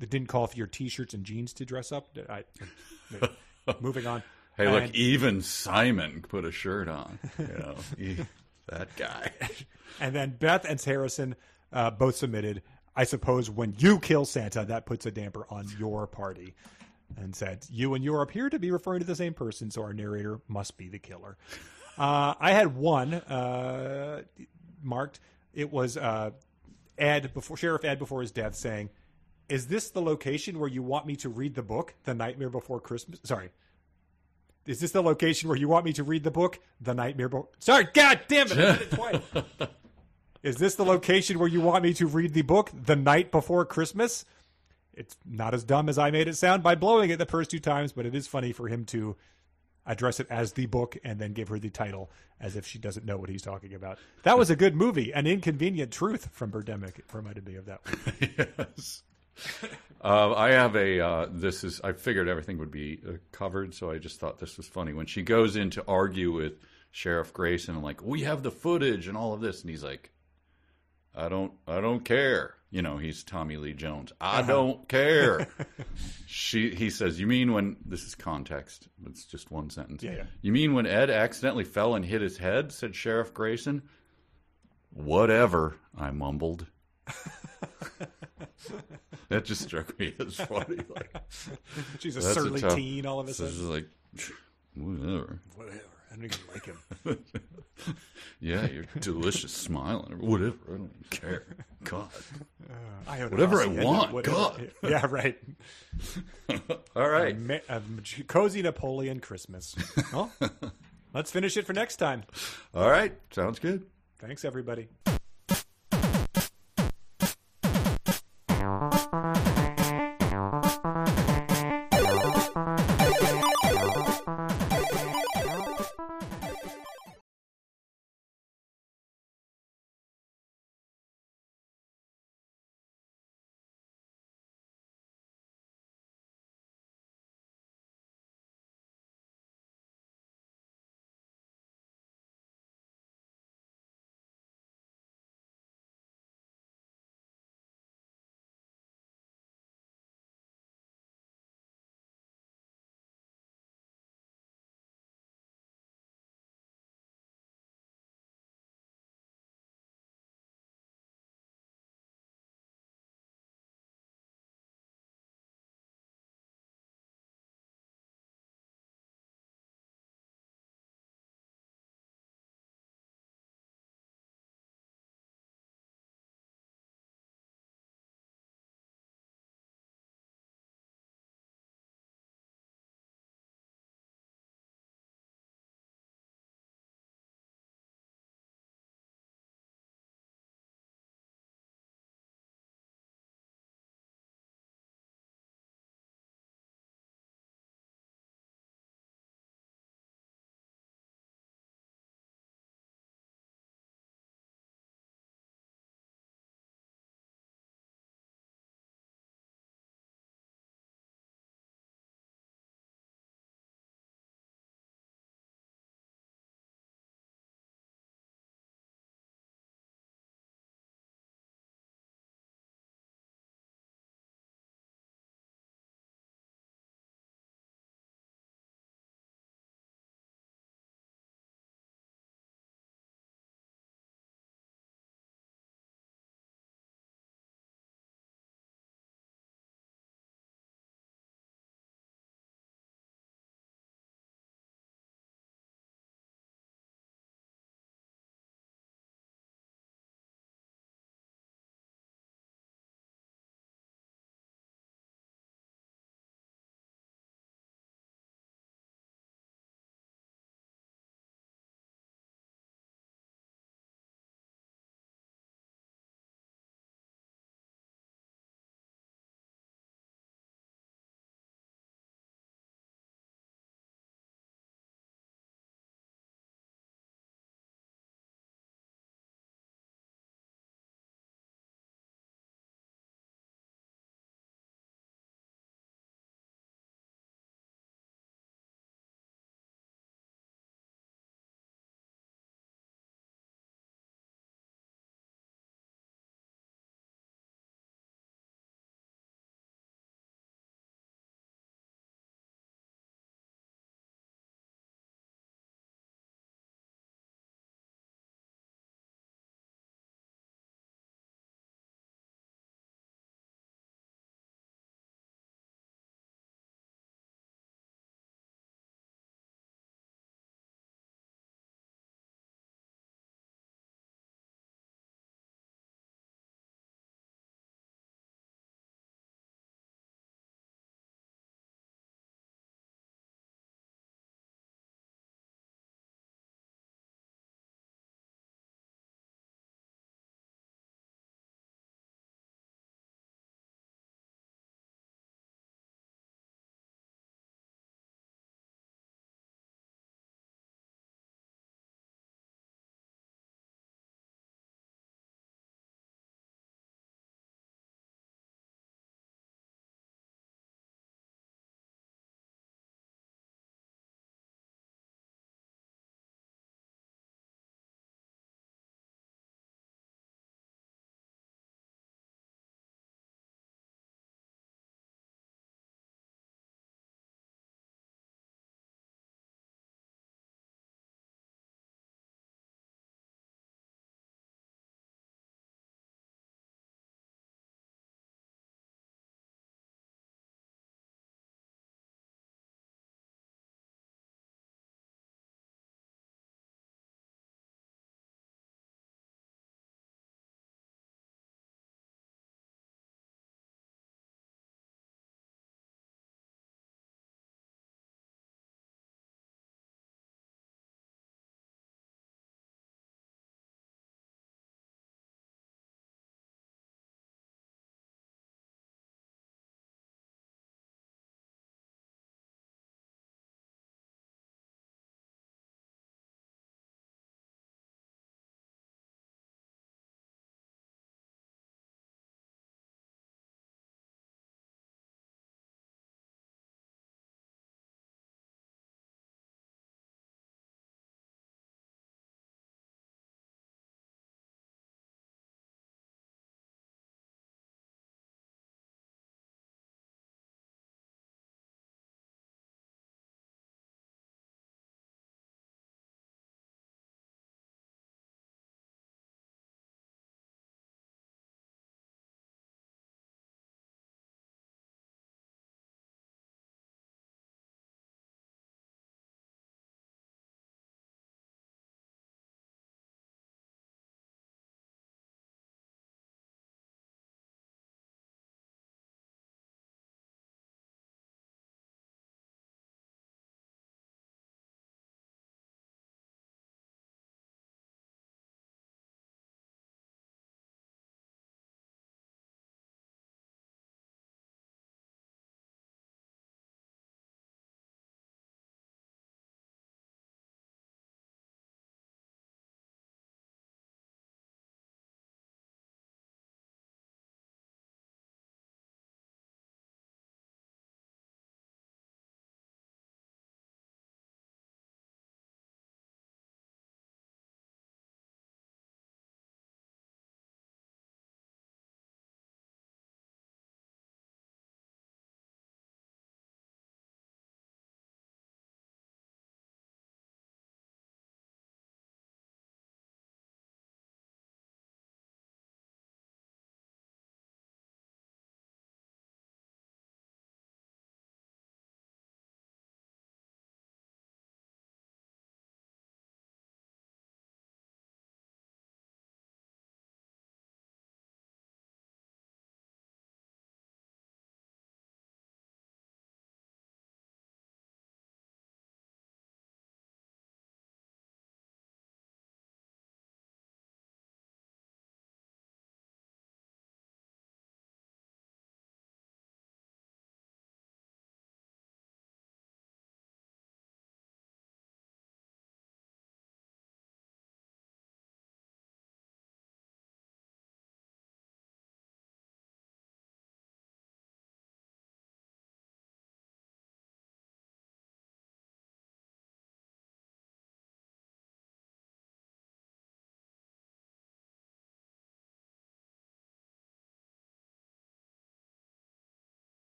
It didn't call for your t shirts and jeans to dress up. I, moving on. Hey, look, even Simon put a shirt on. You know, he- that guy. And then Beth and Harrison uh, both submitted. I suppose when you kill Santa, that puts a damper on your party. And said, You and you appear to be referring to the same person, so our narrator must be the killer. Uh, I had one uh, marked. It was uh, Ed before Sheriff Ed before his death saying, "Is this the location where you want me to read the book, The Nightmare Before Christmas?" Sorry, is this the location where you want me to read the book, The Nightmare Before? Sorry, God damn it! I did it twice. Is this the location where you want me to read the book, The Night Before Christmas? It's not as dumb as I made it sound by blowing it the first two times, but it is funny for him to address it as the book and then give her the title as if she doesn't know what he's talking about. That was a good movie, An Inconvenient Truth from Birdemic. Reminded me of that one. yes. Uh, I have a. Uh, this is. I figured everything would be uh, covered, so I just thought this was funny when she goes in to argue with Sheriff Grayson, like we have the footage and all of this, and he's like, "I don't. I don't care." You know, he's Tommy Lee Jones. I don't care. she. He says, "You mean when this is context? It's just one sentence. Yeah, yeah. You mean when Ed accidentally fell and hit his head?" Said Sheriff Grayson. Whatever, I mumbled. that just struck me as funny. Like, She's a a surly tough- teen all of a so sudden. just like, whatever. Whatever. I don't even like him. Yeah, you're delicious smiling or whatever. I don't even care. God. Uh, I own Whatever I want, whatever. God. Yeah, right. All right. Ma- a cozy Napoleon Christmas. Well, let's finish it for next time. All right. Sounds good. Thanks, everybody.